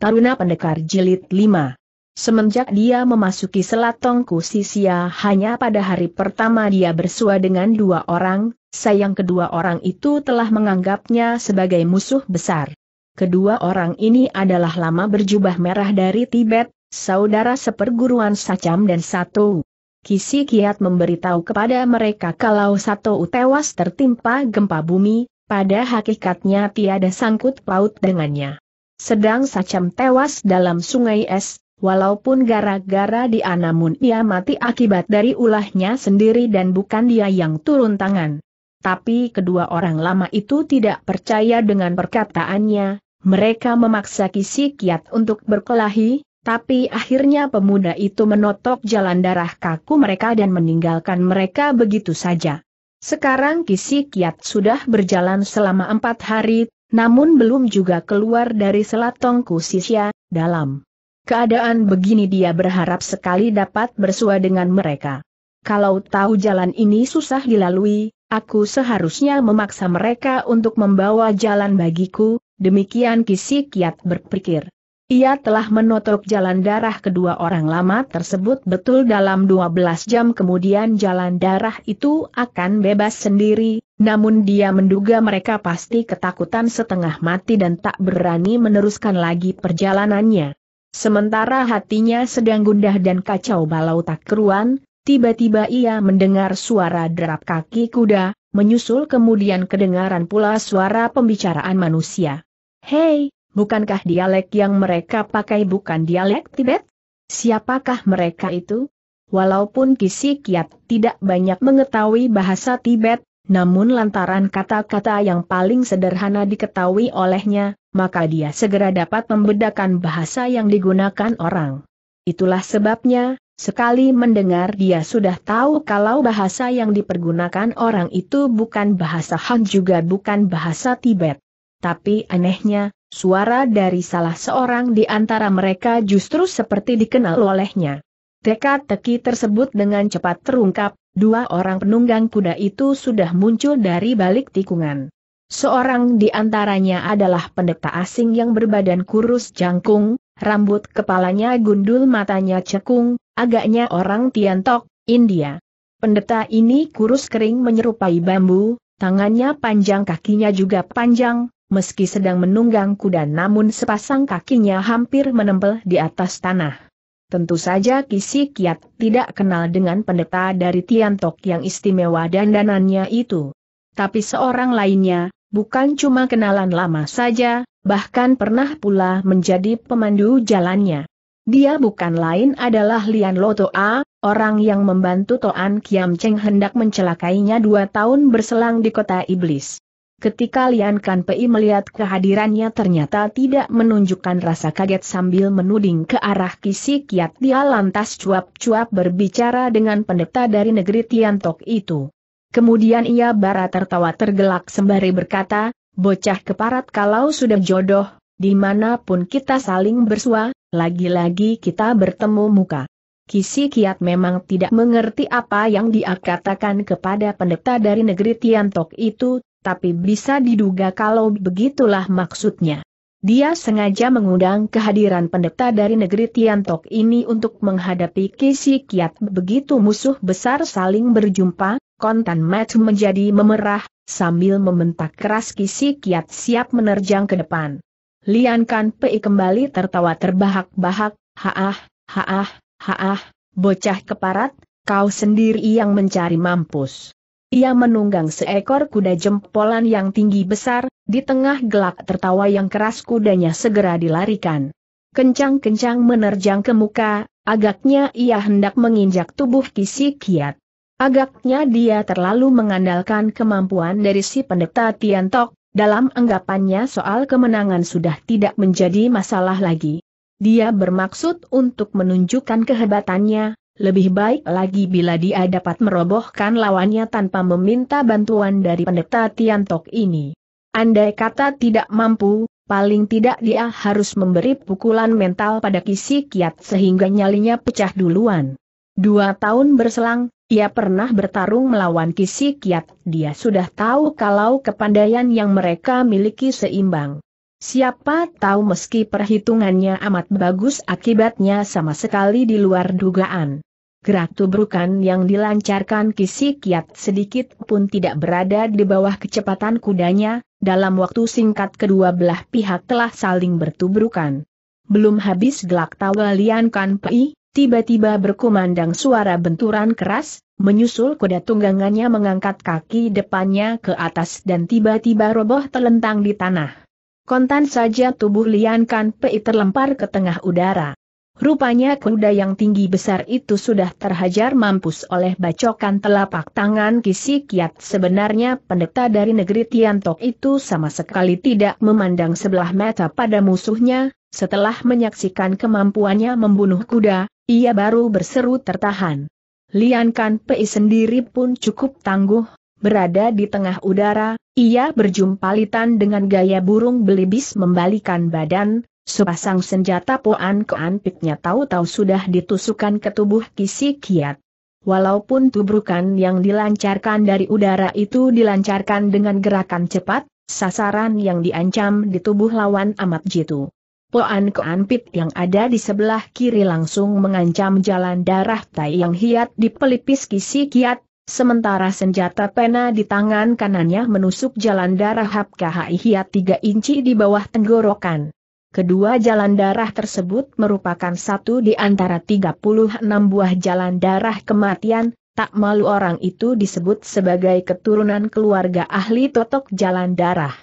Taruna Pendekar Jilid 5 Semenjak dia memasuki Selatongku Sisia hanya pada hari pertama dia bersua dengan dua orang, sayang kedua orang itu telah menganggapnya sebagai musuh besar. Kedua orang ini adalah lama berjubah merah dari Tibet, saudara seperguruan Sacam dan Satu. Kisi Kiat memberitahu kepada mereka kalau Satu tewas tertimpa gempa bumi, pada hakikatnya tiada sangkut paut dengannya. Sedang Sacam tewas dalam sungai es, walaupun gara-gara dia namun ia mati akibat dari ulahnya sendiri dan bukan dia yang turun tangan. Tapi kedua orang lama itu tidak percaya dengan perkataannya, mereka memaksa Kisi Kiat untuk berkelahi, tapi akhirnya pemuda itu menotok jalan darah kaku mereka dan meninggalkan mereka begitu saja. Sekarang Kisi Kiat sudah berjalan selama empat hari, namun belum juga keluar dari selatong Kusisya, dalam keadaan begini dia berharap sekali dapat bersua dengan mereka. Kalau tahu jalan ini susah dilalui, aku seharusnya memaksa mereka untuk membawa jalan bagiku, demikian Kisi Kiat berpikir. Ia telah menotok jalan darah kedua orang lama tersebut betul dalam 12 jam kemudian jalan darah itu akan bebas sendiri, namun dia menduga mereka pasti ketakutan setengah mati dan tak berani meneruskan lagi perjalanannya. Sementara hatinya sedang gundah dan kacau balau tak keruan, tiba-tiba ia mendengar suara derap kaki kuda, menyusul kemudian kedengaran pula suara pembicaraan manusia. Hei, bukankah dialek yang mereka pakai bukan dialek Tibet? Siapakah mereka itu? Walaupun Kisi Kiat tidak banyak mengetahui bahasa Tibet, namun lantaran kata-kata yang paling sederhana diketahui olehnya, maka dia segera dapat membedakan bahasa yang digunakan orang. Itulah sebabnya, sekali mendengar dia sudah tahu kalau bahasa yang dipergunakan orang itu bukan bahasa Han juga bukan bahasa Tibet. Tapi anehnya, Suara dari salah seorang di antara mereka justru seperti dikenal olehnya. Teka-teki tersebut dengan cepat terungkap, dua orang penunggang kuda itu sudah muncul dari balik tikungan. Seorang di antaranya adalah pendeta asing yang berbadan kurus jangkung, rambut kepalanya gundul matanya cekung, agaknya orang Tiantok, India. Pendeta ini kurus kering menyerupai bambu, tangannya panjang kakinya juga panjang, meski sedang menunggang kuda namun sepasang kakinya hampir menempel di atas tanah. Tentu saja Kisi Kiat tidak kenal dengan pendeta dari Tiantok yang istimewa dan danannya itu. Tapi seorang lainnya, bukan cuma kenalan lama saja, bahkan pernah pula menjadi pemandu jalannya. Dia bukan lain adalah Lian Loto A, orang yang membantu Toan Kiam Cheng hendak mencelakainya dua tahun berselang di kota iblis. Ketika Lian Kan Pei melihat kehadirannya ternyata tidak menunjukkan rasa kaget sambil menuding ke arah Kisi Kiat dia lantas cuap-cuap berbicara dengan pendeta dari negeri Tiantok itu. Kemudian ia bara tertawa tergelak sembari berkata, bocah keparat kalau sudah jodoh, di mana pun kita saling bersua, lagi-lagi kita bertemu muka. Kisi Kiat memang tidak mengerti apa yang dia katakan kepada pendeta dari negeri Tiantok itu, tapi bisa diduga kalau begitulah maksudnya. Dia sengaja mengundang kehadiran pendeta dari negeri Tiantok ini untuk menghadapi Kisi Kiat begitu musuh besar saling berjumpa, kontan Mat menjadi memerah, sambil membentak keras Kisi Kiat siap menerjang ke depan. Lian Kan Pei kembali tertawa terbahak-bahak, haah, haah, haah, bocah keparat, kau sendiri yang mencari mampus. Ia menunggang seekor kuda jempolan yang tinggi besar, di tengah gelak tertawa yang keras kudanya segera dilarikan. Kencang-kencang menerjang ke muka, agaknya ia hendak menginjak tubuh Kisi Kiat. Agaknya dia terlalu mengandalkan kemampuan dari si pendeta Tiantok, dalam anggapannya soal kemenangan sudah tidak menjadi masalah lagi. Dia bermaksud untuk menunjukkan kehebatannya, lebih baik lagi bila dia dapat merobohkan lawannya tanpa meminta bantuan dari pendeta Tiantok ini. Andai kata tidak mampu, paling tidak dia harus memberi pukulan mental pada Kisi Kiat sehingga nyalinya pecah duluan. Dua tahun berselang, ia pernah bertarung melawan Kisi Kiat, dia sudah tahu kalau kepandaian yang mereka miliki seimbang. Siapa tahu meski perhitungannya amat bagus akibatnya sama sekali di luar dugaan. Gerak tubrukan yang dilancarkan Kisi Kiat sedikit pun tidak berada di bawah kecepatan kudanya, dalam waktu singkat kedua belah pihak telah saling bertubrukan. Belum habis gelak tawa Lian Kan Pei, tiba-tiba berkumandang suara benturan keras, menyusul kuda tunggangannya mengangkat kaki depannya ke atas dan tiba-tiba roboh telentang di tanah. Kontan saja tubuh Lian Kan Pei terlempar ke tengah udara. Rupanya kuda yang tinggi besar itu sudah terhajar mampus oleh bacokan telapak tangan Kisi Kiat. Sebenarnya pendeta dari negeri Tiantok itu sama sekali tidak memandang sebelah mata pada musuhnya, setelah menyaksikan kemampuannya membunuh kuda, ia baru berseru tertahan. Lian Kan Pei sendiri pun cukup tangguh, berada di tengah udara, ia berjumpalitan dengan gaya burung belibis membalikan badan, Sepasang senjata Poan Keanpitnya tahu-tahu sudah ditusukkan ke tubuh Kisi Kiat. Walaupun tubrukan yang dilancarkan dari udara itu dilancarkan dengan gerakan cepat, sasaran yang diancam di tubuh lawan amat jitu. Poan Keanpit yang ada di sebelah kiri langsung mengancam jalan darah Tai yang hiat di pelipis Kisi Kiat, sementara senjata pena di tangan kanannya menusuk jalan darah Hap KHI hiat 3 inci di bawah tenggorokan. Kedua jalan darah tersebut merupakan satu di antara 36 buah jalan darah kematian, tak malu orang itu disebut sebagai keturunan keluarga ahli totok jalan darah.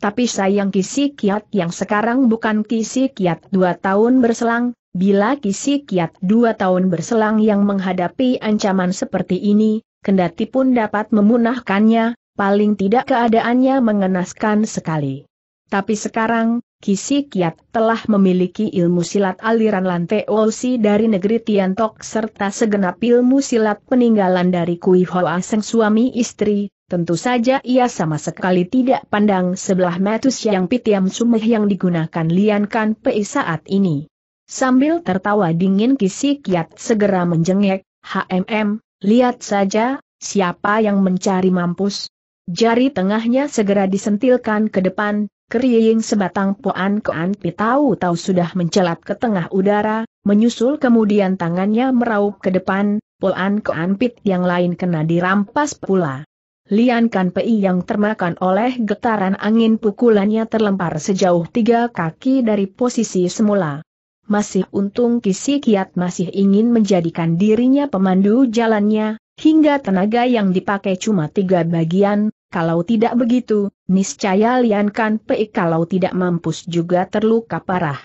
Tapi sayang Kisi Kiat yang sekarang bukan Kisi Kiat dua tahun berselang, bila Kisi Kiat dua tahun berselang yang menghadapi ancaman seperti ini, kendati pun dapat memunahkannya, paling tidak keadaannya mengenaskan sekali. Tapi sekarang, Kisi Kiat telah memiliki ilmu silat aliran Lante Osi dari negeri Tiantok serta segenap ilmu silat peninggalan dari Kui Hoa sang suami istri, tentu saja ia sama sekali tidak pandang sebelah metus yang pitiam sumeh yang digunakan Lian Kan Pei saat ini. Sambil tertawa dingin Kisi Kiat segera menjengek, HMM, lihat saja, siapa yang mencari mampus. Jari tengahnya segera disentilkan ke depan, Keriying sebatang poan kean tahu tahu sudah mencelat ke tengah udara, menyusul kemudian tangannya meraup ke depan, poan kean pit yang lain kena dirampas pula. Lian Kan Pei yang termakan oleh getaran angin pukulannya terlempar sejauh tiga kaki dari posisi semula. Masih untung Kisi Kiat masih ingin menjadikan dirinya pemandu jalannya, hingga tenaga yang dipakai cuma tiga bagian, kalau tidak begitu, niscaya Lian Kan Pei kalau tidak mampus juga terluka parah.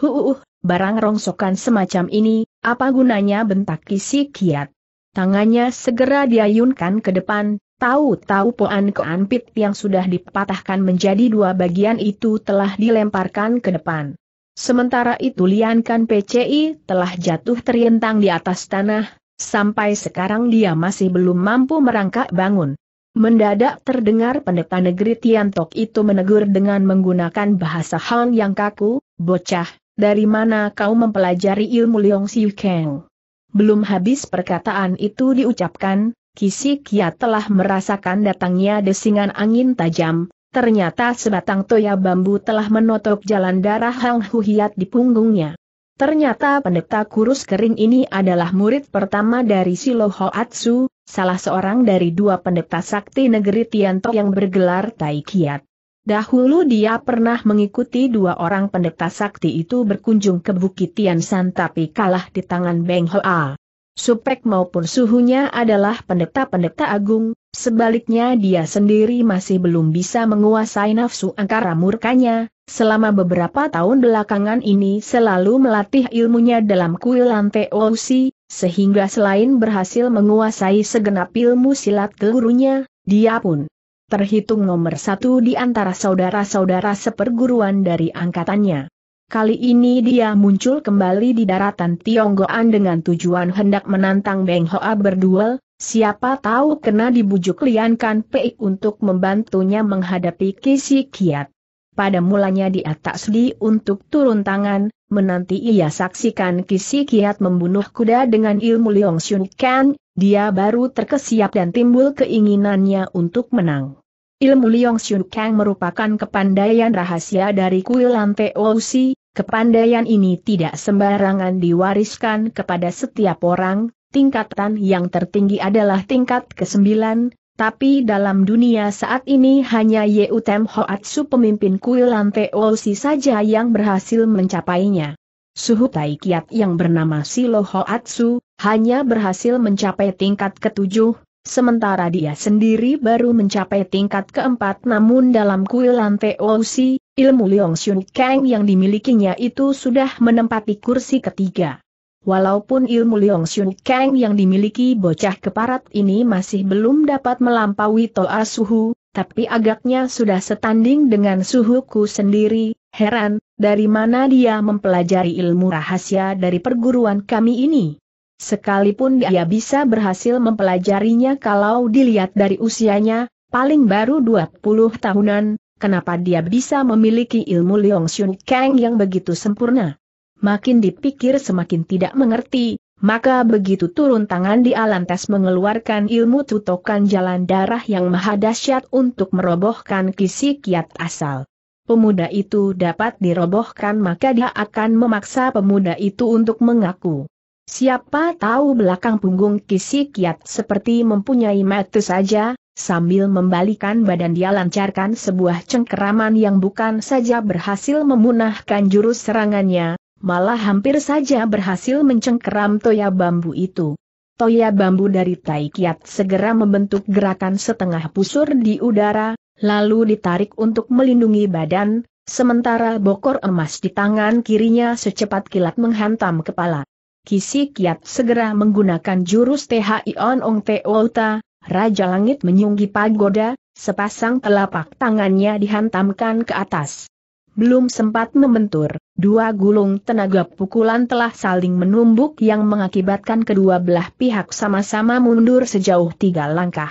Huuh, barang rongsokan semacam ini, apa gunanya bentak kisi kiat. Tangannya segera diayunkan ke depan, tahu-tahu Poan Keanpit yang sudah dipatahkan menjadi dua bagian itu telah dilemparkan ke depan. Sementara itu Lian Kan PCI telah jatuh terintang di atas tanah, sampai sekarang dia masih belum mampu merangkak bangun. Mendadak terdengar pendeta negeri Tiantok itu menegur dengan menggunakan bahasa Han yang kaku, bocah, dari mana kau mempelajari ilmu Leong Siu Kang? Belum habis perkataan itu diucapkan, Kisi Kia telah merasakan datangnya desingan angin tajam, ternyata sebatang toya bambu telah menotok jalan darah Hang Huhiat di punggungnya. Ternyata pendeta kurus kering ini adalah murid pertama dari Silo Hoatsu, salah seorang dari dua pendeta sakti negeri Tianto yang bergelar Tai Kiat. Dahulu dia pernah mengikuti dua orang pendeta sakti itu berkunjung ke Bukit Tian San tapi kalah di tangan Beng Hoa. Supek maupun suhunya adalah pendeta-pendeta agung, sebaliknya dia sendiri masih belum bisa menguasai nafsu angkara murkanya, selama beberapa tahun belakangan ini selalu melatih ilmunya dalam kuil Lante Ousi, sehingga selain berhasil menguasai segenap ilmu silat gurunya, dia pun terhitung nomor satu di antara saudara-saudara seperguruan dari angkatannya. Kali ini dia muncul kembali di daratan Tionggoan dengan tujuan hendak menantang Beng Hoa berduel, siapa tahu kena dibujuk Lian Kan Pei untuk membantunya menghadapi Kisi Kiat. Pada mulanya dia tak sedih untuk turun tangan, menanti ia saksikan Kisi Kiat membunuh kuda dengan ilmu Leong Shun Kan, dia baru terkesiap dan timbul keinginannya untuk menang. ilmu Liong Xiun Kang merupakan kepandaian rahasia dari kuil Lante Ousi, kepandaian ini tidak sembarangan diwariskan kepada setiap orang, tingkatan yang tertinggi adalah tingkat ke-9, tapi dalam dunia saat ini hanya Tem Hoatsu pemimpin kuil Lante Ousi saja yang berhasil mencapainya. Suhu Tai Kiat yang bernama Silo Hoatsu, hanya berhasil mencapai tingkat ketujuh, sementara dia sendiri baru mencapai tingkat keempat namun dalam kuil lantai Ousi, ilmu Leong Xun Kang yang dimilikinya itu sudah menempati kursi ketiga. Walaupun ilmu Leong Xun Kang yang dimiliki bocah keparat ini masih belum dapat melampaui Toa Suhu, tapi agaknya sudah setanding dengan suhuku sendiri, heran, dari mana dia mempelajari ilmu rahasia dari perguruan kami ini. Sekalipun dia bisa berhasil mempelajarinya kalau dilihat dari usianya, paling baru 20 tahunan, kenapa dia bisa memiliki ilmu Leong Xun Kang yang begitu sempurna? Makin dipikir semakin tidak mengerti, maka begitu turun tangan dia lantas mengeluarkan ilmu tutokan jalan darah yang maha dahsyat untuk merobohkan kisi kiat asal. Pemuda itu dapat dirobohkan maka dia akan memaksa pemuda itu untuk mengaku. Siapa tahu belakang punggung Kisi Kiat seperti mempunyai mata saja, sambil membalikan badan dia lancarkan sebuah cengkeraman yang bukan saja berhasil memunahkan jurus serangannya, malah hampir saja berhasil mencengkeram toya bambu itu. Toya bambu dari Tai Kiat segera membentuk gerakan setengah pusur di udara, lalu ditarik untuk melindungi badan, sementara bokor emas di tangan kirinya secepat kilat menghantam kepala. Kisi Kiat segera menggunakan jurus THI On Ong Teota, Raja Langit menyunggi pagoda, sepasang telapak tangannya dihantamkan ke atas. Belum sempat membentur, dua gulung tenaga pukulan telah saling menumbuk yang mengakibatkan kedua belah pihak sama-sama mundur sejauh tiga langkah.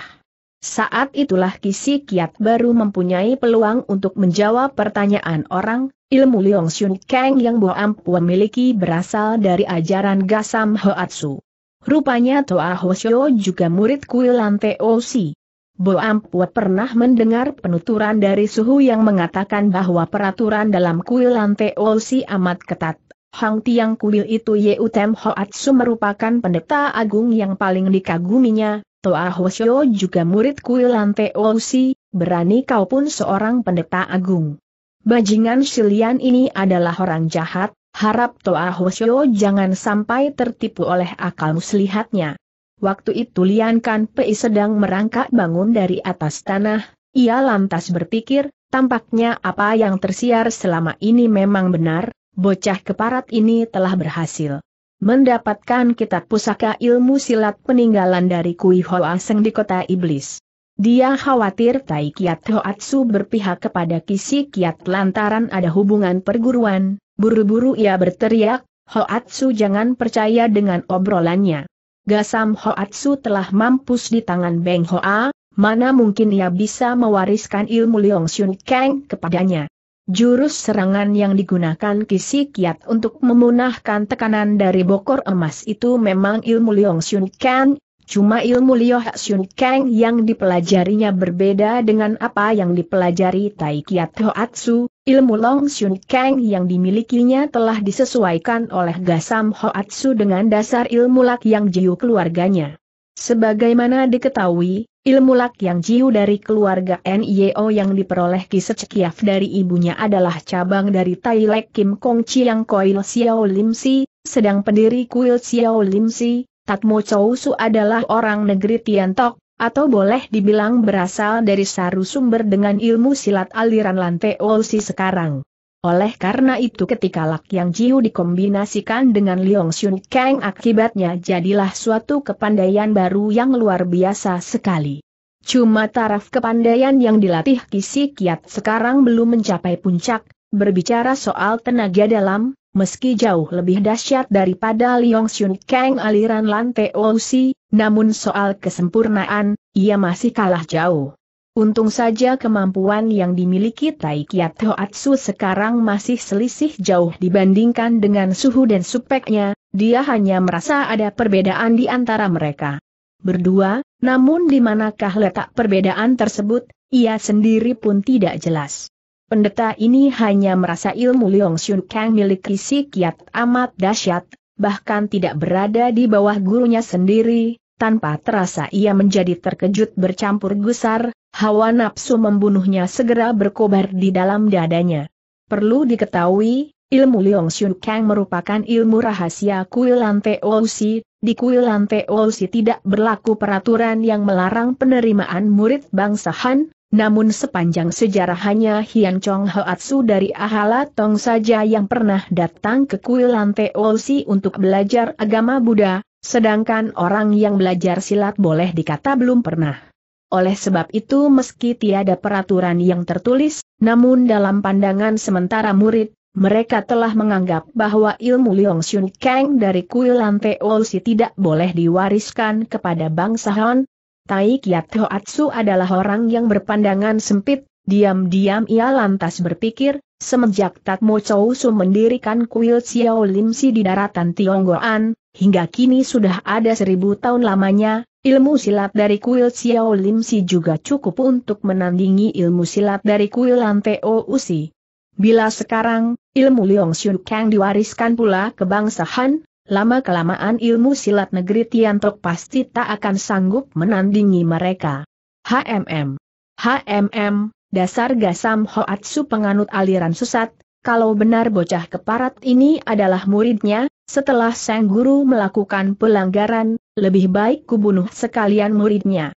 Saat itulah Kisi Kiat baru mempunyai peluang untuk menjawab pertanyaan orang, Ilmu Leong Xun Kang yang Bo Ampu miliki berasal dari ajaran Gasam Hoatsu. Rupanya Toa Hosyo juga murid kuil Lante Osi. Bo Ampu pernah mendengar penuturan dari suhu yang mengatakan bahwa peraturan dalam kuil Lante Osi amat ketat. Hang Tiang kuil itu Yeutem Hoatsu merupakan pendeta agung yang paling dikaguminya, Toa Hosyo juga murid kuil Lante Osi, berani kau pun seorang pendeta agung. Bajingan Silian ini adalah orang jahat, harap Toa Hosyo jangan sampai tertipu oleh akal muslihatnya. Waktu itu Lian Kan Pei sedang merangkak bangun dari atas tanah, ia lantas berpikir, tampaknya apa yang tersiar selama ini memang benar, bocah keparat ini telah berhasil mendapatkan kitab pusaka ilmu silat peninggalan dari Kui Hoa Seng di kota Iblis. Dia khawatir Tai Kiat Hoatsu berpihak kepada Kisi Kiat lantaran ada hubungan perguruan, buru-buru ia berteriak, Hoatsu jangan percaya dengan obrolannya. Gasam Hoatsu telah mampus di tangan Beng Hoa, mana mungkin ia bisa mewariskan ilmu Leong Xun Kang kepadanya. Jurus serangan yang digunakan Kisi Kiat untuk memunahkan tekanan dari bokor emas itu memang ilmu Leong Xun Kang, Cuma ilmu Liu Xun Kang yang dipelajarinya berbeda dengan apa yang dipelajari Tai Kiat Hoatsu, ilmu Long Xun Kang yang dimilikinya telah disesuaikan oleh Gasam Hoatsu dengan dasar ilmu Lak yang jiu keluarganya. Sebagaimana diketahui, ilmu Lak yang jiu dari keluarga NIO yang diperoleh Kisecekiaf dari ibunya adalah cabang dari Tai Lek Kim Kong Chiang Koil Xiao Lim Si, sedang pendiri kuil Xiao Lim Si, Tatmo Chousu adalah orang negeri Tiantok, atau boleh dibilang berasal dari saru sumber dengan ilmu silat aliran Lante Ousi sekarang. Oleh karena itu ketika Lak Yang Jiu dikombinasikan dengan Leong Xun Kang akibatnya jadilah suatu kepandaian baru yang luar biasa sekali. Cuma taraf kepandaian yang dilatih Kisi Kiat sekarang belum mencapai puncak, berbicara soal tenaga dalam, meski jauh lebih dahsyat daripada Liong Xun Kang aliran Lante Ousi, namun soal kesempurnaan, ia masih kalah jauh. Untung saja kemampuan yang dimiliki Tai Kiat Hoatsu sekarang masih selisih jauh dibandingkan dengan suhu dan supeknya, dia hanya merasa ada perbedaan di antara mereka. Berdua, namun di manakah letak perbedaan tersebut, ia sendiri pun tidak jelas. Pendeta ini hanya merasa ilmu Leong Shun Kang milik si kiat amat dahsyat, bahkan tidak berada di bawah gurunya sendiri, tanpa terasa ia menjadi terkejut bercampur gusar, hawa nafsu membunuhnya segera berkobar di dalam dadanya. Perlu diketahui, ilmu Leong Shun Kang merupakan ilmu rahasia Kuil Lante Ousi, di Kuil Lante Ousi tidak berlaku peraturan yang melarang penerimaan murid bangsa Han, namun sepanjang sejarah hanya Hian Chong Hoatsu dari Ahala Tong saja yang pernah datang ke kuil Lante Olsi untuk belajar agama Buddha, sedangkan orang yang belajar silat boleh dikata belum pernah. Oleh sebab itu meski tiada peraturan yang tertulis, namun dalam pandangan sementara murid, mereka telah menganggap bahwa ilmu Leong Shun Kang dari kuil Lante Olsi tidak boleh diwariskan kepada bangsa Han, Tai Kiat Hoatsu adalah orang yang berpandangan sempit, diam-diam ia lantas berpikir, semenjak Tak Mo Chou Su mendirikan kuil Xiao Lim Si di daratan Tionggoan, hingga kini sudah ada seribu tahun lamanya, ilmu silat dari kuil Xiao Lim Si juga cukup untuk menandingi ilmu silat dari kuil Lanteo Usi. Bila sekarang, ilmu Leong Xiu Kang diwariskan pula ke bangsa Han, lama-kelamaan ilmu silat negeri Tiantok pasti tak akan sanggup menandingi mereka. HMM HMM, dasar gasam Hoatsu penganut aliran sesat, kalau benar bocah keparat ini adalah muridnya, setelah sang guru melakukan pelanggaran, lebih baik kubunuh sekalian muridnya.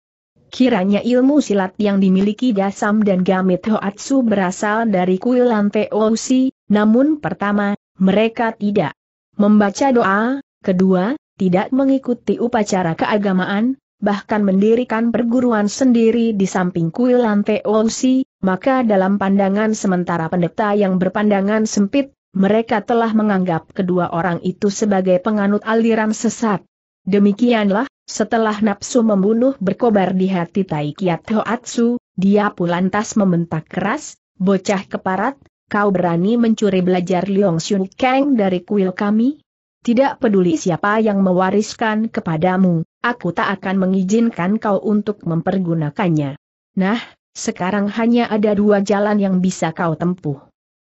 Kiranya ilmu silat yang dimiliki Dasam dan Gamit Hoatsu berasal dari kuil Lante Ousi, namun pertama, mereka tidak membaca doa, kedua, tidak mengikuti upacara keagamaan, bahkan mendirikan perguruan sendiri di samping kuil Lante Ousi, maka dalam pandangan sementara pendeta yang berpandangan sempit, mereka telah menganggap kedua orang itu sebagai penganut aliran sesat. Demikianlah, setelah nafsu membunuh berkobar di hati Tai Kiat Hoatsu, dia pun lantas membentak keras, bocah keparat, kau berani mencuri belajar Liong Xun Kang dari kuil kami? Tidak peduli siapa yang mewariskan kepadamu, aku tak akan mengizinkan kau untuk mempergunakannya. Nah, sekarang hanya ada dua jalan yang bisa kau tempuh.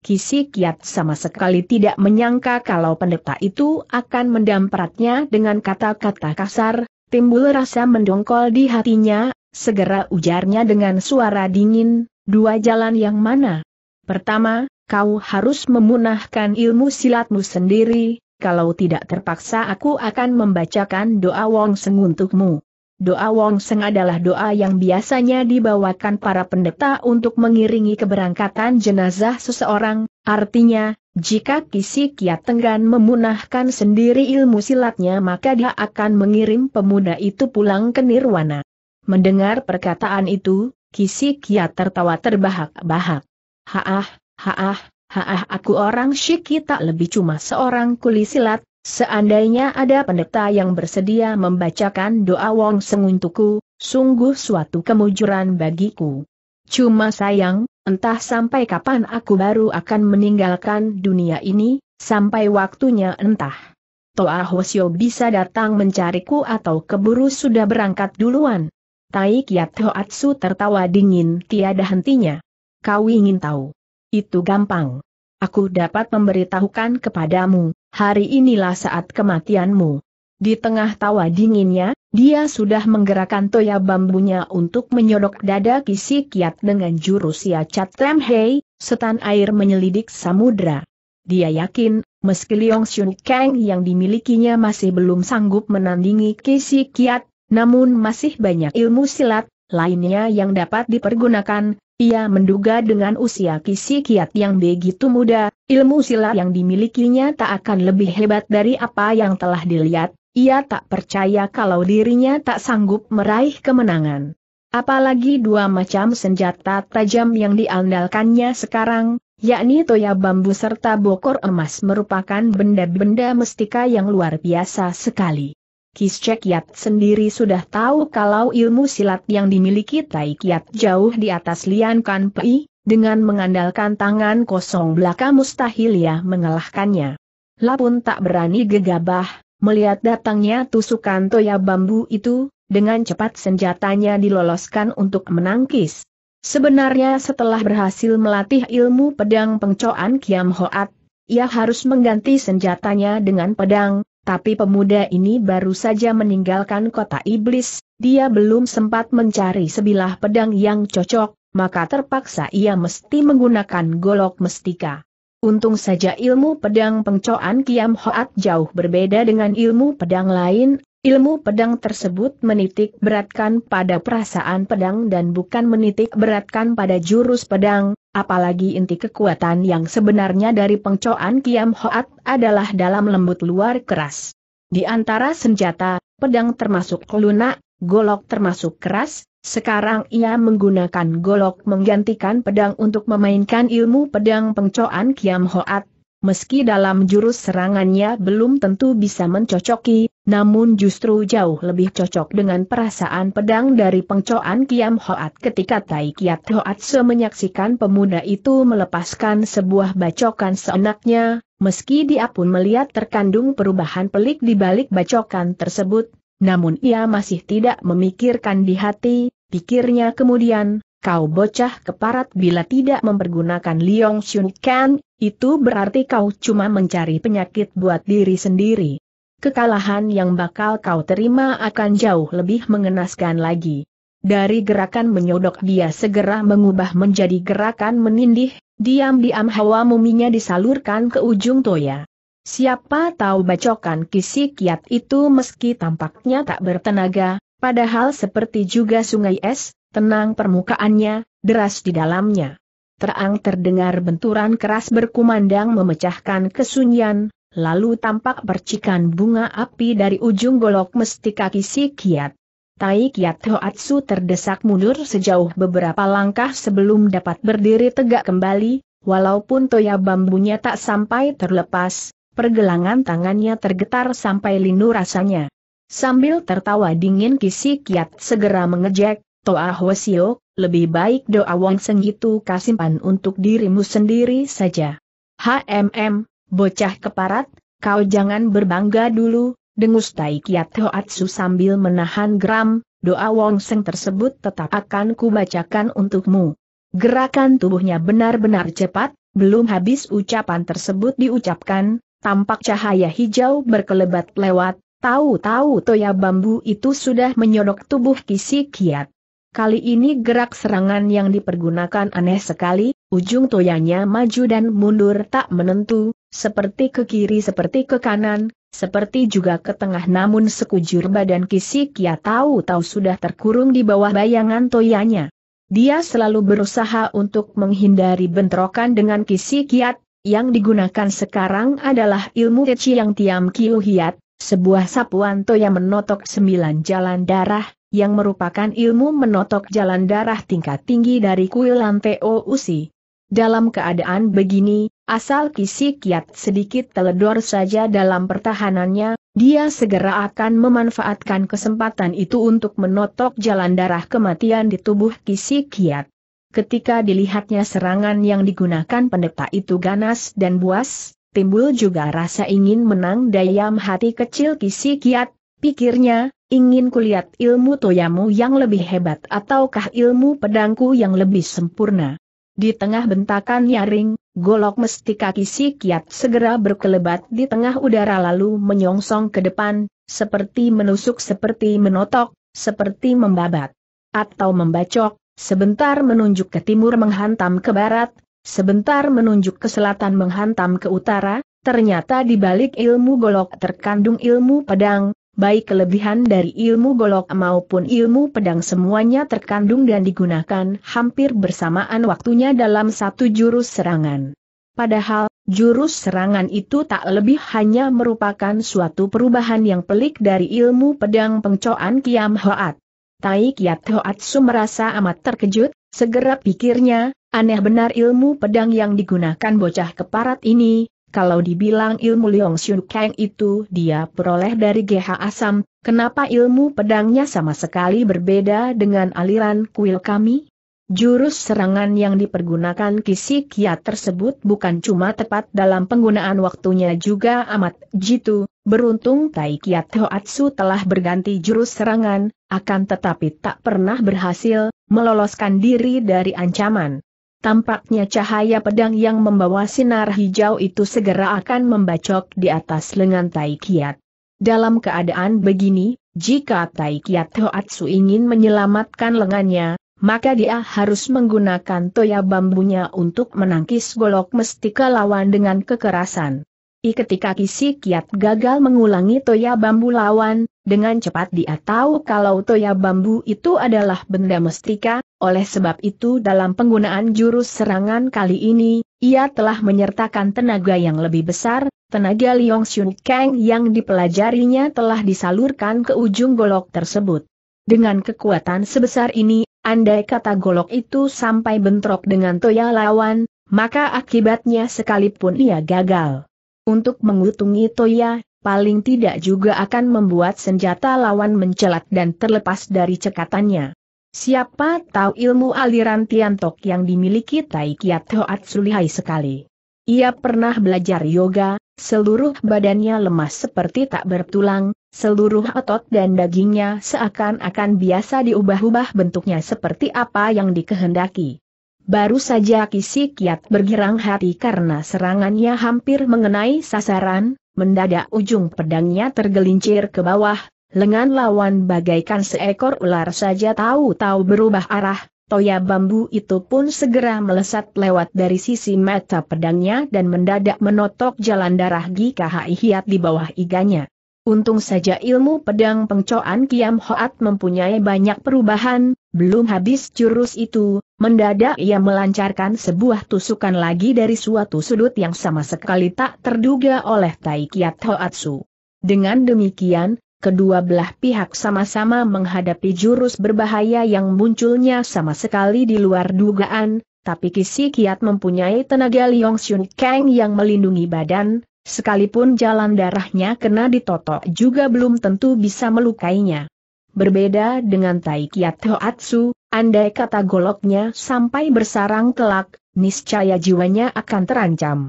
Kisi Kiat sama sekali tidak menyangka kalau pendeta itu akan mendampratnya dengan kata-kata kasar, timbul rasa mendongkol di hatinya, segera ujarnya dengan suara dingin, dua jalan yang mana? Pertama, kau harus memunahkan ilmu silatmu sendiri, kalau tidak terpaksa aku akan membacakan doa Wong Seng untukmu. Doa Wong Seng adalah doa yang biasanya dibawakan para pendeta untuk mengiringi keberangkatan jenazah seseorang, artinya, jika Kisi Kiat Tenggan memunahkan sendiri ilmu silatnya maka dia akan mengirim pemuda itu pulang ke Nirwana. Mendengar perkataan itu, Kisi Kiat tertawa terbahak-bahak. Haah, haah, haah aku orang syiki tak lebih cuma seorang kuli silat, seandainya ada pendeta yang bersedia membacakan doa Wong Seng untukku, sungguh suatu kemujuran bagiku. Cuma sayang, entah sampai kapan aku baru akan meninggalkan dunia ini, sampai waktunya entah. Toa Hosio bisa datang mencariku atau keburu sudah berangkat duluan. Tai Kiat Hoatsu tertawa dingin tiada hentinya. Kau ingin tahu? Itu gampang. Aku dapat memberitahukan kepadamu, hari inilah saat kematianmu. Di tengah tawa dinginnya, dia sudah menggerakkan toya bambunya untuk menyodok dada Kisi Kiat dengan jurus ya Cat Lem Hei, setan air menyelidik samudra. Dia yakin, meski Liong Xun Kang yang dimilikinya masih belum sanggup menandingi Kisi Kiat, namun masih banyak ilmu silat, lainnya yang dapat dipergunakan, ia menduga dengan usia Kisi Kiat yang begitu muda, ilmu silat yang dimilikinya tak akan lebih hebat dari apa yang telah dilihat, ia tak percaya kalau dirinya tak sanggup meraih kemenangan. Apalagi dua macam senjata tajam yang diandalkannya sekarang, yakni toya bambu serta bokor emas merupakan benda-benda mestika yang luar biasa sekali. Kis Cekiat sendiri sudah tahu kalau ilmu silat yang dimiliki Tai Kiat jauh di atas Lian Kan Pei, dengan mengandalkan tangan kosong belaka mustahil ya mengalahkannya. Lapun tak berani gegabah, melihat datangnya tusukan toya bambu itu, dengan cepat senjatanya diloloskan untuk menangkis. Sebenarnya setelah berhasil melatih ilmu pedang pengcoan Kiam Hoat, ia harus mengganti senjatanya dengan pedang, tapi pemuda ini baru saja meninggalkan kota iblis, dia belum sempat mencari sebilah pedang yang cocok, maka terpaksa ia mesti menggunakan golok mestika. Untung saja ilmu pedang pengcoan Kiam Hoat jauh berbeda dengan ilmu pedang lain, Ilmu pedang tersebut menitik beratkan pada perasaan pedang dan bukan menitik beratkan pada jurus pedang, apalagi inti kekuatan yang sebenarnya dari pengcoan Kiam Hoat adalah dalam lembut luar keras. Di antara senjata, pedang termasuk lunak, golok termasuk keras, sekarang ia menggunakan golok menggantikan pedang untuk memainkan ilmu pedang pengcoan Kiam Hoat, Meski dalam jurus serangannya belum tentu bisa mencocoki, namun justru jauh lebih cocok dengan perasaan pedang dari pengcoan Kiam Hoat ketika Tai Kiat Hoat menyaksikan pemuda itu melepaskan sebuah bacokan seenaknya, meski dia pun melihat terkandung perubahan pelik di balik bacokan tersebut, namun ia masih tidak memikirkan di hati, pikirnya kemudian, kau bocah keparat bila tidak mempergunakan Liong Shun Kan, itu berarti kau cuma mencari penyakit buat diri sendiri. Kekalahan yang bakal kau terima akan jauh lebih mengenaskan lagi. Dari gerakan menyodok dia segera mengubah menjadi gerakan menindih, diam-diam hawa muminya disalurkan ke ujung toya. Siapa tahu bacokan kisi kiat itu meski tampaknya tak bertenaga, padahal seperti juga sungai es, tenang permukaannya, deras di dalamnya terang terdengar benturan keras berkumandang memecahkan kesunyian, lalu tampak percikan bunga api dari ujung golok mesti kaki si kiat. Tai Kiat Hoatsu terdesak mundur sejauh beberapa langkah sebelum dapat berdiri tegak kembali, walaupun toya bambunya tak sampai terlepas, pergelangan tangannya tergetar sampai linu rasanya. Sambil tertawa dingin Kisi Kiat segera mengejek, Toa Hwasio, lebih baik doa Wong Seng itu kasimpan untuk dirimu sendiri saja. HMM, bocah keparat, kau jangan berbangga dulu, dengus Tai Kiat Hoatsu sambil menahan geram, doa Wong Seng tersebut tetap akan kubacakan untukmu. Gerakan tubuhnya benar-benar cepat, belum habis ucapan tersebut diucapkan, tampak cahaya hijau berkelebat lewat, tahu-tahu toya bambu itu sudah menyodok tubuh Kisi Kiat. Kali ini gerak serangan yang dipergunakan aneh sekali, ujung toyanya maju dan mundur tak menentu, seperti ke kiri seperti ke kanan, seperti juga ke tengah namun sekujur badan Kisi Kia tahu-tahu sudah terkurung di bawah bayangan toyanya. Dia selalu berusaha untuk menghindari bentrokan dengan Kisi Kiat, yang digunakan sekarang adalah ilmu Teci yang Tiam Kiu Hiat, sebuah sapuan toya menotok sembilan jalan darah, yang merupakan ilmu menotok jalan darah tingkat tinggi dari kuil Lanteo Usi. Dalam keadaan begini, asal kisi kiat sedikit teledor saja dalam pertahanannya, dia segera akan memanfaatkan kesempatan itu untuk menotok jalan darah kematian di tubuh kisi kiat. Ketika dilihatnya serangan yang digunakan pendeta itu ganas dan buas, timbul juga rasa ingin menang dayam hati kecil kisi kiat, pikirnya, ingin kulihat ilmu toyamu yang lebih hebat ataukah ilmu pedangku yang lebih sempurna. Di tengah bentakan nyaring, golok mesti kaki si kiat segera berkelebat di tengah udara lalu menyongsong ke depan, seperti menusuk seperti menotok, seperti membabat. Atau membacok, sebentar menunjuk ke timur menghantam ke barat, sebentar menunjuk ke selatan menghantam ke utara, ternyata di balik ilmu golok terkandung ilmu pedang, baik kelebihan dari ilmu golok maupun ilmu pedang semuanya terkandung dan digunakan hampir bersamaan waktunya dalam satu jurus serangan. Padahal, jurus serangan itu tak lebih hanya merupakan suatu perubahan yang pelik dari ilmu pedang pengcoan Kiam Hoat. Tai Kiat Hoatsu merasa amat terkejut, segera pikirnya, aneh benar ilmu pedang yang digunakan bocah keparat ini, kalau dibilang ilmu Leong Xiu Kang itu dia peroleh dari GH Asam, kenapa ilmu pedangnya sama sekali berbeda dengan aliran kuil kami? Jurus serangan yang dipergunakan Kisi Kiat tersebut bukan cuma tepat dalam penggunaan waktunya juga amat jitu, beruntung Tai Kiat Hoatsu telah berganti jurus serangan, akan tetapi tak pernah berhasil, meloloskan diri dari ancaman. Tampaknya cahaya pedang yang membawa sinar hijau itu segera akan membacok di atas lengan Tai Kiat. Dalam keadaan begini, jika Tai Kiat Hoatsu ingin menyelamatkan lengannya, maka dia harus menggunakan toya bambunya untuk menangkis golok mestika lawan dengan kekerasan. I ketika Kisi Kiat gagal mengulangi toya bambu lawan, dengan cepat dia tahu kalau toya bambu itu adalah benda mestika, oleh sebab itu dalam penggunaan jurus serangan kali ini, ia telah menyertakan tenaga yang lebih besar, tenaga Liong Xun Kang yang dipelajarinya telah disalurkan ke ujung golok tersebut. Dengan kekuatan sebesar ini, andai kata golok itu sampai bentrok dengan toya lawan, maka akibatnya sekalipun ia gagal untuk mengutungi Toya, paling tidak juga akan membuat senjata lawan mencelat dan terlepas dari cekatannya. Siapa tahu ilmu aliran Tiantok yang dimiliki Tai Kiat Hoatsu lihai sekali. Ia pernah belajar yoga, seluruh badannya lemas seperti tak bertulang, seluruh otot dan dagingnya seakan-akan biasa diubah-ubah bentuknya seperti apa yang dikehendaki. Baru saja Kisi Kiat bergirang hati karena serangannya hampir mengenai sasaran, mendadak ujung pedangnya tergelincir ke bawah, lengan lawan bagaikan seekor ular saja tahu-tahu berubah arah, toya bambu itu pun segera melesat lewat dari sisi mata pedangnya dan mendadak menotok jalan darah Gika Hiat di bawah iganya. Untung saja ilmu pedang pengcoan Kiam Hoat mempunyai banyak perubahan, belum habis jurus itu, mendadak ia melancarkan sebuah tusukan lagi dari suatu sudut yang sama sekali tak terduga oleh Tai Kiat Hoatsu. Dengan demikian, kedua belah pihak sama-sama menghadapi jurus berbahaya yang munculnya sama sekali di luar dugaan, tapi Kisi Kiat mempunyai tenaga Liong Xun Kang yang melindungi badan, Sekalipun jalan darahnya kena ditotok juga belum tentu bisa melukainya. Berbeda dengan Tai Kiat Hoatsu, andai kata goloknya sampai bersarang telak, niscaya jiwanya akan terancam.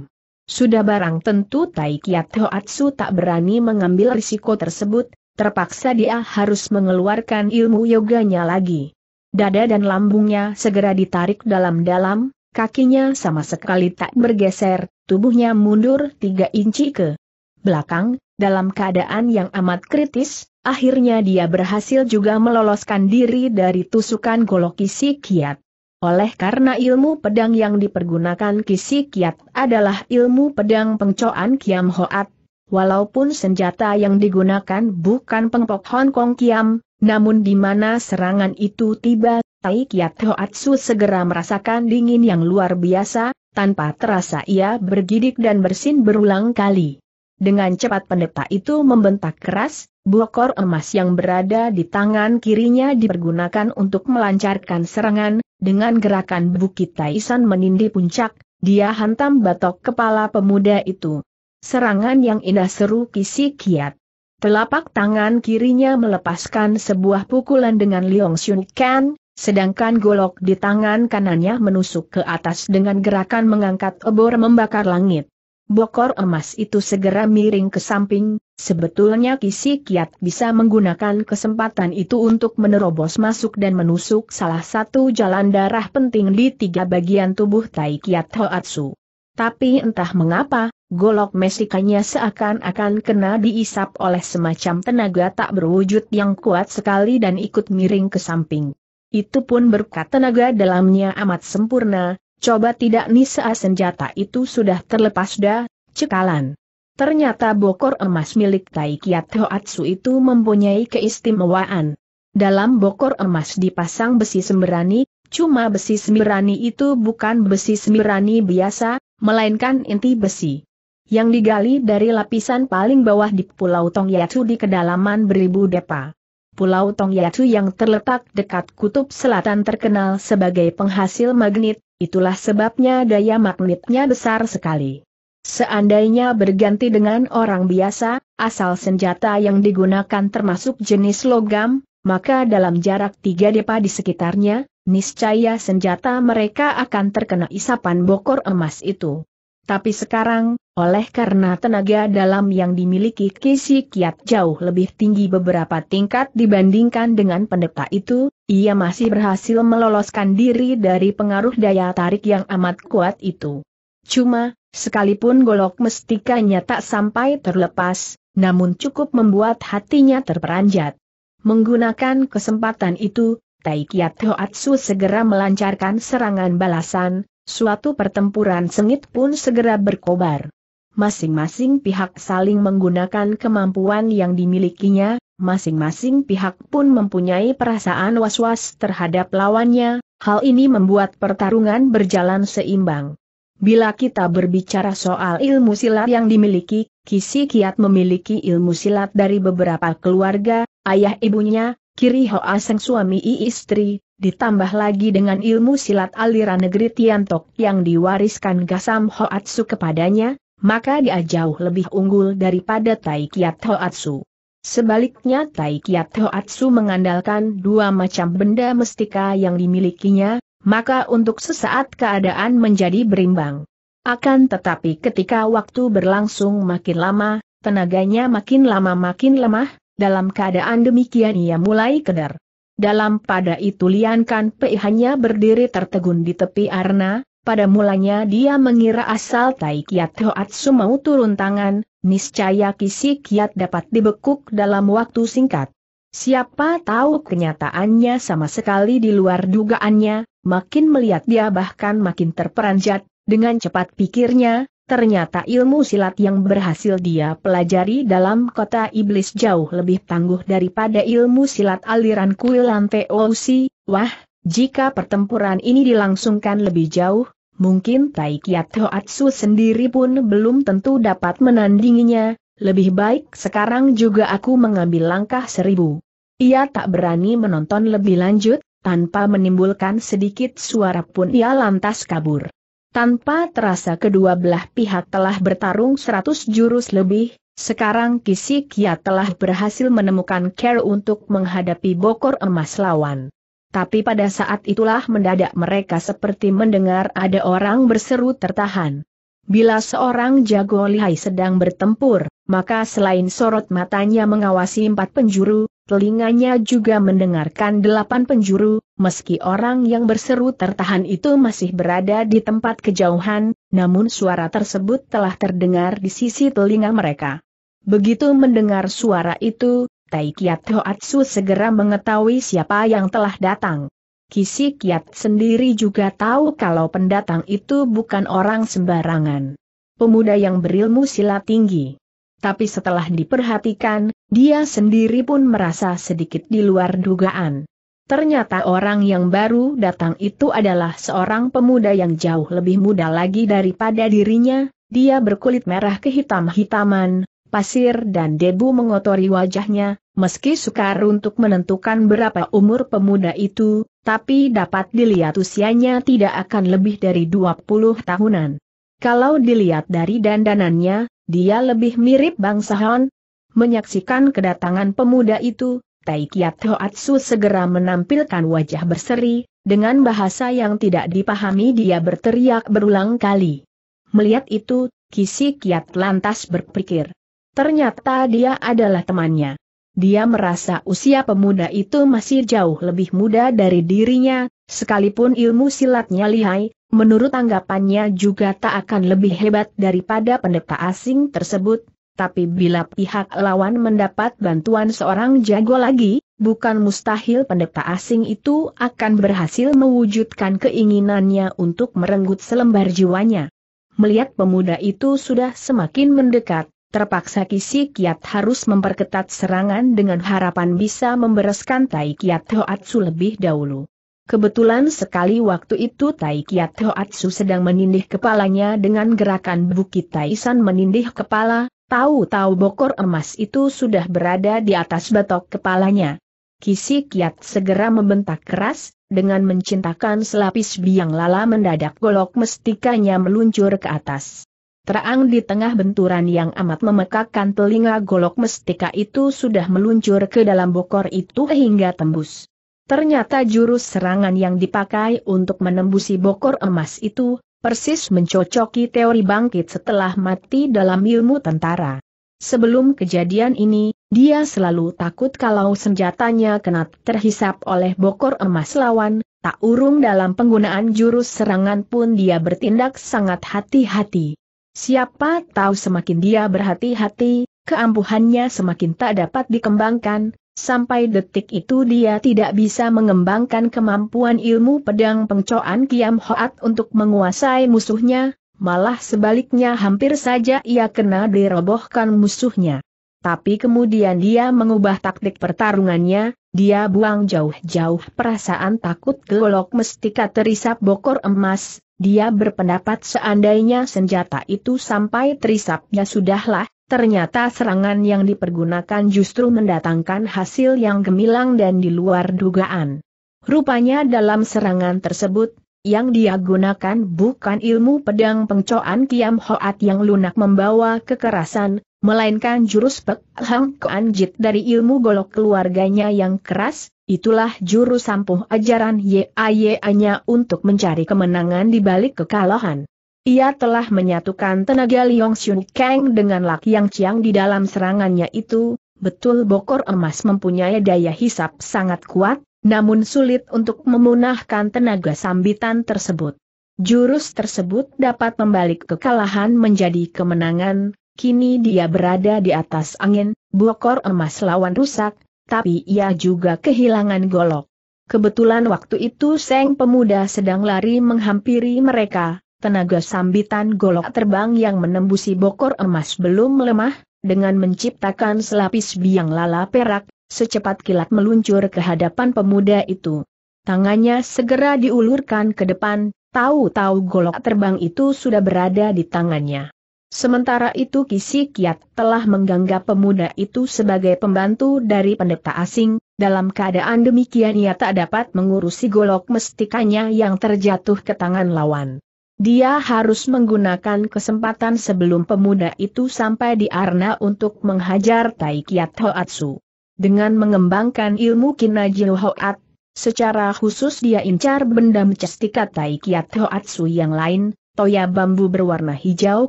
Sudah barang tentu Tai Kiat Hoatsu tak berani mengambil risiko tersebut, terpaksa dia harus mengeluarkan ilmu yoganya lagi. Dada dan lambungnya segera ditarik dalam-dalam, Kakinya sama sekali tak bergeser, tubuhnya mundur tiga inci ke belakang, dalam keadaan yang amat kritis, akhirnya dia berhasil juga meloloskan diri dari tusukan golok kisi kiat. Oleh karena ilmu pedang yang dipergunakan kisi kiat adalah ilmu pedang pengcoan kiam hoat, walaupun senjata yang digunakan bukan pengpok Hong Kong kiam, namun di mana serangan itu tiba, Tai Kiat Hoatsu segera merasakan dingin yang luar biasa, tanpa terasa ia bergidik dan bersin berulang kali. Dengan cepat pendeta itu membentak keras, bokor emas yang berada di tangan kirinya dipergunakan untuk melancarkan serangan, dengan gerakan Bukit Taisan menindih puncak, dia hantam batok kepala pemuda itu. Serangan yang indah seru kisi kiat. Telapak tangan kirinya melepaskan sebuah pukulan dengan Liong Xun Kan, sedangkan golok di tangan kanannya menusuk ke atas dengan gerakan mengangkat obor membakar langit. Bokor emas itu segera miring ke samping, sebetulnya Kisi Kiat bisa menggunakan kesempatan itu untuk menerobos masuk dan menusuk salah satu jalan darah penting di tiga bagian tubuh Tai Kiat Hoatsu. Tapi entah mengapa, golok mesikanya seakan-akan kena diisap oleh semacam tenaga tak berwujud yang kuat sekali dan ikut miring ke samping. Itu pun berkat tenaga dalamnya amat sempurna, coba tidak nisa senjata itu sudah terlepas dah, cekalan. Ternyata bokor emas milik Tai Kiat Hoatsu itu mempunyai keistimewaan. Dalam bokor emas dipasang besi sembrani, cuma besi sembrani itu bukan besi sembrani biasa, melainkan inti besi. Yang digali dari lapisan paling bawah di Pulau Tongyatsu di kedalaman beribu depa. Pulau Tongyatu yang terletak dekat kutub selatan terkenal sebagai penghasil magnet, itulah sebabnya daya magnetnya besar sekali. Seandainya berganti dengan orang biasa, asal senjata yang digunakan termasuk jenis logam, maka dalam jarak tiga depa di sekitarnya, niscaya senjata mereka akan terkena isapan bokor emas itu. Tapi sekarang, oleh karena tenaga dalam yang dimiliki Kisi Kiat jauh lebih tinggi beberapa tingkat dibandingkan dengan pendeta itu, ia masih berhasil meloloskan diri dari pengaruh daya tarik yang amat kuat itu. Cuma, sekalipun golok mestikanya tak sampai terlepas, namun cukup membuat hatinya terperanjat. Menggunakan kesempatan itu, Tai Kiat Hoatsu segera melancarkan serangan balasan, suatu pertempuran sengit pun segera berkobar masing-masing pihak saling menggunakan kemampuan yang dimilikinya, masing-masing pihak pun mempunyai perasaan was-was terhadap lawannya, hal ini membuat pertarungan berjalan seimbang. Bila kita berbicara soal ilmu silat yang dimiliki, Kisi Kiat memiliki ilmu silat dari beberapa keluarga, ayah ibunya, Kiri Hoa sang suami istri, ditambah lagi dengan ilmu silat aliran negeri Tiantok yang diwariskan Gasam Hoatsu kepadanya, maka dia jauh lebih unggul daripada Tai Kiat Hoatsu. Sebaliknya Tai Kiat Hoatsu mengandalkan dua macam benda mestika yang dimilikinya, maka untuk sesaat keadaan menjadi berimbang. Akan tetapi ketika waktu berlangsung makin lama, tenaganya makin lama makin lemah, dalam keadaan demikian ia mulai keder. Dalam pada itu Lian Kan Pei hanya berdiri tertegun di tepi arna, pada mulanya dia mengira asal Tai Kiat Hoatsu mau turun tangan, niscaya Kisi Kiat dapat dibekuk dalam waktu singkat. Siapa tahu kenyataannya sama sekali di luar dugaannya, makin melihat dia bahkan makin terperanjat, dengan cepat pikirnya, ternyata ilmu silat yang berhasil dia pelajari dalam kota iblis jauh lebih tangguh daripada ilmu silat aliran kuil Lante Ousi, wah, jika pertempuran ini dilangsungkan lebih jauh, Mungkin Tai Kiat Hoatsu sendiri pun belum tentu dapat menandinginya, lebih baik sekarang juga aku mengambil langkah seribu. Ia tak berani menonton lebih lanjut, tanpa menimbulkan sedikit suara pun ia lantas kabur. Tanpa terasa kedua belah pihak telah bertarung seratus jurus lebih, sekarang Kisi Kiat telah berhasil menemukan care untuk menghadapi bokor emas lawan. Tapi pada saat itulah mendadak mereka seperti mendengar ada orang berseru tertahan. Bila seorang jago lihai sedang bertempur, maka selain sorot matanya mengawasi empat penjuru, telinganya juga mendengarkan delapan penjuru, meski orang yang berseru tertahan itu masih berada di tempat kejauhan, namun suara tersebut telah terdengar di sisi telinga mereka. Begitu mendengar suara itu, Tai Kiat Hoatsu segera mengetahui siapa yang telah datang. Kisi Kiat sendiri juga tahu kalau pendatang itu bukan orang sembarangan. Pemuda yang berilmu silat tinggi. Tapi setelah diperhatikan, dia sendiri pun merasa sedikit di luar dugaan. Ternyata orang yang baru datang itu adalah seorang pemuda yang jauh lebih muda lagi daripada dirinya, dia berkulit merah kehitam-hitaman, pasir dan debu mengotori wajahnya, meski sukar untuk menentukan berapa umur pemuda itu, tapi dapat dilihat usianya tidak akan lebih dari 20 tahunan. Kalau dilihat dari dandanannya, dia lebih mirip bangsa Han. Menyaksikan kedatangan pemuda itu, Tai Kiat Hoatsu segera menampilkan wajah berseri, dengan bahasa yang tidak dipahami dia berteriak berulang kali. Melihat itu, Kisi Kiat lantas berpikir, Ternyata dia adalah temannya. Dia merasa usia pemuda itu masih jauh lebih muda dari dirinya, sekalipun ilmu silatnya lihai, menurut anggapannya juga tak akan lebih hebat daripada pendeta asing tersebut, tapi bila pihak lawan mendapat bantuan seorang jago lagi, bukan mustahil pendeta asing itu akan berhasil mewujudkan keinginannya untuk merenggut selembar jiwanya. Melihat pemuda itu sudah semakin mendekat, terpaksa Kisi Kiat harus memperketat serangan dengan harapan bisa membereskan Tai Kiat Hoatsu lebih dahulu. Kebetulan sekali waktu itu Tai Kiat Hoatsu sedang menindih kepalanya dengan gerakan Bukit Taisan menindih kepala, tahu-tahu bokor emas itu sudah berada di atas batok kepalanya. Kisi Kiat segera membentak keras, dengan mencintakan selapis biang lala mendadak golok mestikanya meluncur ke atas. Terang di tengah benturan yang amat memekakkan telinga golok mestika itu sudah meluncur ke dalam bokor itu hingga tembus. Ternyata jurus serangan yang dipakai untuk menembusi bokor emas itu, persis mencocoki teori bangkit setelah mati dalam ilmu tentara. Sebelum kejadian ini, dia selalu takut kalau senjatanya kena terhisap oleh bokor emas lawan, tak urung dalam penggunaan jurus serangan pun dia bertindak sangat hati-hati. Siapa tahu semakin dia berhati-hati, keampuhannya semakin tak dapat dikembangkan, sampai detik itu dia tidak bisa mengembangkan kemampuan ilmu pedang pengcoan Kiam Hoat untuk menguasai musuhnya, malah sebaliknya hampir saja ia kena dirobohkan musuhnya. Tapi kemudian dia mengubah taktik pertarungannya, dia buang jauh-jauh perasaan takut golok mestika terisap bokor emas, dia berpendapat seandainya senjata itu sampai terisap ya sudahlah, ternyata serangan yang dipergunakan justru mendatangkan hasil yang gemilang dan di luar dugaan. Rupanya dalam serangan tersebut, yang dia gunakan bukan ilmu pedang pengcoan Kiam Hoat yang lunak membawa kekerasan, melainkan jurus Pek Hang Koanjit dari ilmu golok keluarganya yang keras, itulah jurus sampuh ajaran YAYA-nya untuk mencari kemenangan di balik kekalahan. Ia telah menyatukan tenaga Liong Xun Kang dengan Lak Yang Chiang di dalam serangannya itu, betul bokor emas mempunyai daya hisap sangat kuat, namun sulit untuk memunahkan tenaga sambitan tersebut. Jurus tersebut dapat membalik kekalahan menjadi kemenangan, kini dia berada di atas angin, bokor emas lawan rusak, tapi ia juga kehilangan golok. Kebetulan waktu itu Seng pemuda sedang lari menghampiri mereka, tenaga sambitan golok terbang yang menembusi bokor emas belum melemah, dengan menciptakan selapis biang lala perak, secepat kilat meluncur ke hadapan pemuda itu. Tangannya segera diulurkan ke depan, tahu-tahu golok terbang itu sudah berada di tangannya. Sementara itu Kisi Kiat telah menganggap pemuda itu sebagai pembantu dari pendeta asing, dalam keadaan demikian ia tak dapat mengurusi golok mestikanya yang terjatuh ke tangan lawan. Dia harus menggunakan kesempatan sebelum pemuda itu sampai di Arna untuk menghajar Tai Kiat Hoatsu. Dengan mengembangkan ilmu Kinajil Hoat, secara khusus dia incar benda mecestika Tai Kiat Hoatsu yang lain, toya bambu berwarna hijau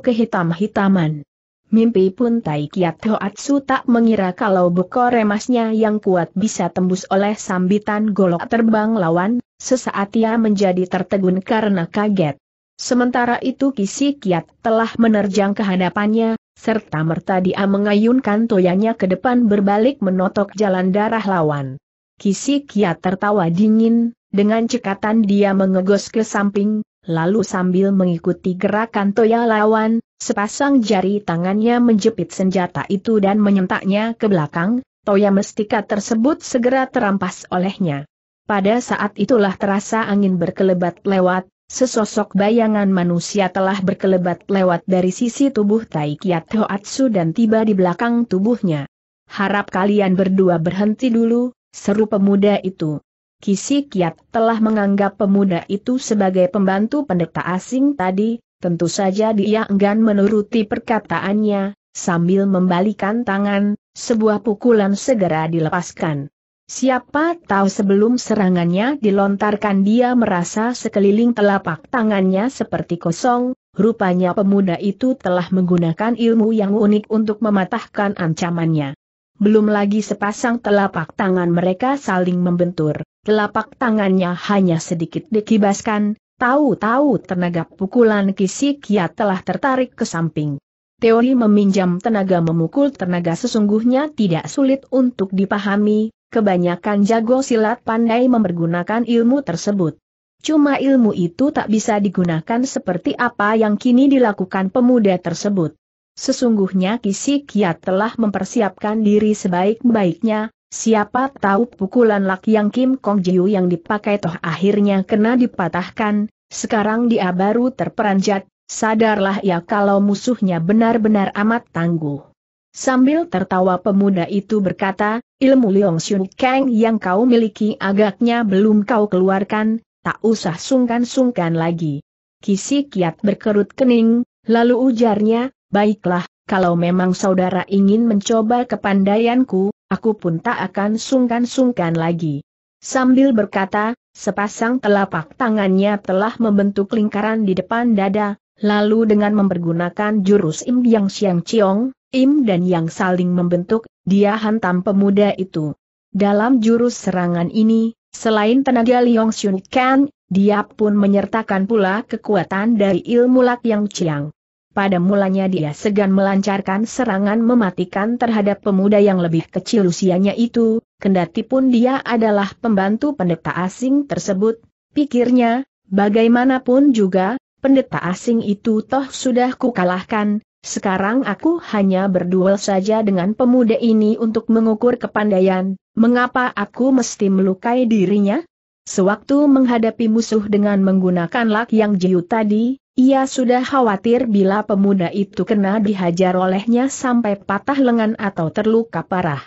kehitam-hitaman. Mimpi pun Tai Kiat Hoatsu tak mengira kalau buko remasnya yang kuat bisa tembus oleh sambitan golok terbang lawan, sesaat ia menjadi tertegun karena kaget. Sementara itu Kisi Kiat telah menerjang ke hadapannya, serta merta dia mengayunkan toyanya ke depan berbalik menotok jalan darah lawan. Kisi Kiat tertawa dingin, dengan cekatan dia mengegos ke samping, lalu sambil mengikuti gerakan toya lawan, sepasang jari tangannya menjepit senjata itu dan menyentaknya ke belakang, toya mestika tersebut segera terampas olehnya. Pada saat itulah terasa angin berkelebat lewat, Sesosok bayangan manusia telah berkelebat lewat dari sisi tubuh Tai Kiat Hoatsu dan tiba di belakang tubuhnya. Harap kalian berdua berhenti dulu, seru pemuda itu. Kisi Kiat telah menganggap pemuda itu sebagai pembantu pendeta asing tadi, tentu saja dia enggan menuruti perkataannya, sambil membalikan tangan, sebuah pukulan segera dilepaskan. Siapa tahu sebelum serangannya dilontarkan dia merasa sekeliling telapak tangannya seperti kosong, rupanya pemuda itu telah menggunakan ilmu yang unik untuk mematahkan ancamannya. Belum lagi sepasang telapak tangan mereka saling membentur, telapak tangannya hanya sedikit dikibaskan, tahu-tahu tenaga pukulan kisi kiat telah tertarik ke samping. Teori meminjam tenaga memukul tenaga sesungguhnya tidak sulit untuk dipahami, kebanyakan jago silat pandai mempergunakan ilmu tersebut. Cuma ilmu itu tak bisa digunakan seperti apa yang kini dilakukan pemuda tersebut. Sesungguhnya Kisi Kiat telah mempersiapkan diri sebaik-baiknya, siapa tahu pukulan Lak Yang Kim Kong Jiu yang dipakai toh akhirnya kena dipatahkan, sekarang dia baru terperanjat, sadarlah ya kalau musuhnya benar-benar amat tangguh. Sambil tertawa pemuda itu berkata, ilmu Leong Xun Kang yang kau miliki agaknya belum kau keluarkan, tak usah sungkan-sungkan lagi. Kisi Kiat berkerut kening, lalu ujarnya, baiklah, kalau memang saudara ingin mencoba kepandaianku, aku pun tak akan sungkan-sungkan lagi. Sambil berkata, sepasang telapak tangannya telah membentuk lingkaran di depan dada, lalu dengan mempergunakan jurus Im Yang Siang Ciong, Im dan Yang saling membentuk, dia hantam pemuda itu. Dalam jurus serangan ini, selain tenaga Liong Xun Kan, dia pun menyertakan pula kekuatan dari ilmu Lak Yang Chiang. Pada mulanya dia segan melancarkan serangan mematikan terhadap pemuda yang lebih kecil usianya itu, kendati pun dia adalah pembantu pendeta asing tersebut, pikirnya, bagaimanapun juga, pendeta asing itu toh sudah kukalahkan, sekarang aku hanya berduel saja dengan pemuda ini untuk mengukur kepandaian, mengapa aku mesti melukai dirinya? Sewaktu menghadapi musuh dengan menggunakan lak yang jiu tadi, ia sudah khawatir bila pemuda itu kena dihajar olehnya sampai patah lengan atau terluka parah.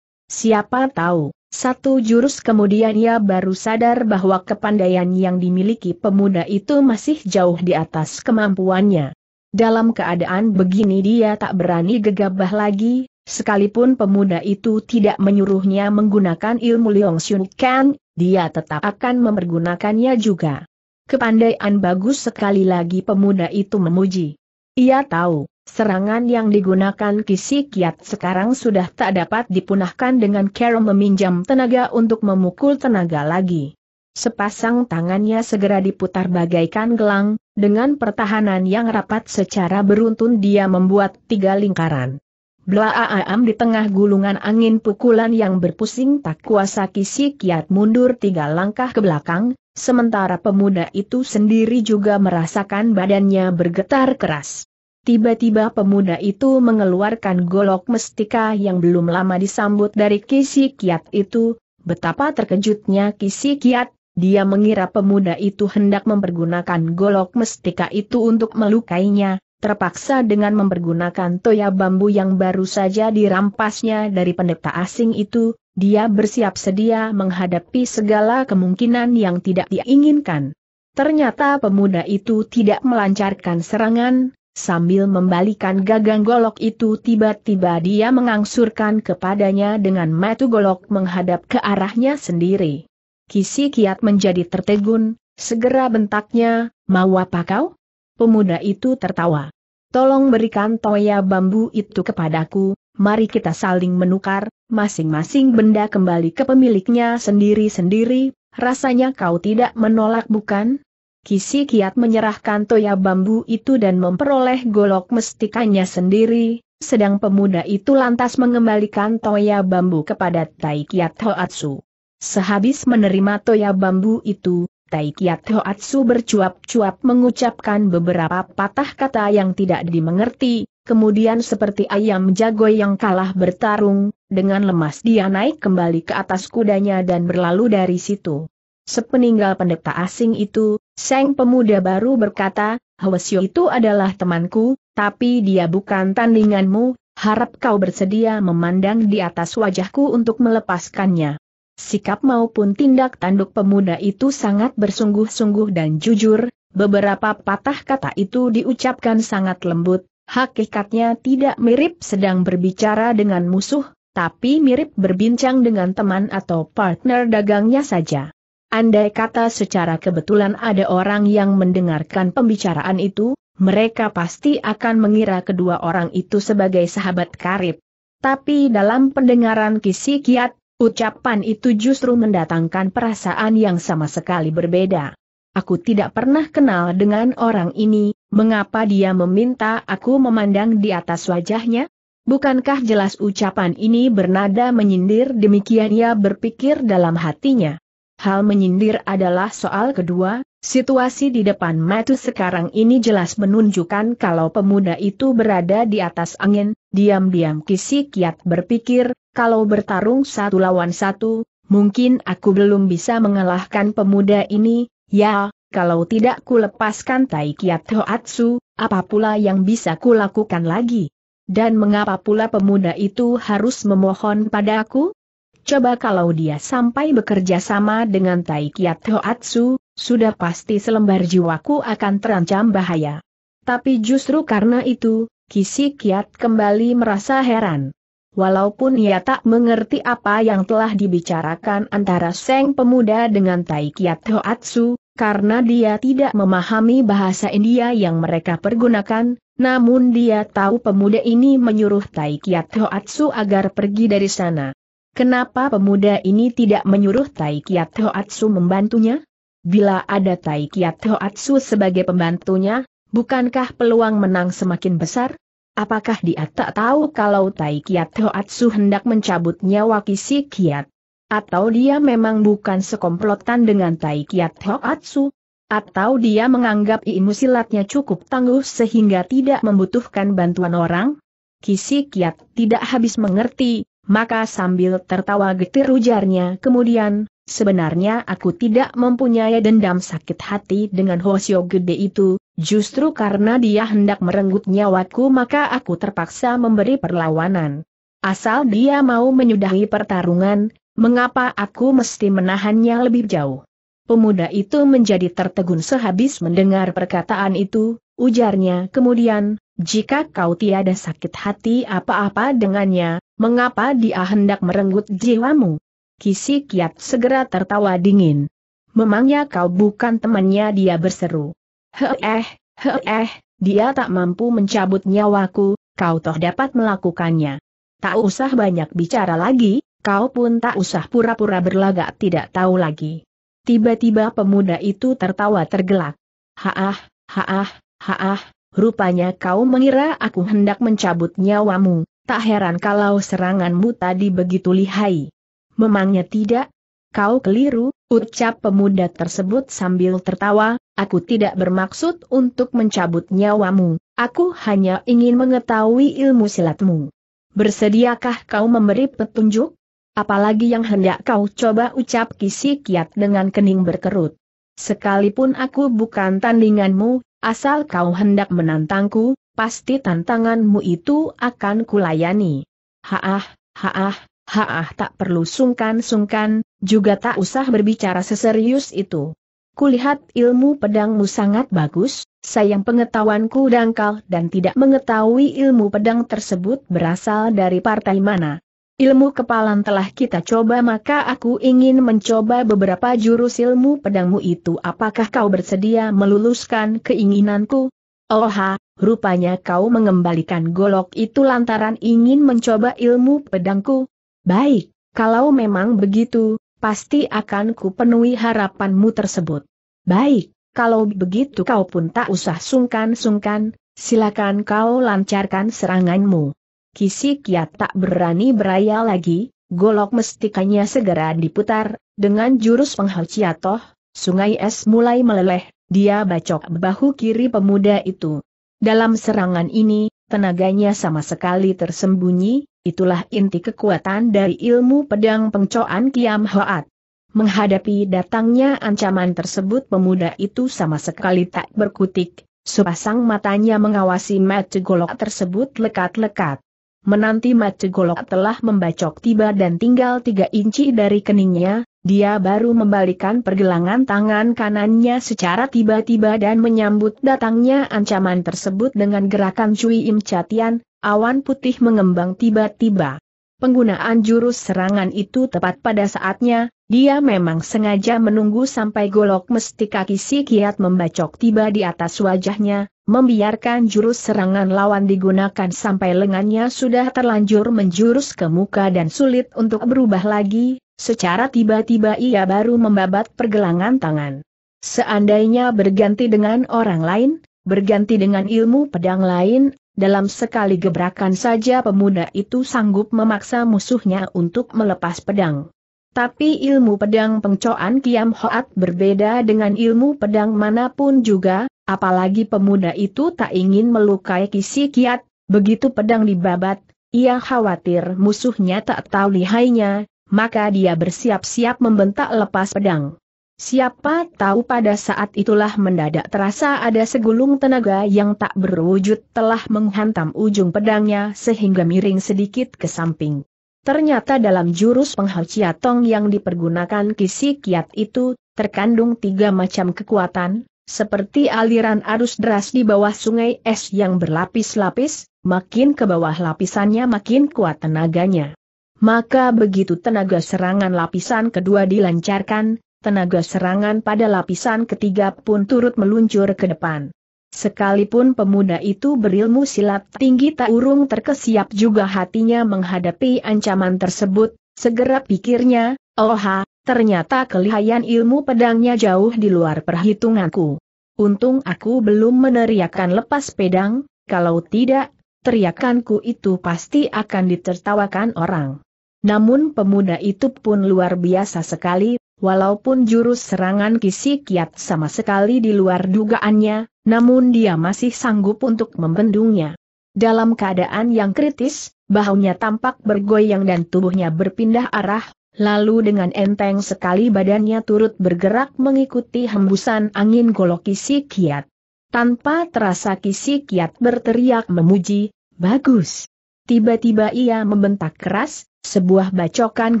Siapa tahu, satu jurus kemudian ia baru sadar bahwa kepandaian yang dimiliki pemuda itu masih jauh di atas kemampuannya. Dalam keadaan begini dia tak berani gegabah lagi, sekalipun pemuda itu tidak menyuruhnya menggunakan ilmu Leong Kan, dia tetap akan mempergunakannya juga. Kepandaian bagus sekali lagi pemuda itu memuji. Ia tahu, serangan yang digunakan Kisi Kiat sekarang sudah tak dapat dipunahkan dengan cara meminjam tenaga untuk memukul tenaga lagi. Sepasang tangannya segera diputar bagaikan gelang, dengan pertahanan yang rapat secara beruntun dia membuat tiga lingkaran. Blaaam di tengah gulungan angin pukulan yang berpusing tak kuasa Kisi Kiat mundur tiga langkah ke belakang, Sementara pemuda itu sendiri juga merasakan badannya bergetar keras. Tiba-tiba pemuda itu mengeluarkan golok mestika yang belum lama disambut dari Kisi Kiat itu, betapa terkejutnya Kisi Kiat, dia mengira pemuda itu hendak mempergunakan golok mestika itu untuk melukainya, terpaksa dengan mempergunakan toya bambu yang baru saja dirampasnya dari pendeta asing itu, dia bersiap sedia menghadapi segala kemungkinan yang tidak diinginkan. Ternyata pemuda itu tidak melancarkan serangan, sambil membalikan gagang golok itu tiba-tiba dia mengangsurkan kepadanya dengan matu golok menghadap ke arahnya sendiri. Kisi kiat menjadi tertegun, segera bentaknya, mau apa kau? Pemuda itu tertawa. Tolong berikan toya bambu itu kepadaku, mari kita saling menukar, masing-masing benda kembali ke pemiliknya sendiri-sendiri, rasanya kau tidak menolak bukan? Kisi Kiat menyerahkan toya bambu itu dan memperoleh golok mestikanya sendiri, sedang pemuda itu lantas mengembalikan toya bambu kepada Tai Kiat Hoatsu. Sehabis menerima toya bambu itu, Tai Kiat Hoatsu bercuap-cuap mengucapkan beberapa patah kata yang tidak dimengerti, kemudian seperti ayam jago yang kalah bertarung, dengan lemas dia naik kembali ke atas kudanya dan berlalu dari situ. Sepeninggal pendeta asing itu, Seng pemuda baru berkata, Hwasyo itu adalah temanku, tapi dia bukan tandinganmu, harap kau bersedia memandang di atas wajahku untuk melepaskannya. Sikap maupun tindak tanduk pemuda itu sangat bersungguh-sungguh dan jujur, beberapa patah kata itu diucapkan sangat lembut, hakikatnya tidak mirip sedang berbicara dengan musuh, tapi mirip berbincang dengan teman atau partner dagangnya saja. Andai kata secara kebetulan ada orang yang mendengarkan pembicaraan itu, mereka pasti akan mengira kedua orang itu sebagai sahabat karib. Tapi dalam pendengaran kisi kiat, ucapan itu justru mendatangkan perasaan yang sama sekali berbeda. Aku tidak pernah kenal dengan orang ini, mengapa dia meminta aku memandang di atas wajahnya? Bukankah jelas ucapan ini bernada menyindir demikian ia berpikir dalam hatinya. Hal menyindir adalah soal kedua, situasi di depan matu sekarang ini jelas menunjukkan kalau pemuda itu berada di atas angin, diam-diam kisi kiat berpikir, kalau bertarung satu lawan satu, mungkin aku belum bisa mengalahkan pemuda ini, ya, kalau tidak ku lepaskan Tai Kiat Hoatsu, apa pula yang bisa ku lakukan lagi? Dan mengapa pula pemuda itu harus memohon padaku? Coba kalau dia sampai bekerja sama dengan Tai Kiat Hoatsu, sudah pasti selembar jiwaku akan terancam bahaya. Tapi justru karena itu, Kisi Kiat kembali merasa heran. Walaupun ia tak mengerti apa yang telah dibicarakan antara Seng Pemuda dengan Tai Kiat Hoatsu, karena dia tidak memahami bahasa India yang mereka pergunakan, namun dia tahu pemuda ini menyuruh Tai Kiat Hoatsu agar pergi dari sana. Kenapa pemuda ini tidak menyuruh Tai Kiat Hoatsu membantunya? Bila ada Tai Kiat Hoatsu sebagai pembantunya, bukankah peluang menang semakin besar? Apakah dia tak tahu kalau Tai Kiat Hoatsu hendak mencabut nyawa Kisi Kiat? Atau dia memang bukan sekomplotan dengan Tai Kiat Hoatsu? Atau dia menganggap ilmu silatnya cukup tangguh sehingga tidak membutuhkan bantuan orang? Kisi Kiat tidak habis mengerti, maka sambil tertawa getir ujarnya kemudian, Sebenarnya aku tidak mempunyai dendam sakit hati dengan Hosio gede itu, justru karena dia hendak merenggut nyawaku maka aku terpaksa memberi perlawanan. Asal dia mau menyudahi pertarungan, mengapa aku mesti menahannya lebih jauh? Pemuda itu menjadi tertegun sehabis mendengar perkataan itu, ujarnya kemudian, jika kau tiada sakit hati apa-apa dengannya, mengapa dia hendak merenggut jiwamu? Kisi Kiat segera tertawa dingin. Memangnya kau bukan temannya dia berseru. Heeh, heeh, dia tak mampu mencabut nyawaku, kau toh dapat melakukannya. Tak usah banyak bicara lagi, kau pun tak usah pura-pura berlagak tidak tahu lagi. Tiba-tiba pemuda itu tertawa tergelak. Haah, haah, haah, rupanya kau mengira aku hendak mencabut nyawamu, tak heran kalau seranganmu tadi begitu lihai. Memangnya tidak? Kau keliru, ucap pemuda tersebut sambil tertawa, aku tidak bermaksud untuk mencabut nyawamu, aku hanya ingin mengetahui ilmu silatmu. Bersediakah kau memberi petunjuk? Apalagi yang hendak kau coba ucap kisi kiat dengan kening berkerut. Sekalipun aku bukan tandinganmu, asal kau hendak menantangku, pasti tantanganmu itu akan kulayani. Haah, haah, Haah tak perlu sungkan-sungkan, juga tak usah berbicara seserius itu. Kulihat ilmu pedangmu sangat bagus, sayang pengetahuanku dangkal dan tidak mengetahui ilmu pedang tersebut berasal dari partai mana. Ilmu kepalan telah kita coba maka aku ingin mencoba beberapa jurus ilmu pedangmu itu apakah kau bersedia meluluskan keinginanku? Oha, rupanya kau mengembalikan golok itu lantaran ingin mencoba ilmu pedangku, Baik, kalau memang begitu, pasti akan kupenuhi harapanmu tersebut. Baik, kalau begitu kau pun tak usah sungkan-sungkan, silakan kau lancarkan seranganmu. Kisi Kiat tak berani beraya lagi, golok mestikanya segera diputar, dengan jurus penghauciatoh, sungai es mulai meleleh, dia bacok bahu kiri pemuda itu. Dalam serangan ini, tenaganya sama sekali tersembunyi, itulah inti kekuatan dari ilmu pedang pengcoan Kiam Hoat. Menghadapi datangnya ancaman tersebut pemuda itu sama sekali tak berkutik, sepasang matanya mengawasi mata golok tersebut lekat-lekat. Menanti mata golok telah membacok tiba dan tinggal tiga inci dari keningnya, dia baru membalikan pergelangan tangan kanannya secara tiba-tiba dan menyambut datangnya ancaman tersebut dengan gerakan Cui Im Chatian, Awan putih mengembang tiba-tiba. Penggunaan jurus serangan itu tepat pada saatnya, dia memang sengaja menunggu sampai golok mesti kaki si kiat membacok tiba di atas wajahnya, membiarkan jurus serangan lawan digunakan sampai lengannya sudah terlanjur menjurus ke muka dan sulit untuk berubah lagi, secara tiba-tiba ia baru membabat pergelangan tangan. Seandainya berganti dengan orang lain, berganti dengan ilmu pedang lain, dalam sekali gebrakan saja pemuda itu sanggup memaksa musuhnya untuk melepas pedang. Tapi ilmu pedang pengcoan Kiam Hoat berbeda dengan ilmu pedang mana pun juga, apalagi pemuda itu tak ingin melukai kisi kiat, begitu pedang dibabat, ia khawatir musuhnya tak tahu lihainya, maka dia bersiap-siap membentak lepas pedang. Siapa tahu pada saat itulah mendadak terasa ada segulung tenaga yang tak berwujud telah menghantam ujung pedangnya sehingga miring sedikit ke samping. Ternyata dalam jurus penghauciatong yang dipergunakan kisi kiat itu, terkandung tiga macam kekuatan, seperti aliran arus deras di bawah sungai es yang berlapis-lapis, makin ke bawah lapisannya makin kuat tenaganya. Maka begitu tenaga serangan lapisan kedua dilancarkan, tenaga serangan pada lapisan ketiga pun turut meluncur ke depan. Sekalipun pemuda itu berilmu silat tinggi tak urung terkesiap juga hatinya menghadapi ancaman tersebut, segera pikirnya, oha, ternyata kelihayan ilmu pedangnya jauh di luar perhitunganku. Untung aku belum meneriakan lepas pedang, kalau tidak, teriakanku itu pasti akan ditertawakan orang. Namun pemuda itu pun luar biasa sekali, walaupun jurus serangan kisi kiat sama sekali di luar dugaannya, namun dia masih sanggup untuk membendungnya. Dalam keadaan yang kritis, bahunya tampak bergoyang dan tubuhnya berpindah arah, Lalu dengan enteng sekali badannya turut bergerak mengikuti hembusan angin golok kisi kiat. Tanpa terasa kisi kiat berteriak memuji, bagus. Tiba-tiba ia membentak keras, sebuah bacokan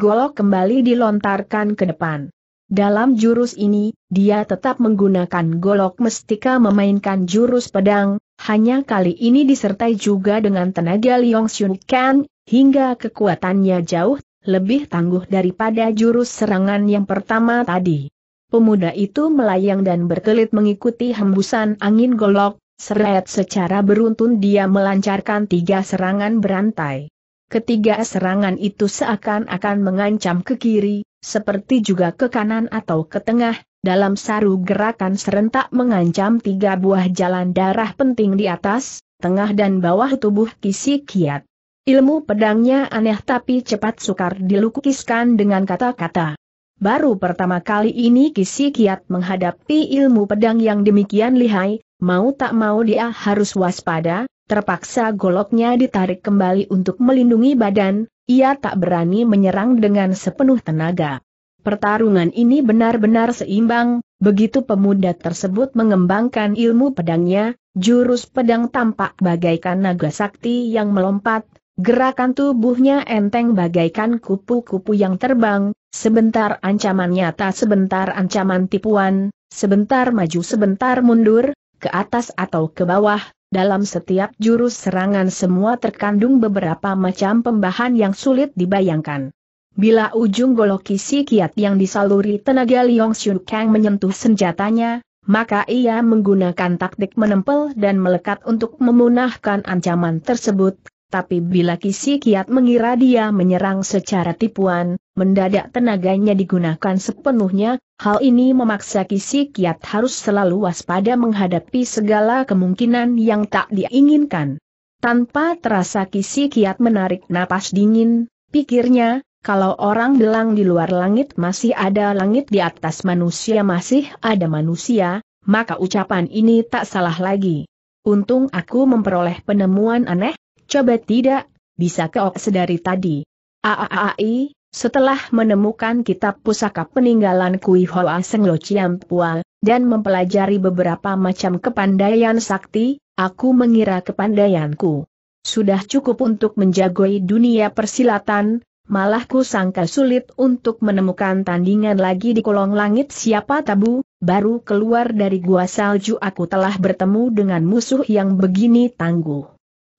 golok kembali dilontarkan ke depan. Dalam jurus ini, dia tetap menggunakan golok mestika memainkan jurus pedang, hanya kali ini disertai juga dengan tenaga Liong Xun Kan, hingga kekuatannya jauh lebih tangguh daripada jurus serangan yang pertama tadi. Pemuda itu melayang dan berkelit mengikuti hembusan angin golok, seret secara beruntun dia melancarkan tiga serangan berantai. Ketiga serangan itu seakan-akan mengancam ke kiri, seperti juga ke kanan atau ke tengah, dalam saru gerakan serentak mengancam tiga buah jalan darah penting di atas, tengah dan bawah tubuh kisi kiat. Ilmu pedangnya aneh tapi cepat sukar dilukiskan dengan kata-kata. Baru pertama kali ini Kisi Kiat menghadapi ilmu pedang yang demikian lihai, mau tak mau dia harus waspada, terpaksa goloknya ditarik kembali untuk melindungi badan, ia tak berani menyerang dengan sepenuh tenaga. Pertarungan ini benar-benar seimbang, begitu pemuda tersebut mengembangkan ilmu pedangnya, jurus pedang tampak bagaikan naga sakti yang melompat, Gerakan tubuhnya enteng bagaikan kupu-kupu yang terbang, sebentar ancaman nyata sebentar ancaman tipuan, sebentar maju sebentar mundur, ke atas atau ke bawah, dalam setiap jurus serangan semua terkandung beberapa macam pembahan yang sulit dibayangkan. Bila ujung golok kisi kiat yang disaluri tenaga Liong Xiu Kang menyentuh senjatanya, maka ia menggunakan taktik menempel dan melekat untuk memunahkan ancaman tersebut, tapi bila Kisi Kiat mengira dia menyerang secara tipuan, mendadak tenaganya digunakan sepenuhnya, hal ini memaksa Kisi Kiat harus selalu waspada menghadapi segala kemungkinan yang tak diinginkan. Tanpa terasa Kisi Kiat menarik napas dingin, pikirnya, kalau orang bilang di luar langit masih ada langit di atas manusia masih ada manusia, maka ucapan ini tak salah lagi. Untung aku memperoleh penemuan aneh, Coba tidak, bisa keok sedari tadi. Aaai, setelah menemukan kitab pusaka peninggalan Kui Hoa Seng Lo Pua, dan mempelajari beberapa macam kepandaian sakti, aku mengira kepandaianku sudah cukup untuk menjagoi dunia persilatan, malah ku sangka sulit untuk menemukan tandingan lagi di kolong langit siapa tabu, baru keluar dari gua salju aku telah bertemu dengan musuh yang begini tangguh.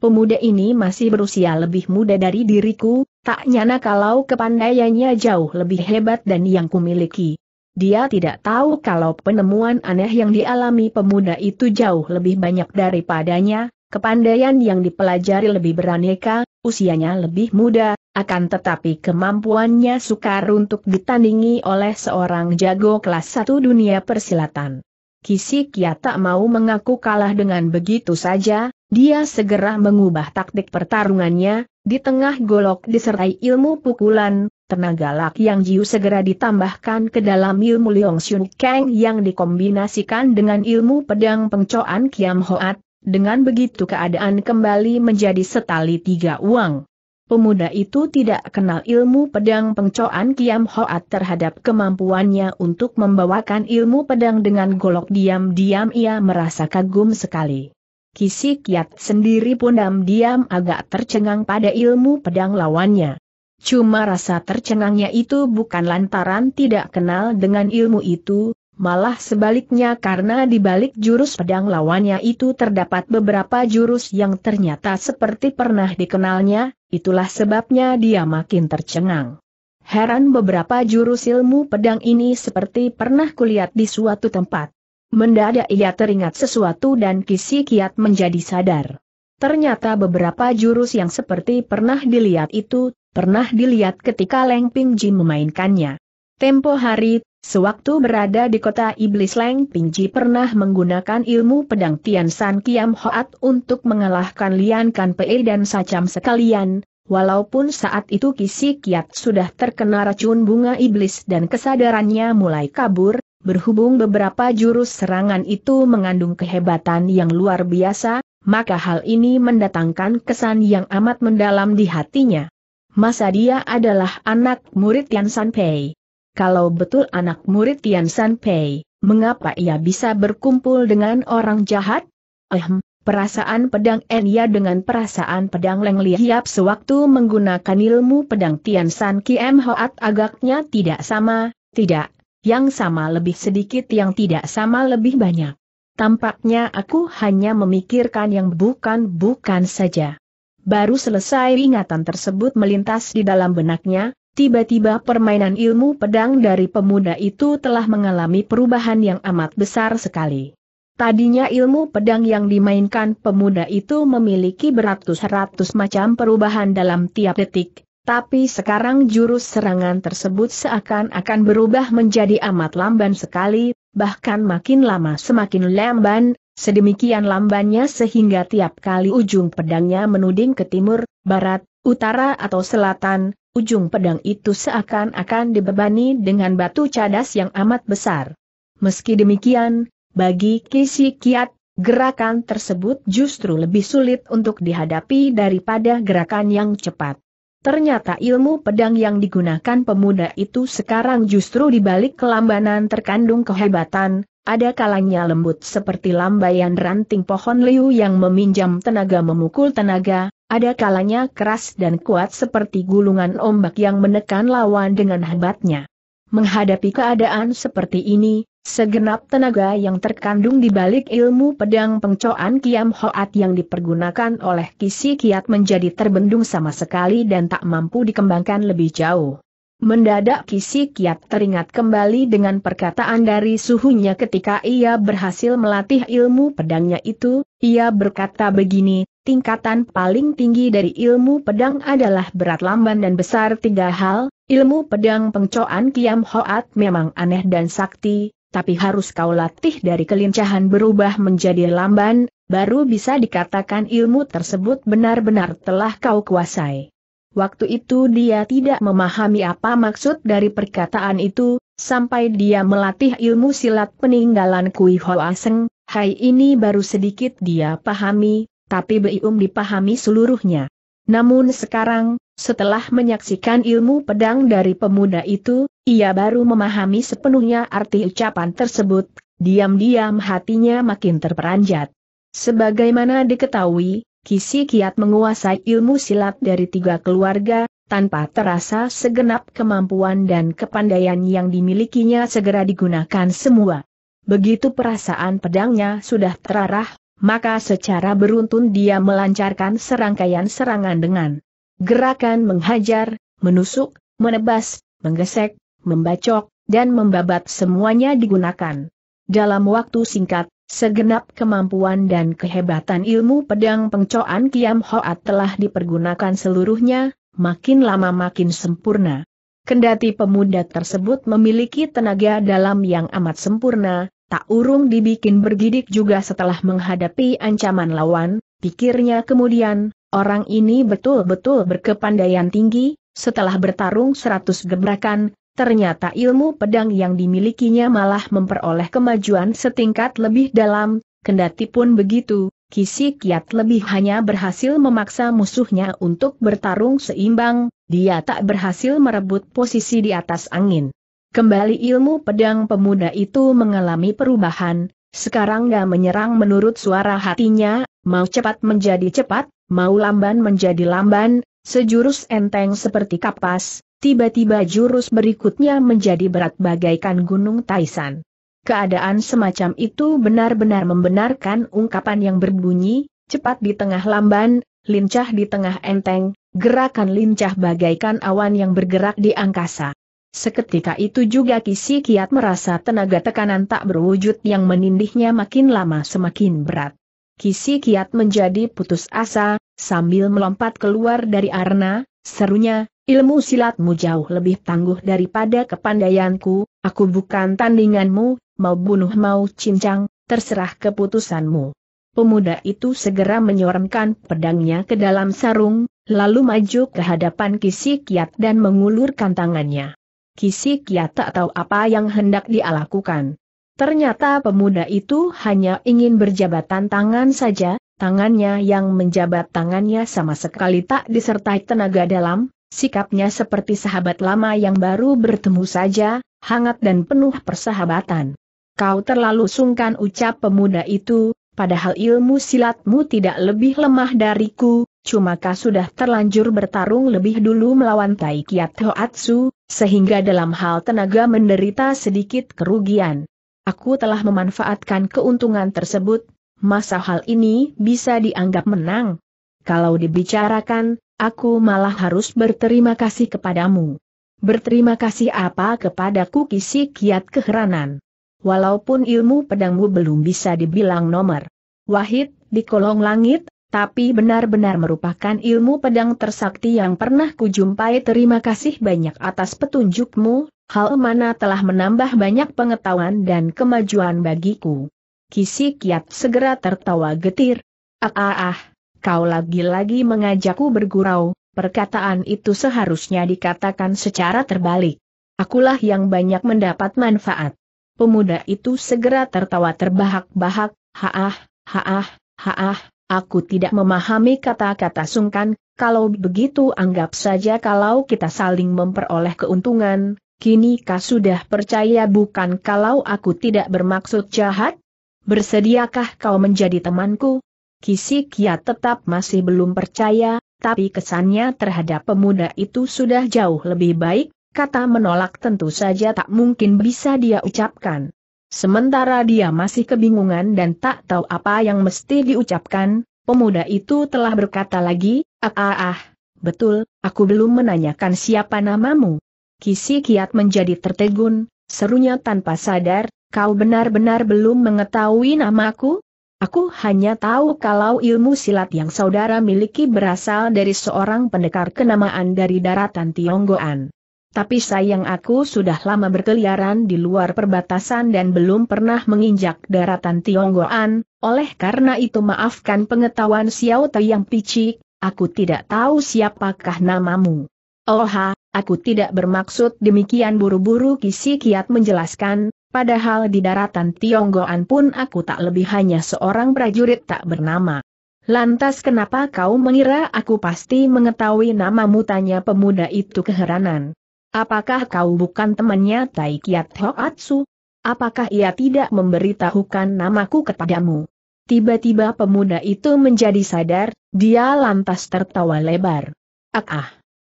Pemuda ini masih berusia lebih muda dari diriku, tak nyana kalau kepandaiannya jauh lebih hebat dan yang kumiliki. Dia tidak tahu kalau penemuan aneh yang dialami pemuda itu jauh lebih banyak daripadanya, kepandaian yang dipelajari lebih beraneka, usianya lebih muda, akan tetapi kemampuannya sukar untuk ditandingi oleh seorang jago kelas satu dunia persilatan. Kisi Kia tak mau mengaku kalah dengan begitu saja, dia segera mengubah taktik pertarungannya, di tengah golok disertai ilmu pukulan, tenaga lak yang jiu segera ditambahkan ke dalam ilmu Liong Xun Kang yang dikombinasikan dengan ilmu pedang pengcoan Kiam Hoat, dengan begitu keadaan kembali menjadi setali tiga uang. Pemuda itu tidak kenal ilmu pedang pengcoan Kiam Hoat terhadap kemampuannya untuk membawakan ilmu pedang dengan golok diam-diam ia merasa kagum sekali. Kisi Kiat sendiri pun diam-diam agak tercengang pada ilmu pedang lawannya. Cuma rasa tercengangnya itu bukan lantaran tidak kenal dengan ilmu itu, malah sebaliknya karena di balik jurus pedang lawannya itu terdapat beberapa jurus yang ternyata seperti pernah dikenalnya, itulah sebabnya dia makin tercengang. Heran beberapa jurus ilmu pedang ini seperti pernah kulihat di suatu tempat. Mendadak ia teringat sesuatu dan kisi kiat menjadi sadar. Ternyata beberapa jurus yang seperti pernah dilihat itu, pernah dilihat ketika Leng Pingji memainkannya. Tempo hari, Sewaktu berada di kota iblis Leng Pingji pernah menggunakan ilmu pedang Tian San Kiam Hoat untuk mengalahkan Lian Kan Pei dan Sacam sekalian, walaupun saat itu Kisi Kiat sudah terkena racun bunga iblis dan kesadarannya mulai kabur, berhubung beberapa jurus serangan itu mengandung kehebatan yang luar biasa, maka hal ini mendatangkan kesan yang amat mendalam di hatinya. Masa dia adalah anak murid Tian San Pei kalau betul anak murid Tian San Pei, mengapa ia bisa berkumpul dengan orang jahat? Ehm, perasaan pedang Enya dengan perasaan pedang Leng Hiap sewaktu menggunakan ilmu pedang Tian San Kiem Hoat agaknya tidak sama, tidak, yang sama lebih sedikit yang tidak sama lebih banyak. Tampaknya aku hanya memikirkan yang bukan-bukan saja. Baru selesai ingatan tersebut melintas di dalam benaknya, Tiba-tiba permainan ilmu pedang dari pemuda itu telah mengalami perubahan yang amat besar sekali. Tadinya ilmu pedang yang dimainkan pemuda itu memiliki beratus-ratus macam perubahan dalam tiap detik, tapi sekarang jurus serangan tersebut seakan-akan berubah menjadi amat lamban sekali, bahkan makin lama semakin lamban, sedemikian lambannya sehingga tiap kali ujung pedangnya menuding ke timur, barat, utara atau selatan, ujung pedang itu seakan-akan dibebani dengan batu cadas yang amat besar. Meski demikian, bagi Kisi Kiat, gerakan tersebut justru lebih sulit untuk dihadapi daripada gerakan yang cepat. Ternyata ilmu pedang yang digunakan pemuda itu sekarang justru dibalik kelambanan terkandung kehebatan, ada kalanya lembut seperti lambaian ranting pohon liu yang meminjam tenaga memukul tenaga, ada kalanya keras dan kuat seperti gulungan ombak yang menekan lawan dengan hebatnya. Menghadapi keadaan seperti ini, segenap tenaga yang terkandung di balik ilmu pedang pengcoan Kiam Hoat yang dipergunakan oleh Kisi Kiat menjadi terbendung sama sekali dan tak mampu dikembangkan lebih jauh. Mendadak Kisi Kiat teringat kembali dengan perkataan dari suhunya ketika ia berhasil melatih ilmu pedangnya itu, ia berkata begini, tingkatan paling tinggi dari ilmu pedang adalah berat lamban dan besar tiga hal, ilmu pedang pengcoan Kiam Hoat memang aneh dan sakti, tapi harus kau latih dari kelincahan berubah menjadi lamban, baru bisa dikatakan ilmu tersebut benar-benar telah kau kuasai. Waktu itu dia tidak memahami apa maksud dari perkataan itu, sampai dia melatih ilmu silat peninggalan Kui Hoa Seng, hai ini baru sedikit dia pahami, tapi Beiyum dipahami seluruhnya. Namun sekarang, setelah menyaksikan ilmu pedang dari pemuda itu, ia baru memahami sepenuhnya arti ucapan tersebut, diam-diam hatinya makin terperanjat. Sebagaimana diketahui, Kisi Kiat menguasai ilmu silat dari tiga keluarga, tanpa terasa segenap kemampuan dan kepandaian yang dimilikinya segera digunakan semua. Begitu perasaan pedangnya sudah terarah, maka secara beruntun dia melancarkan serangkaian serangan dengan gerakan menghajar, menusuk, menebas, menggesek, membacok, dan membabat semuanya digunakan. Dalam waktu singkat, segenap kemampuan dan kehebatan ilmu pedang pengcoan Kiam Hoat telah dipergunakan seluruhnya, makin lama makin sempurna. Kendati pemuda tersebut memiliki tenaga dalam yang amat sempurna, Tak urung dibikin bergidik juga setelah menghadapi ancaman lawan, pikirnya kemudian, orang ini betul-betul berkepandaian tinggi, setelah bertarung seratus gebrakan, ternyata ilmu pedang yang dimilikinya malah memperoleh kemajuan setingkat lebih dalam, kendati pun begitu, Kisi Kiat lebih hanya berhasil memaksa musuhnya untuk bertarung seimbang, dia tak berhasil merebut posisi di atas angin. Kembali ilmu pedang pemuda itu mengalami perubahan, sekarang gak menyerang menurut suara hatinya, mau cepat menjadi cepat, mau lamban menjadi lamban, sejurus enteng seperti kapas, tiba-tiba jurus berikutnya menjadi berat bagaikan gunung Taisan. Keadaan semacam itu benar-benar membenarkan ungkapan yang berbunyi, cepat di tengah lamban, lincah di tengah enteng, gerakan lincah bagaikan awan yang bergerak di angkasa. Seketika itu juga Kisi Kiat merasa tenaga tekanan tak berwujud yang menindihnya makin lama semakin berat. Kisi Kiat menjadi putus asa, sambil melompat keluar dari arena, serunya, ilmu silatmu jauh lebih tangguh daripada kepandaianku, aku bukan tandinganmu, mau bunuh mau cincang, terserah keputusanmu. Pemuda itu segera menyorongkan pedangnya ke dalam sarung, lalu maju ke hadapan Kisi Kiat dan mengulurkan tangannya. Kisi Kiat tak tahu apa yang hendak dia lakukan. Ternyata pemuda itu hanya ingin berjabatan tangan saja, tangannya yang menjabat tangannya sama sekali tak disertai tenaga dalam, sikapnya seperti sahabat lama yang baru bertemu saja, hangat dan penuh persahabatan. Kau terlalu sungkan ucap pemuda itu, padahal ilmu silatmu tidak lebih lemah dariku, cuma kau sudah terlanjur bertarung lebih dulu melawan Tai Kiat Hoatsu, sehingga dalam hal tenaga menderita sedikit kerugian. Aku telah memanfaatkan keuntungan tersebut, masa hal ini bisa dianggap menang. Kalau dibicarakan, aku malah harus berterima kasih kepadamu. Berterima kasih apa kepadaku kisi kiat keheranan. Walaupun ilmu pedangmu belum bisa dibilang nomor wahid di kolong langit, tapi benar-benar merupakan ilmu pedang tersakti yang pernah kujumpai terima kasih banyak atas petunjukmu, hal mana telah menambah banyak pengetahuan dan kemajuan bagiku. Kisi Kiat segera tertawa getir. Ah ah ah, kau lagi-lagi mengajakku bergurau, perkataan itu seharusnya dikatakan secara terbalik. Akulah yang banyak mendapat manfaat. Pemuda itu segera tertawa terbahak-bahak, haah, haah, haah, aku tidak memahami kata-kata sungkan, kalau begitu anggap saja kalau kita saling memperoleh keuntungan, kini kau sudah percaya bukan kalau aku tidak bermaksud jahat? Bersediakah kau menjadi temanku? Kisi Kia tetap masih belum percaya, tapi kesannya terhadap pemuda itu sudah jauh lebih baik, Kata menolak tentu saja tak mungkin bisa dia ucapkan. Sementara dia masih kebingungan dan tak tahu apa yang mesti diucapkan, pemuda itu telah berkata lagi, ah ah ah, betul, aku belum menanyakan siapa namamu. Kisi kiat menjadi tertegun, serunya tanpa sadar, kau benar-benar belum mengetahui namaku? Aku hanya tahu kalau ilmu silat yang saudara miliki berasal dari seorang pendekar kenamaan dari daratan Tionggoan tapi sayang aku sudah lama berkeliaran di luar perbatasan dan belum pernah menginjak daratan Tionggoan, oleh karena itu maafkan pengetahuan Xiao Tai yang picik, aku tidak tahu siapakah namamu. Oh ha, aku tidak bermaksud demikian buru-buru Kisi Kiat menjelaskan, padahal di daratan Tionggoan pun aku tak lebih hanya seorang prajurit tak bernama. Lantas kenapa kau mengira aku pasti mengetahui namamu tanya pemuda itu keheranan. Apakah kau bukan temannya Tai Kiat Hoatsu? Apakah ia tidak memberitahukan namaku kepadamu? Tiba-tiba pemuda itu menjadi sadar, dia lantas tertawa lebar. Ah ah!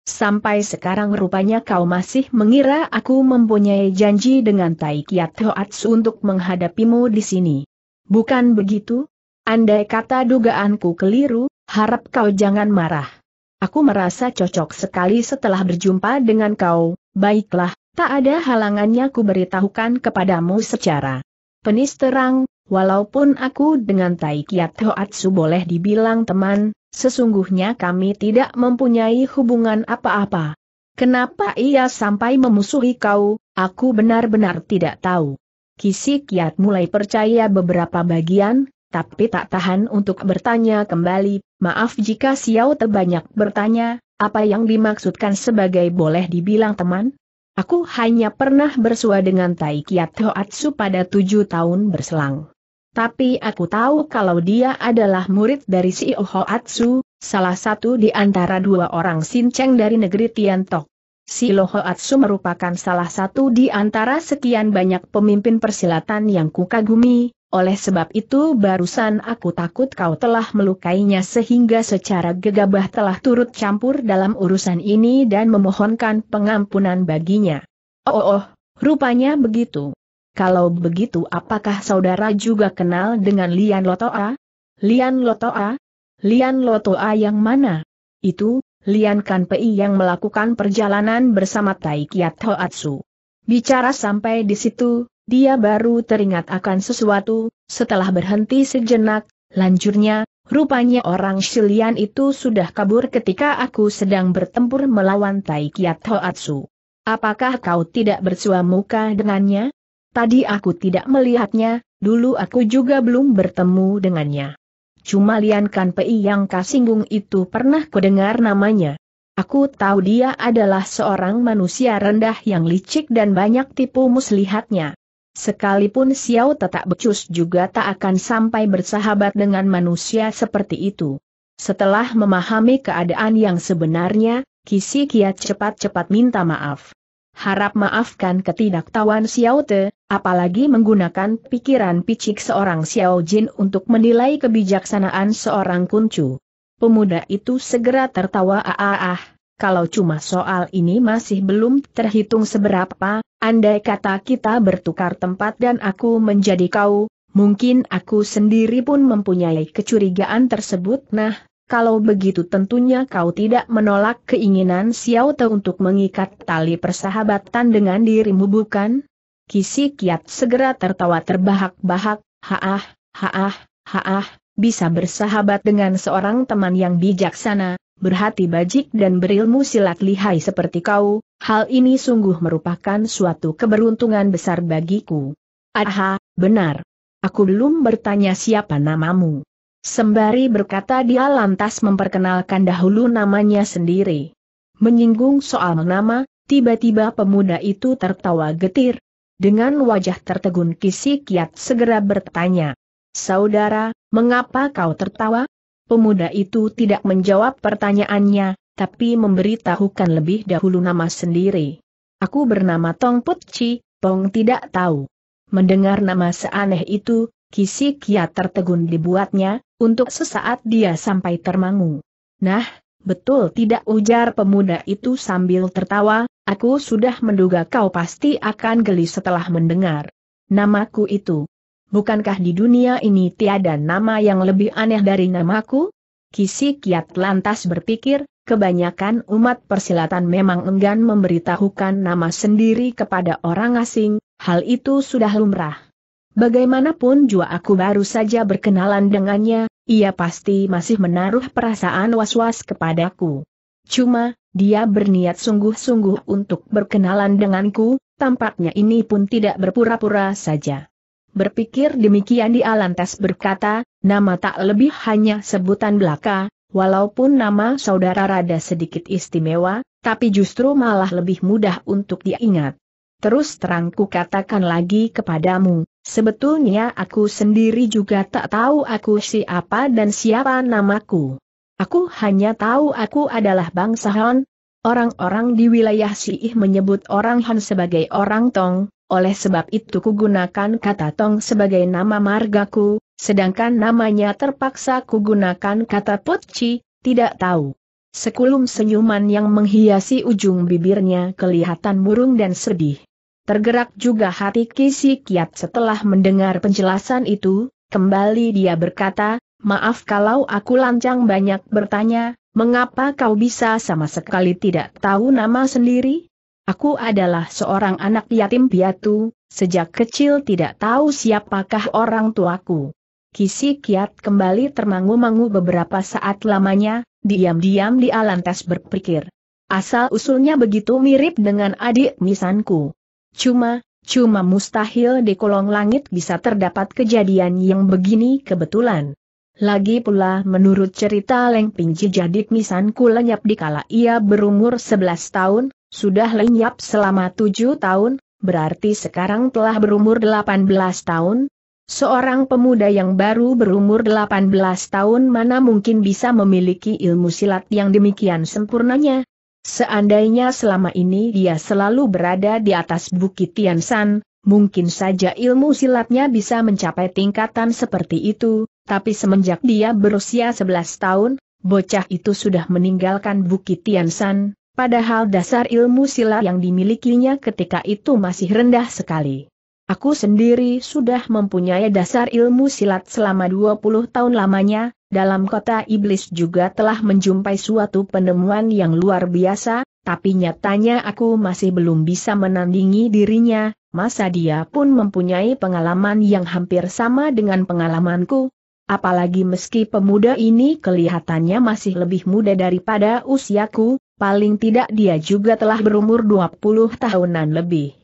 Sampai sekarang rupanya kau masih mengira aku mempunyai janji dengan Tai Kiat Hoatsu untuk menghadapimu di sini. Bukan begitu? Andai kata dugaanku keliru, harap kau jangan marah. Aku merasa cocok sekali setelah berjumpa dengan kau, baiklah, tak ada halangannya ku beritahukan kepadamu secara penis terang, walaupun aku dengan Tai Kiat Hoatsu boleh dibilang teman, sesungguhnya kami tidak mempunyai hubungan apa-apa. Kenapa ia sampai memusuhi kau, aku benar-benar tidak tahu. Kisi Kiat mulai percaya beberapa bagian, tapi tak tahan untuk bertanya kembali, maaf jika Xiao terbanyak bertanya, apa yang dimaksudkan sebagai boleh dibilang teman? Aku hanya pernah bersua dengan Tai Kiat Hoatsu pada tujuh tahun berselang. Tapi aku tahu kalau dia adalah murid dari si Hoatsu, salah satu di antara dua orang sinceng dari negeri Tiantok. Si Hoatsu merupakan salah satu di antara sekian banyak pemimpin persilatan yang kukagumi, oleh sebab itu barusan aku takut kau telah melukainya sehingga secara gegabah telah turut campur dalam urusan ini dan memohonkan pengampunan baginya. Oh oh, rupanya begitu. Kalau begitu apakah saudara juga kenal dengan Lian Lotoa? Lian Lotoa? Lian Lotoa yang mana? Itu, Lian Kan Pei yang melakukan perjalanan bersama Tai Kiat Hoatsu. Bicara sampai di situ, dia baru teringat akan sesuatu, setelah berhenti sejenak, lanjurnya, rupanya orang Shilian itu sudah kabur ketika aku sedang bertempur melawan Tai Kiat Hoatsu. Apakah kau tidak bersua muka dengannya? Tadi aku tidak melihatnya, dulu aku juga belum bertemu dengannya. Cuma Lian Kan Pei yang kasinggung itu pernah kudengar namanya. Aku tahu dia adalah seorang manusia rendah yang licik dan banyak tipu muslihatnya. Sekalipun Xiao tetap becus juga tak akan sampai bersahabat dengan manusia seperti itu. Setelah memahami keadaan yang sebenarnya, Kisi Kiat cepat-cepat minta maaf harap maafkan ketidaktahuan Xiao Te, apalagi menggunakan pikiran picik seorang Xiao Jin untuk menilai kebijaksanaan seorang kuncu. Pemuda itu segera tertawa ah, kalau cuma soal ini masih belum terhitung seberapa, andai kata kita bertukar tempat dan aku menjadi kau, mungkin aku sendiri pun mempunyai kecurigaan tersebut nah, kalau begitu tentunya kau tidak menolak keinginan Xiao Te untuk mengikat tali persahabatan dengan dirimu bukan? Kisi Kiat segera tertawa terbahak-bahak, haah, haah, haah, bisa bersahabat dengan seorang teman yang bijaksana, berhati bajik dan berilmu silat lihai seperti kau, hal ini sungguh merupakan suatu keberuntungan besar bagiku. Aha, benar. Aku belum bertanya siapa namamu. Sembari berkata dia lantas memperkenalkan dahulu namanya sendiri. Menyinggung soal nama, tiba-tiba pemuda itu tertawa getir. Dengan wajah tertegun Kisi Kiat segera bertanya. Saudara, mengapa kau tertawa? Pemuda itu tidak menjawab pertanyaannya, tapi memberitahukan lebih dahulu nama sendiri. Aku bernama Tong Put Chi, Tong tidak tahu. Mendengar nama seaneh itu, Kisi Kiat tertegun dibuatnya, untuk sesaat dia sampai termangu. Nah, betul tidak ujar pemuda itu sambil tertawa, aku sudah menduga kau pasti akan geli setelah mendengar. Namaku itu. Bukankah di dunia ini tiada nama yang lebih aneh dari namaku? Kisi Kiat lantas berpikir, kebanyakan umat persilatan memang enggan memberitahukan nama sendiri kepada orang asing, hal itu sudah lumrah. Bagaimanapun juga aku baru saja berkenalan dengannya, ia pasti masih menaruh perasaan was-was kepadaku. Cuma, dia berniat sungguh-sungguh untuk berkenalan denganku, tampaknya ini pun tidak berpura-pura saja. Berpikir demikian dia lantas berkata, nama tak lebih hanya sebutan belaka, walaupun nama saudara rada sedikit istimewa, tapi justru malah lebih mudah untuk diingat. Terus terangku katakan lagi kepadamu, sebetulnya aku sendiri juga tak tahu aku siapa dan siapa namaku. Aku hanya tahu aku adalah bangsa Han. Orang-orang di wilayah Siih menyebut orang Han sebagai orang Tong, oleh sebab itu kugunakan kata Tong sebagai nama margaku, sedangkan namanya terpaksa kugunakan kata Putci, tidak tahu. Sekulum senyuman yang menghiasi ujung bibirnya kelihatan murung dan sedih. Tergerak juga hati Kisi Kiat setelah mendengar penjelasan itu, kembali dia berkata, maaf kalau aku lancang banyak bertanya, mengapa kau bisa sama sekali tidak tahu nama sendiri? Aku adalah seorang anak yatim piatu, sejak kecil tidak tahu siapakah orang tuaku. Kisi Kiat kembali termangu-mangu beberapa saat lamanya, diam-diam dia lantas berpikir. Asal-usulnya begitu mirip dengan adik misanku. Cuma, cuma mustahil di kolong langit bisa terdapat kejadian yang begini kebetulan. Lagi pula menurut cerita Leng Pingji jadi misanku lenyap dikala ia berumur 11 tahun, sudah lenyap selama 7 tahun, berarti sekarang telah berumur 18 tahun. Seorang pemuda yang baru berumur 18 tahun mana mungkin bisa memiliki ilmu silat yang demikian sempurnanya, Seandainya selama ini dia selalu berada di atas Bukit Tiansan, mungkin saja ilmu silatnya bisa mencapai tingkatan seperti itu, tapi semenjak dia berusia 11 tahun, bocah itu sudah meninggalkan Bukit Tiansan, padahal dasar ilmu silat yang dimilikinya ketika itu masih rendah sekali. Aku sendiri sudah mempunyai dasar ilmu silat selama 20 tahun lamanya, dalam kota iblis juga telah menjumpai suatu penemuan yang luar biasa, tapi nyatanya aku masih belum bisa menandingi dirinya, masa dia pun mempunyai pengalaman yang hampir sama dengan pengalamanku. Apalagi meski pemuda ini kelihatannya masih lebih muda daripada usiaku, paling tidak dia juga telah berumur 20 tahunan lebih.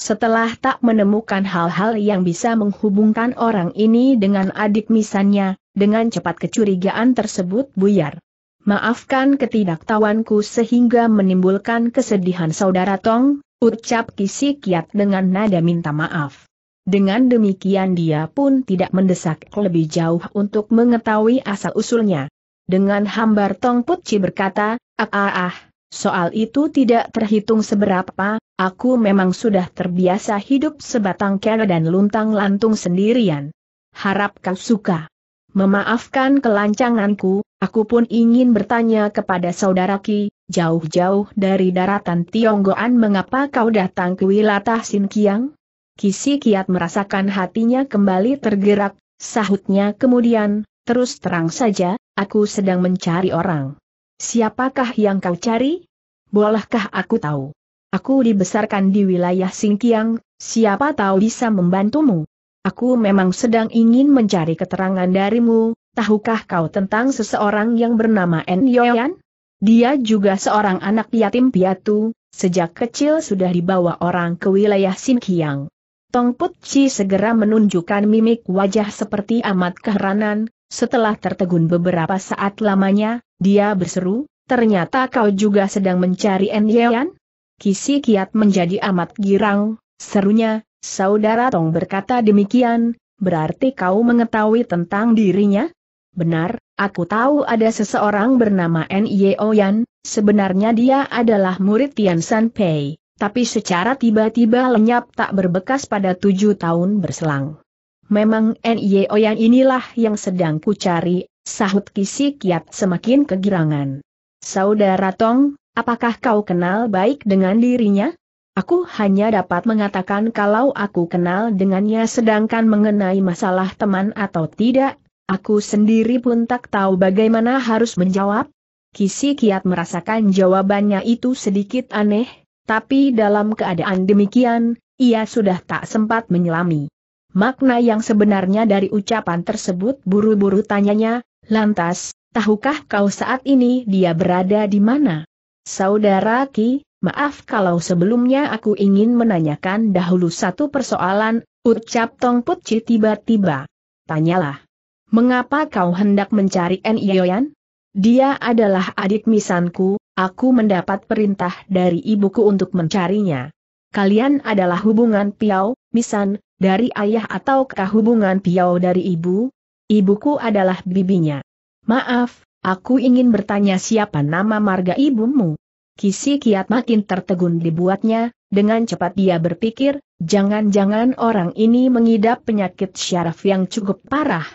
Setelah tak menemukan hal-hal yang bisa menghubungkan orang ini dengan adik misannya, dengan cepat kecurigaan tersebut buyar. Maafkan ketidaktahuanku sehingga menimbulkan kesedihan saudara Tong, ucap Kisi Kiat dengan nada minta maaf. Dengan demikian dia pun tidak mendesak lebih jauh untuk mengetahui asal-usulnya. Dengan hambar Tong Putci berkata, ah ah ah, soal itu tidak terhitung seberapa, Aku memang sudah terbiasa hidup sebatang kara dan luntang lantung sendirian. Harap kau suka. Memaafkan kelancanganku, aku pun ingin bertanya kepada saudara Ki, jauh-jauh dari daratan Tionggoan mengapa kau datang ke wilayah Sinkiang? Kisi Kiat merasakan hatinya kembali tergerak, sahutnya kemudian, terus terang saja, aku sedang mencari orang. Siapakah yang kau cari? Bolehkah aku tahu? Aku dibesarkan di wilayah Singkiang, siapa tahu bisa membantumu. Aku memang sedang ingin mencari keterangan darimu, tahukah kau tentang seseorang yang bernama En Yoyan? Dia juga seorang anak yatim piatu, sejak kecil sudah dibawa orang ke wilayah Singkiang. Tong Put Chi segera menunjukkan mimik wajah seperti amat keheranan, setelah tertegun beberapa saat lamanya, dia berseru, ternyata kau juga sedang mencari En Yoyan? Kisi Kiat menjadi amat girang, serunya, Saudara Tong berkata demikian, berarti kau mengetahui tentang dirinya? Benar, aku tahu ada seseorang bernama Nye Oyan, sebenarnya dia adalah murid Tian San Pei, tapi secara tiba-tiba lenyap tak berbekas pada tujuh tahun berselang. Memang Nye Oyan inilah yang sedang kucari, sahut Kisi Kiat semakin kegirangan. Saudara Tong, Apakah kau kenal baik dengan dirinya? Aku hanya dapat mengatakan kalau aku kenal dengannya sedangkan mengenai masalah teman atau tidak, aku sendiri pun tak tahu bagaimana harus menjawab. Kisi Kiat merasakan jawabannya itu sedikit aneh, tapi dalam keadaan demikian, ia sudah tak sempat menyelami. Makna yang sebenarnya dari ucapan tersebut buru-buru tanyanya, lantas, tahukah kau saat ini dia berada di mana? Saudara Ki, maaf kalau sebelumnya aku ingin menanyakan dahulu satu persoalan, ucap Tong Putci tiba-tiba. Tanyalah. Mengapa kau hendak mencari En Yoyan? Dia adalah adik misanku, aku mendapat perintah dari ibuku untuk mencarinya. Kalian adalah hubungan piau, misan, dari ayah atau hubungan piau dari ibu? Ibuku adalah bibinya. Maaf, Aku ingin bertanya siapa nama marga ibumu. Kisi kiat makin tertegun dibuatnya, dengan cepat dia berpikir, jangan-jangan orang ini mengidap penyakit syaraf yang cukup parah.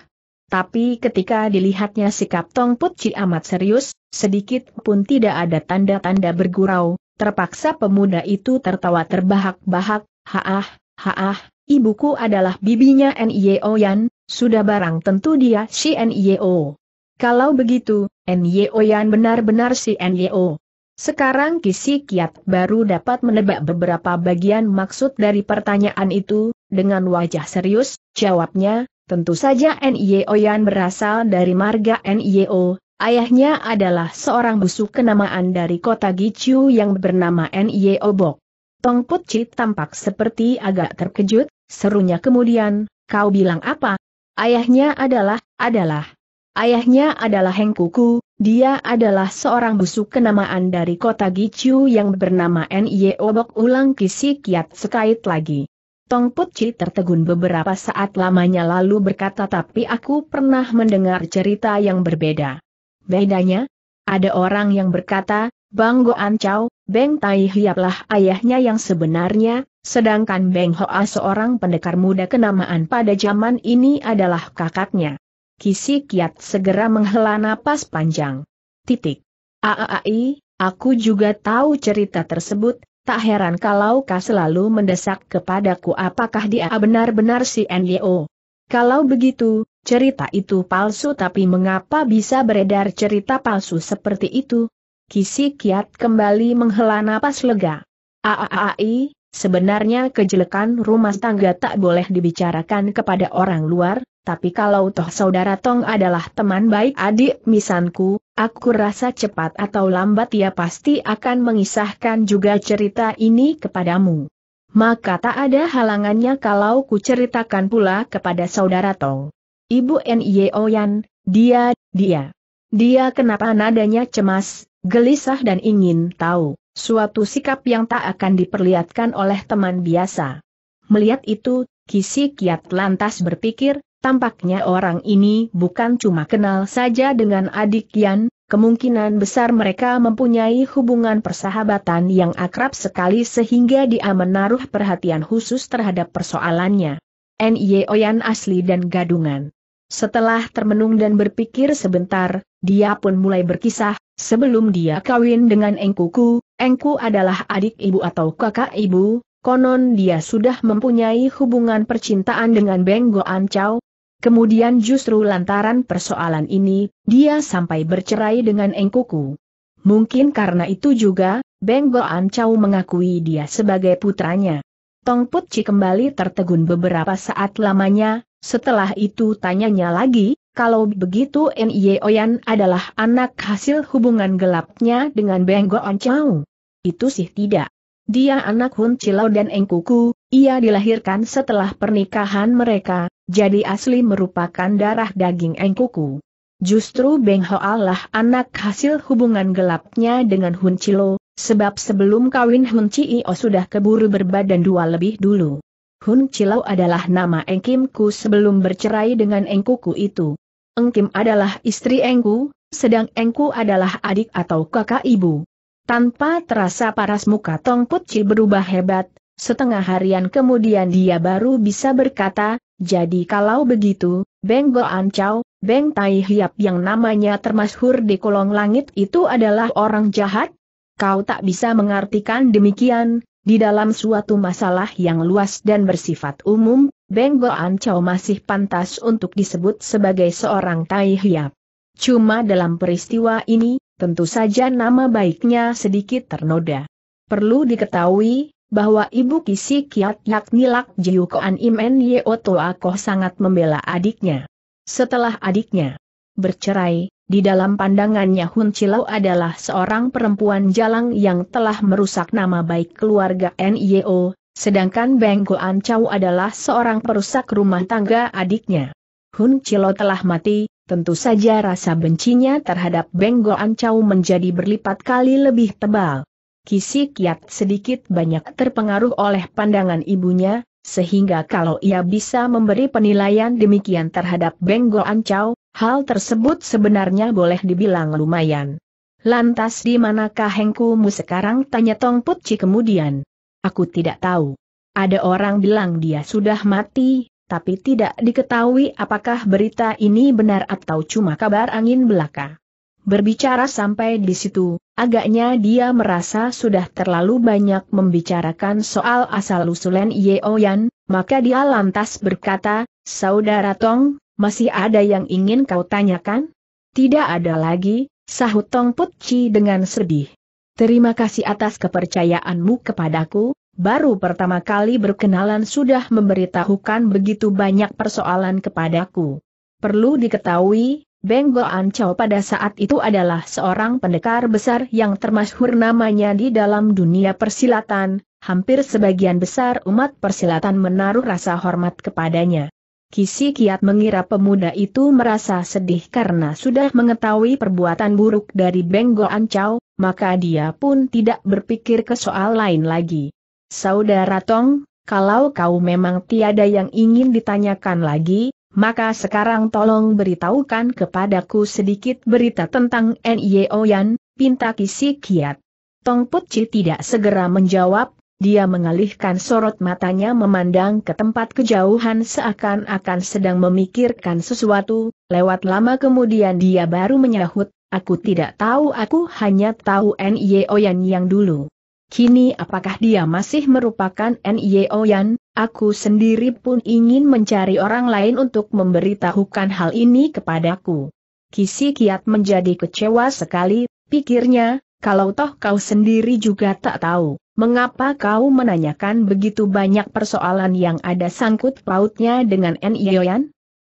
Tapi ketika dilihatnya sikap Tong Put Ci amat serius, sedikit pun tidak ada tanda-tanda bergurau, terpaksa pemuda itu tertawa terbahak-bahak, haah, haah, ibuku adalah bibinya N.I.O. Yan, sudah barang tentu dia si N.I.O. Kalau begitu, Nyo Yan benar-benar si Nyo. Sekarang Kisi Kiat baru dapat menebak beberapa bagian maksud dari pertanyaan itu, dengan wajah serius, jawabnya, tentu saja Nyo Yan berasal dari marga Nyo, ayahnya adalah seorang busuk kenamaan dari kota Gichu yang bernama Nyo Bok. Tong Put Chit tampak seperti agak terkejut, serunya kemudian, kau bilang apa? Ayahnya adalah, adalah, Ayahnya adalah Heng Kuku, dia adalah seorang busuk kenamaan dari kota Gichu yang bernama Nye Obok ulang kisi kiat sekait lagi. Tong Putci tertegun beberapa saat lamanya lalu berkata tapi aku pernah mendengar cerita yang berbeda. Bedanya? Ada orang yang berkata, Bang Goan Chow, Beng Tai Hiaplah ayahnya yang sebenarnya, sedangkan Beng Hoa seorang pendekar muda kenamaan pada zaman ini adalah kakaknya. Kisi Kiat segera menghela napas panjang. Titik. Aaai, aku juga tahu cerita tersebut, tak heran kalau kau selalu mendesak kepadaku apakah dia benar-benar si Nyo. Kalau begitu, cerita itu palsu tapi mengapa bisa beredar cerita palsu seperti itu? Kisi Kiat kembali menghela napas lega. Aaai, sebenarnya kejelekan rumah tangga tak boleh dibicarakan kepada orang luar, tapi kalau toh saudara Tong adalah teman baik adik misanku, aku rasa cepat atau lambat ia pasti akan mengisahkan juga cerita ini kepadamu. Maka tak ada halangannya kalau ku ceritakan pula kepada saudara Tong. Ibu N.Y. Oyan, dia, dia. Dia kenapa nadanya cemas, gelisah dan ingin tahu, suatu sikap yang tak akan diperlihatkan oleh teman biasa. Melihat itu, Kisi Kiat lantas berpikir, Tampaknya orang ini bukan cuma kenal saja dengan adik Yan, kemungkinan besar mereka mempunyai hubungan persahabatan yang akrab sekali sehingga dia menaruh perhatian khusus terhadap persoalannya. N.Y. Oyan asli dan gadungan. Setelah termenung dan berpikir sebentar, dia pun mulai berkisah, sebelum dia kawin dengan Engkuku, Engku adalah adik ibu atau kakak ibu, konon dia sudah mempunyai hubungan percintaan dengan Beng Chow, Kemudian justru lantaran persoalan ini, dia sampai bercerai dengan Engkuku. Mungkin karena itu juga, Beng Goan Chow mengakui dia sebagai putranya. Tong Put kembali tertegun beberapa saat lamanya, setelah itu tanyanya lagi, kalau begitu N.Y. Oyan adalah anak hasil hubungan gelapnya dengan Beng Goan Chow. Itu sih tidak. Dia anak Hun Chilau dan Engkuku, ia dilahirkan setelah pernikahan mereka, jadi asli merupakan darah daging engkuku. Justru Beng lah anak hasil hubungan gelapnya dengan Hun Chilo, sebab sebelum kawin Hun Chio sudah keburu berbadan dua lebih dulu. Hun Chilo adalah nama Engkimku sebelum bercerai dengan Engkuku itu. Engkim adalah istri Engku, sedang Engku adalah adik atau kakak ibu. Tanpa terasa paras muka Tong Put Chi berubah hebat, setengah harian kemudian dia baru bisa berkata, jadi kalau begitu, Beng Goan Chow, Beng Tai Hiap yang namanya termasyhur di kolong langit itu adalah orang jahat? Kau tak bisa mengartikan demikian, di dalam suatu masalah yang luas dan bersifat umum, Beng Goan Chow masih pantas untuk disebut sebagai seorang Tai Hiap. Cuma dalam peristiwa ini, tentu saja nama baiknya sedikit ternoda. Perlu diketahui, bahwa ibu kisi kiat yakni Lak Jiu Koan Imen Yeoto Akoh sangat membela adiknya. Setelah adiknya bercerai, di dalam pandangannya Hun Chilau adalah seorang perempuan jalang yang telah merusak nama baik keluarga NIO, sedangkan Beng Goan Chow adalah seorang perusak rumah tangga adiknya. Hun Chilau telah mati, tentu saja rasa bencinya terhadap Beng Goan Chow menjadi berlipat kali lebih tebal. Kisi Kiat sedikit banyak terpengaruh oleh pandangan ibunya, sehingga kalau ia bisa memberi penilaian demikian terhadap Beng Goan Chow, hal tersebut sebenarnya boleh dibilang lumayan. Lantas di manakah Hengkumu sekarang tanya Tong Put Chi kemudian? Aku tidak tahu. Ada orang bilang dia sudah mati, tapi tidak diketahui apakah berita ini benar atau cuma kabar angin belaka. Berbicara sampai di situ, agaknya dia merasa sudah terlalu banyak membicarakan soal asal-usulan Yeoyan, maka dia lantas berkata, Saudara Tong, masih ada yang ingin kau tanyakan? Tidak ada lagi, sahut Tong Put Chi dengan sedih. Terima kasih atas kepercayaanmu kepadaku, baru pertama kali berkenalan sudah memberitahukan begitu banyak persoalan kepadaku. Perlu diketahui, Beng Goan Chow pada saat itu adalah seorang pendekar besar yang termasyhur namanya di dalam dunia persilatan, hampir sebagian besar umat persilatan menaruh rasa hormat kepadanya. Kisi Kiat mengira pemuda itu merasa sedih karena sudah mengetahui perbuatan buruk dari Beng Goan Chow, maka dia pun tidak berpikir ke soal lain lagi. Saudara Tong, kalau kau memang tiada yang ingin ditanyakan lagi, maka sekarang tolong beritahukan kepadaku sedikit berita tentang N.Y. Oyan, pinta kisi kiat. Tong Put Chi tidak segera menjawab, dia mengalihkan sorot matanya memandang ke tempat kejauhan seakan-akan sedang memikirkan sesuatu, lewat lama kemudian dia baru menyahut, aku tidak tahu aku hanya tahu N.Y. Oyan yang dulu. Kini apakah dia masih merupakan Nye Oyan, aku sendiri pun ingin mencari orang lain untuk memberitahukan hal ini kepadaku. Kisi Kiat menjadi kecewa sekali, pikirnya, kalau toh kau sendiri juga tak tahu, mengapa kau menanyakan begitu banyak persoalan yang ada sangkut pautnya dengan Nye Oyan?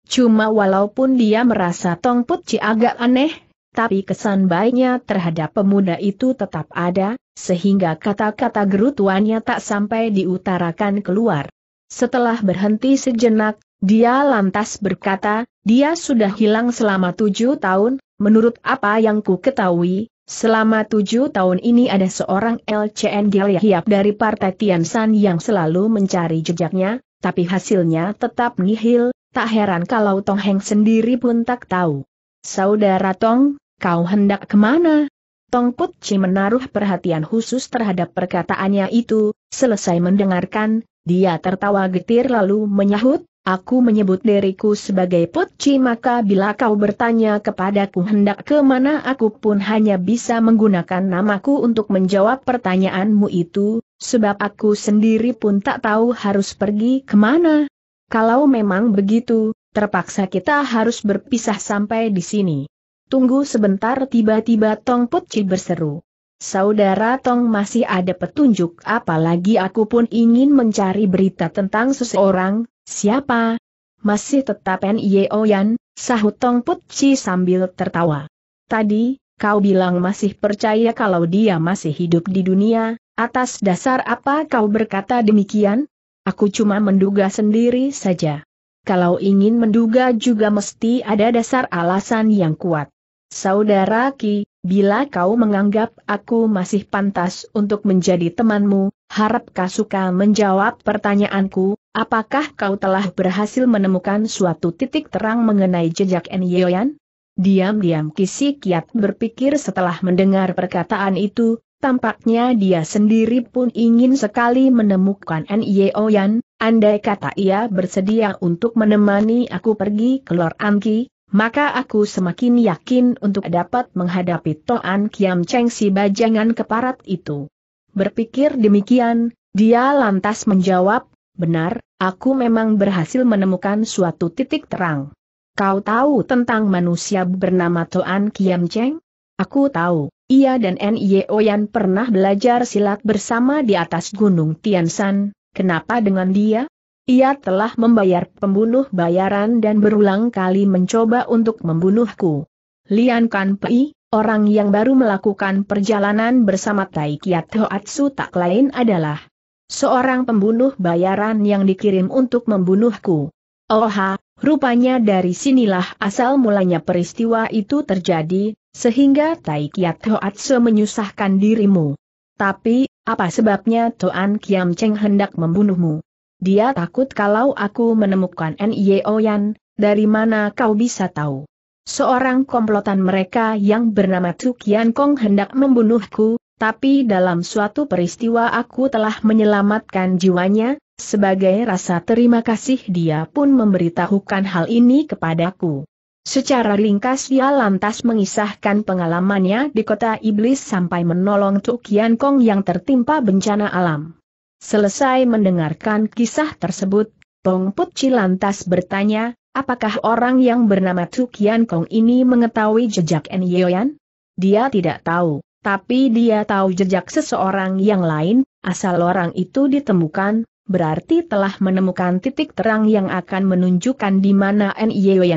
Cuma walaupun dia merasa Tong Put Ci agak aneh, tapi kesan baiknya terhadap pemuda itu tetap ada, sehingga kata-kata gerutuannya tak sampai diutarakan keluar. Setelah berhenti sejenak, dia lantas berkata, dia sudah hilang selama tujuh tahun, menurut apa yang ku ketahui, selama tujuh tahun ini ada seorang LCN Gilehiap dari Partai Tiansan yang selalu mencari jejaknya, tapi hasilnya tetap nihil, tak heran kalau Tong Heng sendiri pun tak tahu. Saudara Tong, kau hendak ke mana? Tong Put Chi menaruh perhatian khusus terhadap perkataannya itu, selesai mendengarkan, dia tertawa getir lalu menyahut, aku menyebut diriku sebagai Put Chi maka bila kau bertanya kepadaku hendak ke mana aku pun hanya bisa menggunakan namaku untuk menjawab pertanyaanmu itu, sebab aku sendiri pun tak tahu harus pergi ke mana. Kalau memang begitu, terpaksa kita harus berpisah sampai di sini. Tunggu sebentar tiba-tiba Tong Put Chi berseru. Saudara Tong masih ada petunjuk apalagi aku pun ingin mencari berita tentang seseorang, siapa? Masih tetap N.I.E. Oyan, sahut Tong Put Chi sambil tertawa. Tadi, kau bilang masih percaya kalau dia masih hidup di dunia, atas dasar apa kau berkata demikian? Aku cuma menduga sendiri saja. Kalau ingin menduga juga mesti ada dasar alasan yang kuat. Saudara Ki, bila kau menganggap aku masih pantas untuk menjadi temanmu, harap kau suka menjawab pertanyaanku, apakah kau telah berhasil menemukan suatu titik terang mengenai jejak Yoyan? Diam-diam Kisi Kiat berpikir setelah mendengar perkataan itu, tampaknya dia sendiri pun ingin sekali menemukan Yoyan, andai kata ia bersedia untuk menemani aku pergi ke Lor maka aku semakin yakin untuk dapat menghadapi Toan Kiam Cheng si bajangan keparat itu. Berpikir demikian, dia lantas menjawab, benar, aku memang berhasil menemukan suatu titik terang. Kau tahu tentang manusia bernama Toan Kiam Cheng? Aku tahu, ia dan N.I. Oyan pernah belajar silat bersama di atas gunung Tiansan, kenapa dengan dia? Ia telah membayar pembunuh bayaran dan berulang kali mencoba untuk membunuhku. Lian Kan Pei, orang yang baru melakukan perjalanan bersama Tai Kiat Hoatsu tak lain adalah seorang pembunuh bayaran yang dikirim untuk membunuhku. Oha, rupanya dari sinilah asal mulanya peristiwa itu terjadi, sehingga Tai Kiat Hoatsu menyusahkan dirimu. Tapi, apa sebabnya Toan Kiam Cheng hendak membunuhmu? Dia takut kalau aku menemukan Nye Oyan, dari mana kau bisa tahu? Seorang komplotan mereka yang bernama Tu Kian Kong hendak membunuhku, tapi dalam suatu peristiwa aku telah menyelamatkan jiwanya, sebagai rasa terima kasih dia pun memberitahukan hal ini kepadaku. Secara ringkas dia lantas mengisahkan pengalamannya di kota iblis sampai menolong Tu Kian Kong yang tertimpa bencana alam. Selesai mendengarkan kisah tersebut, Tong Put Chi lantas bertanya, apakah orang yang bernama Tu Kian Kong ini mengetahui jejak En? Dia tidak tahu, tapi dia tahu jejak seseorang yang lain, asal orang itu ditemukan, berarti telah menemukan titik terang yang akan menunjukkan di mana En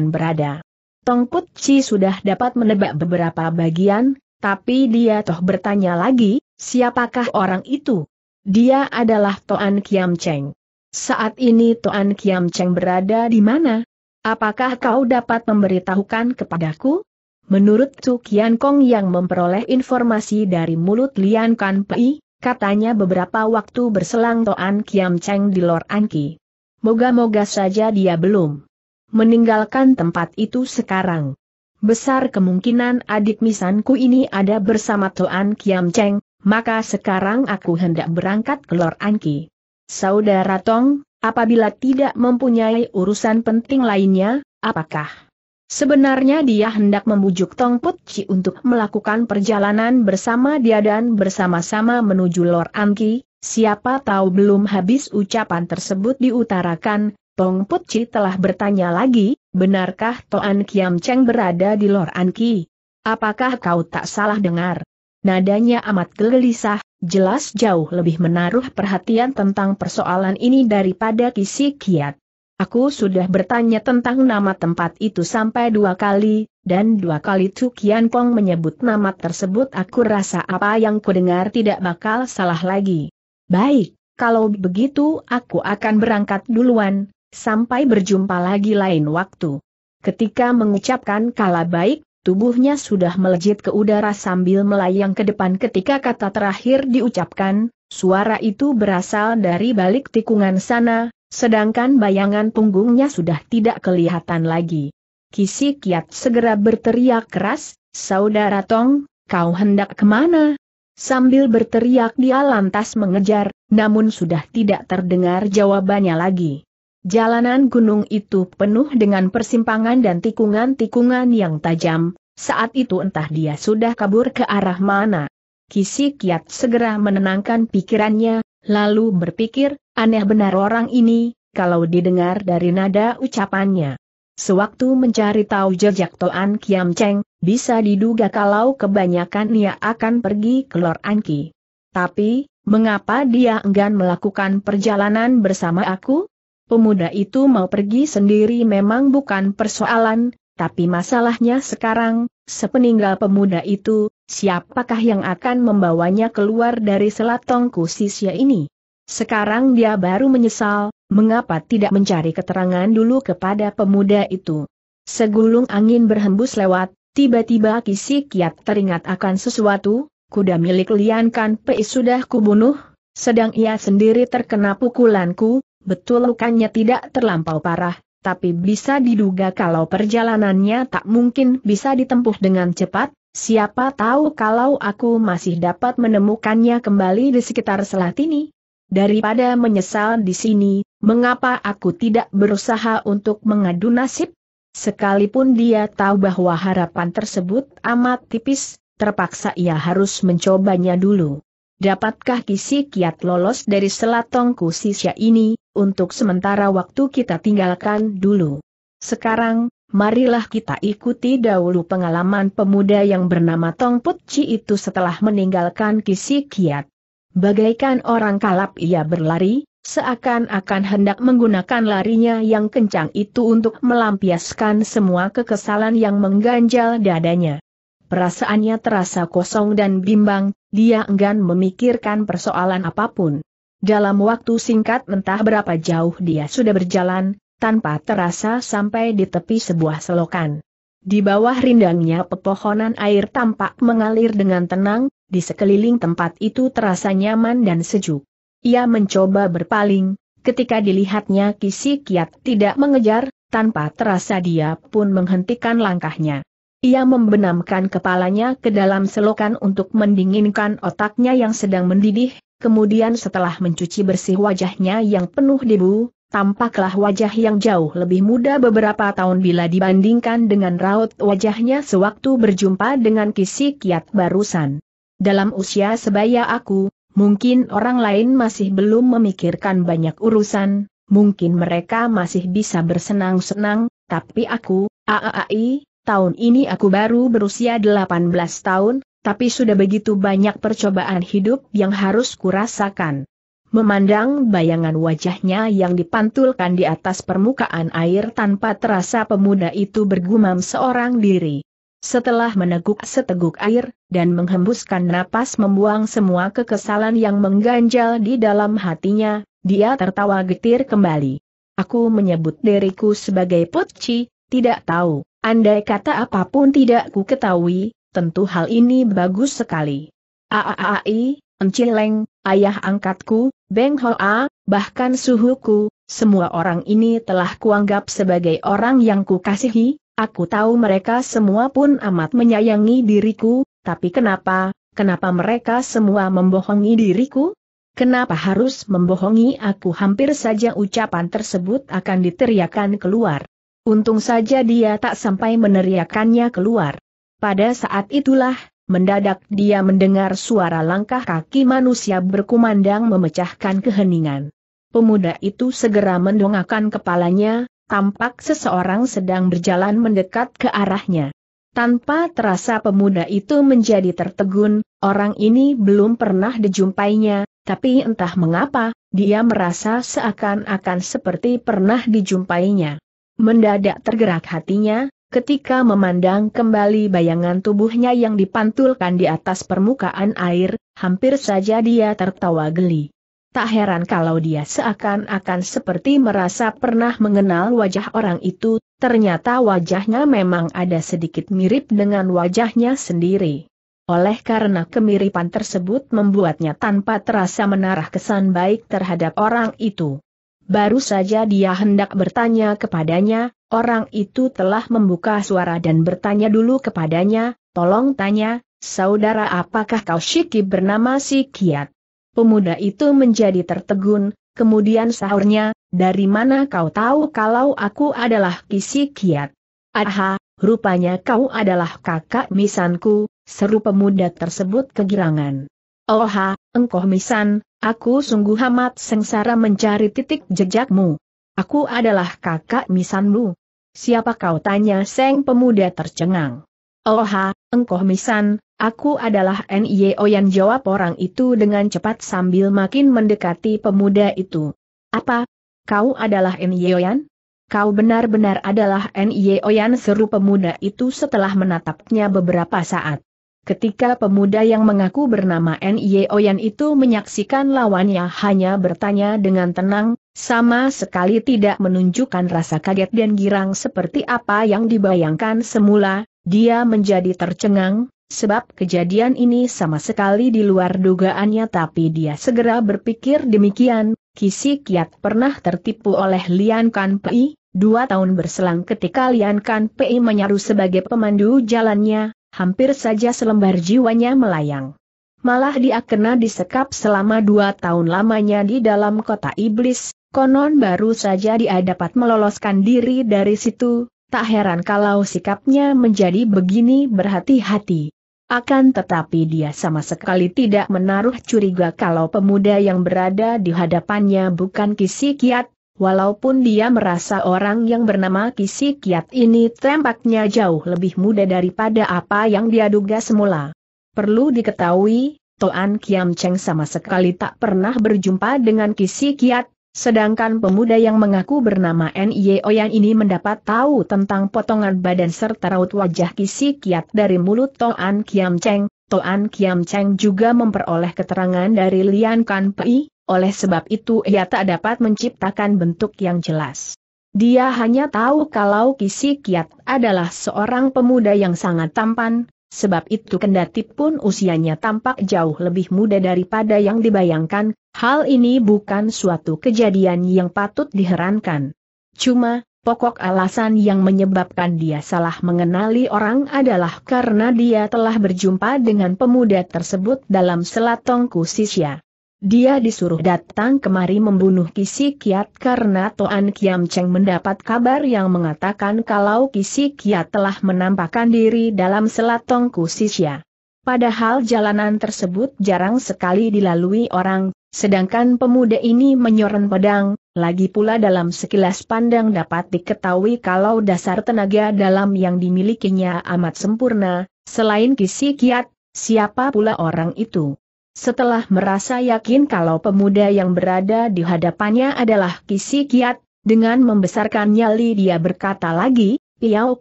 berada. Tong Put Chi sudah dapat menebak beberapa bagian, tapi dia toh bertanya lagi, siapakah orang itu? Dia adalah Toan Kiam Cheng. Saat ini Toan Kiam Cheng berada di mana? Apakah kau dapat memberitahukan kepadaku? Menurut Tu Kian Kong yang memperoleh informasi dari mulut Lian Kan Pei, katanya beberapa waktu berselang Toan Kiam Cheng di Lor Anki. Moga-moga saja dia belum meninggalkan tempat itu sekarang. Besar kemungkinan adik misanku ini ada bersama Toan Kiam Cheng, maka sekarang aku hendak berangkat ke Lor Anki. Saudara Tong, apabila tidak mempunyai urusan penting lainnya, apakah Sebenarnya dia hendak membujuk Tong Put Chi untuk melakukan perjalanan bersama dia dan bersama-sama menuju Lor Anki, siapa tahu belum habis ucapan tersebut diutarakan, Tong Put Chi telah bertanya lagi, benarkah Toan Kiam Cheng berada di Lor Anki? Apakah kau tak salah dengar? Nadanya amat gelisah, jelas jauh lebih menaruh perhatian tentang persoalan ini daripada kisi kiat. Aku sudah bertanya tentang nama tempat itu sampai dua kali, dan dua kali Tu Kian Pong menyebut nama tersebut aku rasa apa yang kudengar tidak bakal salah lagi. Baik, kalau begitu aku akan berangkat duluan, sampai berjumpa lagi lain waktu. Ketika mengucapkan kala baik, tubuhnya sudah melejit ke udara sambil melayang ke depan ketika kata terakhir diucapkan, suara itu berasal dari balik tikungan sana, sedangkan bayangan punggungnya sudah tidak kelihatan lagi. Kisi Kiat segera berteriak keras, Saudara Tong, kau hendak ke mana? Sambil berteriak dia lantas mengejar, namun sudah tidak terdengar jawabannya lagi. Jalanan gunung itu penuh dengan persimpangan dan tikungan-tikungan yang tajam, saat itu entah dia sudah kabur ke arah mana. Kisi Kiat segera menenangkan pikirannya, lalu berpikir, Aneh benar orang ini, kalau didengar dari nada ucapannya. Sewaktu mencari tahu jejak Toan Kiam Cheng, bisa diduga kalau kebanyakan ia akan pergi ke Lor Anki. Tapi, mengapa dia enggan melakukan perjalanan bersama aku? Pemuda itu mau pergi sendiri memang bukan persoalan, tapi masalahnya sekarang, sepeninggal pemuda itu, siapakah yang akan membawanya keluar dari selatong kusisya ini? Sekarang dia baru menyesal, mengapa tidak mencari keterangan dulu kepada pemuda itu. Segulung angin berhembus lewat, tiba-tiba Kisi Kiat teringat akan sesuatu, kuda milik Lian Kan Pei sudah kubunuh, sedang ia sendiri terkena pukulanku, betul lukanya tidak terlampau parah, tapi bisa diduga kalau perjalanannya tak mungkin bisa ditempuh dengan cepat, siapa tahu kalau aku masih dapat menemukannya kembali di sekitar selat ini. Daripada menyesal di sini, mengapa aku tidak berusaha untuk mengadu nasib? Sekalipun dia tahu bahwa harapan tersebut amat tipis, terpaksa ia harus mencobanya dulu. Dapatkah kisi kiat lolos dari selatong kusisya ini, untuk sementara waktu kita tinggalkan dulu. Sekarang, marilah kita ikuti dahulu pengalaman pemuda yang bernama Tong Put Chi itu setelah meninggalkan kisi kiat. Bagaikan orang kalap ia berlari, seakan-akan hendak menggunakan larinya yang kencang itu untuk melampiaskan semua kekesalan yang mengganjal dadanya. Perasaannya terasa kosong dan bimbang, dia enggan memikirkan persoalan apa pun. Dalam waktu singkat entah berapa jauh dia sudah berjalan, tanpa terasa sampai di tepi sebuah selokan. Di bawah rindangnya pepohonan air tampak mengalir dengan tenang, di sekeliling tempat itu terasa nyaman dan sejuk. Ia mencoba berpaling, ketika dilihatnya Kisi Kiat tidak mengejar, tanpa terasa dia pun menghentikan langkahnya. Ia membenamkan kepalanya ke dalam selokan untuk mendinginkan otaknya yang sedang mendidih, kemudian setelah mencuci bersih wajahnya yang penuh debu, tampaklah wajah yang jauh lebih muda beberapa tahun bila dibandingkan dengan raut wajahnya sewaktu berjumpa dengan Kisi Kiat barusan. Dalam usia sebaya aku, mungkin orang lain masih belum memikirkan banyak urusan, mungkin mereka masih bisa bersenang-senang, tapi aku, AAI, tahun ini aku baru berusia 18 tahun, tapi sudah begitu banyak percobaan hidup yang harus kurasakan. Memandang bayangan wajahnya yang dipantulkan di atas permukaan air tanpa terasa pemuda itu bergumam seorang diri. Setelah meneguk seteguk air, dan menghembuskan napas membuang semua kekesalan yang mengganjal di dalam hatinya, dia tertawa getir kembali. Aku menyebut diriku sebagai Putci, tidak tahu, andai kata apa pun tidak ku ketahui, tentu hal ini bagus sekali. Aaai, Encileng, ayah angkatku, Beng Hoa, bahkan suhuku, semua orang ini telah kuanggap sebagai orang yang kukasihi, aku tahu mereka semua pun amat menyayangi diriku, tapi kenapa, kenapa mereka semua membohongi diriku? Kenapa harus membohongi aku hampir saja ucapan tersebut akan diteriakan keluar. Untung saja dia tak sampai meneriakannya keluar. Pada saat itulah, mendadak dia mendengar suara langkah kaki manusia berkumandang memecahkan keheningan. Pemuda itu segera mendongakkan kepalanya, tampak seseorang sedang berjalan mendekat ke arahnya. Tanpa terasa pemuda itu menjadi tertegun, orang ini belum pernah dijumpainya, tapi entah mengapa, dia merasa seakan-akan seperti pernah dijumpainya. Mendadak tergerak hatinya, ketika memandang kembali bayangan tubuhnya yang dipantulkan di atas permukaan air, hampir saja dia tertawa geli. Tak heran kalau dia seakan-akan seperti merasa pernah mengenal wajah orang itu, ternyata wajahnya memang ada sedikit mirip dengan wajahnya sendiri. Oleh karena kemiripan tersebut membuatnya tanpa terasa menarah kesan baik terhadap orang itu. Baru saja dia hendak bertanya kepadanya, orang itu telah membuka suara dan bertanya dulu kepadanya, tolong tanya, saudara apakah kau Shiki bernama Si Kiat? Pemuda itu menjadi tertegun, kemudian sahurnya, dari mana kau tahu kalau aku adalah Kisi Kiat? Aha, rupanya kau adalah kakak misanku, seru pemuda tersebut kegirangan. Oha, engkau misan, aku sungguh amat sengsara mencari titik jejakmu. Aku adalah kakak misanmu. Siapa kau tanya Seng pemuda tercengang. Oha, engkau misan, aku adalah Nyo yang jawab orang itu dengan cepat sambil makin mendekati pemuda itu. Apa? Kau adalah Yan? Kau benar-benar adalah Yan seru pemuda itu setelah menatapnya beberapa saat. Ketika pemuda yang mengaku bernama N.Y. Oyan itu menyaksikan lawannya hanya bertanya dengan tenang, sama sekali tidak menunjukkan rasa kaget dan girang seperti apa yang dibayangkan semula, dia menjadi tercengang, sebab kejadian ini sama sekali di luar dugaannya tapi dia segera berpikir demikian, Kisi Kiat pernah tertipu oleh Lian Kan Pei, dua tahun berselang ketika Lian Kan Pei menyaru sebagai pemandu jalannya, hampir saja selembar jiwanya melayang. Malah dia kena disekap selama dua tahun lamanya di dalam kota iblis, konon baru saja dia dapat meloloskan diri dari situ, tak heran kalau sikapnya menjadi begini berhati-hati. Akan tetapi dia sama sekali tidak menaruh curiga kalau pemuda yang berada di hadapannya bukan Kisi Kiat, Walaupun dia merasa orang yang bernama Kisi Kiat ini tampaknya jauh lebih muda daripada apa yang dia duga semula. Perlu diketahui, Toan Kiam Cheng sama sekali tak pernah berjumpa dengan Kisi Kiat, sedangkan pemuda yang mengaku bernama N.Y. Oyan ini mendapat tahu tentang potongan badan serta raut wajah Kisi Kiat dari mulut Toan Kiam Cheng. Toan Kiam Cheng juga memperoleh keterangan dari Lian Kan Pei, oleh sebab itu ia tak dapat menciptakan bentuk yang jelas. Dia hanya tahu kalau Kisi Kiat adalah seorang pemuda yang sangat tampan, sebab itu kendati pun usianya tampak jauh lebih muda daripada yang dibayangkan, hal ini bukan suatu kejadian yang patut diherankan. Cuma, pokok alasan yang menyebabkan dia salah mengenali orang adalah karena dia telah berjumpa dengan pemuda tersebut dalam selatong kusisya. Dia disuruh datang kemari membunuh Kisi Kiat karena Toan Kiam Cheng mendapat kabar yang mengatakan kalau Kisi Kiat telah menampakkan diri dalam selatong Kusisya. Padahal jalanan tersebut jarang sekali dilalui orang, sedangkan pemuda ini menyoren pedang, lagi pula dalam sekilas pandang dapat diketahui kalau dasar tenaga dalam yang dimilikinya amat sempurna, selain Kisi Kiat, siapa pula orang itu? Setelah merasa yakin kalau pemuda yang berada di hadapannya adalah Kisi Kiat, dengan membesarkan nyali dia berkata lagi, Piao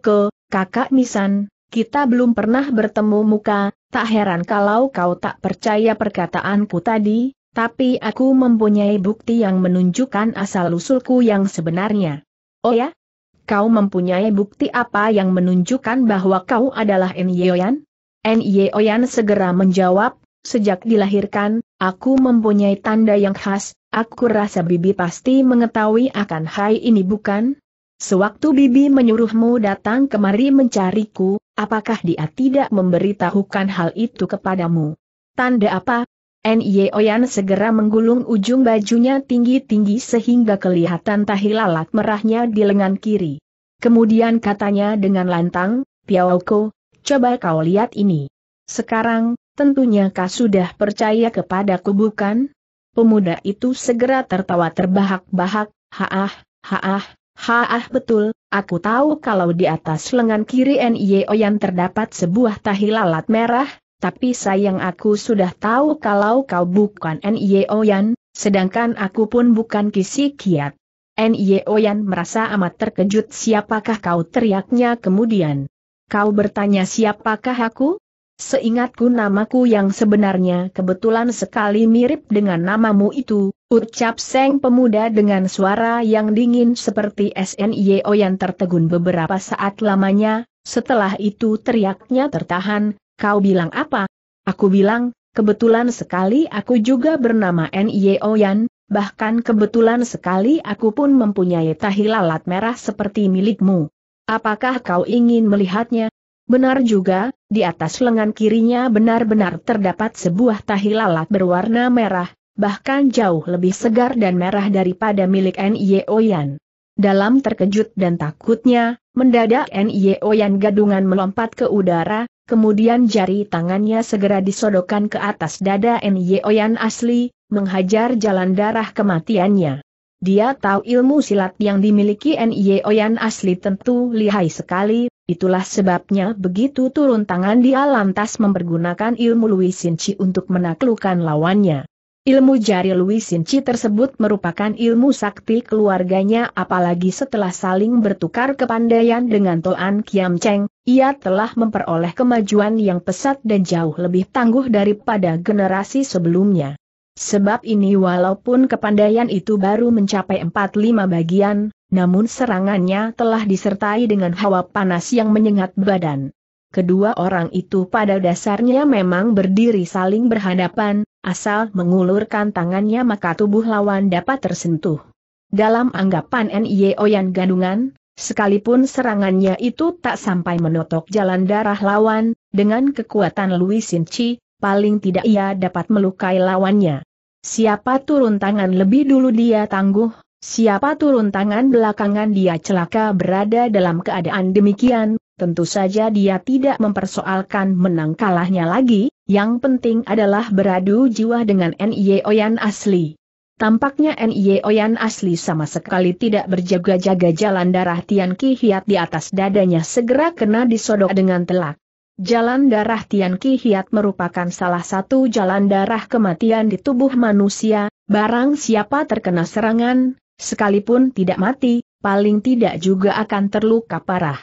ke, kakak Misan, kita belum pernah bertemu muka, tak heran kalau kau tak percaya perkataanku tadi, tapi aku mempunyai bukti yang menunjukkan asal-usulku yang sebenarnya. Oh ya? Kau mempunyai bukti apa yang menunjukkan bahwa kau adalah Nyoyan? Nyoyan segera menjawab, Sejak dilahirkan, aku mempunyai tanda yang khas, aku rasa Bibi pasti mengetahui akan hai ini bukan? Sewaktu Bibi menyuruhmu datang kemari mencariku, apakah dia tidak memberitahukan hal itu kepadamu? Tanda apa? N.Y. Oyan segera menggulung ujung bajunya tinggi-tinggi sehingga kelihatan tahi lalat merahnya di lengan kiri. Kemudian katanya dengan lantang, Piaoko, coba kau lihat ini. Sekarang, tentunya kau sudah percaya kepadaku bukan? Pemuda itu segera tertawa terbahak-bahak, haah, haah, haah betul, aku tahu kalau di atas lengan kiri N.I.O. yang terdapat sebuah tahi lalat merah, tapi sayang aku sudah tahu kalau kau bukan N.I.O. Oyan, sedangkan aku pun bukan Kisi Kiat. N.I.O. Oyan merasa amat terkejut siapakah kau teriaknya kemudian. Kau bertanya siapakah aku? Seingatku namaku yang sebenarnya kebetulan sekali mirip dengan namamu itu, ucap Seng pemuda dengan suara yang dingin seperti SNIO yang tertegun beberapa saat lamanya, setelah itu teriaknya tertahan, kau bilang apa? Aku bilang, kebetulan sekali aku juga bernama NIO Yan, bahkan kebetulan sekali aku pun mempunyai tahi lalat merah seperti milikmu. Apakah kau ingin melihatnya? Benar juga, di atas lengan kirinya benar-benar terdapat sebuah tahi lalat berwarna merah, bahkan jauh lebih segar dan merah daripada milik N.I. Oyan. Dalam terkejut dan takutnya, mendadak N.I. Oyan gadungan melompat ke udara, kemudian jari tangannya segera disodokkan ke atas dada N.I. Oyan asli, menghajar jalan darah kematiannya. Dia tahu ilmu silat yang dimiliki N.I. Oyan asli tentu lihai sekali, Itulah sebabnya begitu turun tangan dia lantas mempergunakan ilmu Louis Sinci untuk menaklukkan lawannya. Ilmu jari Louis Sinci tersebut merupakan ilmu sakti keluarganya apalagi setelah saling bertukar kepandaian dengan Toan Kiam Cheng, ia telah memperoleh kemajuan yang pesat dan jauh lebih tangguh daripada generasi sebelumnya. Sebab ini walaupun kepandaian itu baru mencapai 4-5 bagian, namun serangannya telah disertai dengan hawa panas yang menyengat badan. Kedua orang itu pada dasarnya memang berdiri saling berhadapan, asal mengulurkan tangannya maka tubuh lawan dapat tersentuh. Dalam anggapan N.I. Oyan Gandungan, sekalipun serangannya itu tak sampai menotok jalan darah lawan, dengan kekuatan Louis Sinci, paling tidak ia dapat melukai lawannya. Siapa turun tangan lebih dulu dia tangguh, Siapa turun tangan belakangan dia celaka berada dalam keadaan demikian, tentu saja dia tidak mempersoalkan menang kalahnya lagi, yang penting adalah beradu jiwa dengan N.I. Oyan asli. Tampaknya N.I. Oyan asli sama sekali tidak berjaga-jaga jalan darah Tian Ki Hiat di atas dadanya segera kena disodok dengan telak. Jalan darah Tian Ki Hiat merupakan salah satu jalan darah kematian di tubuh manusia, barang siapa terkena serangan, Sekalipun tidak mati, paling tidak juga akan terluka parah.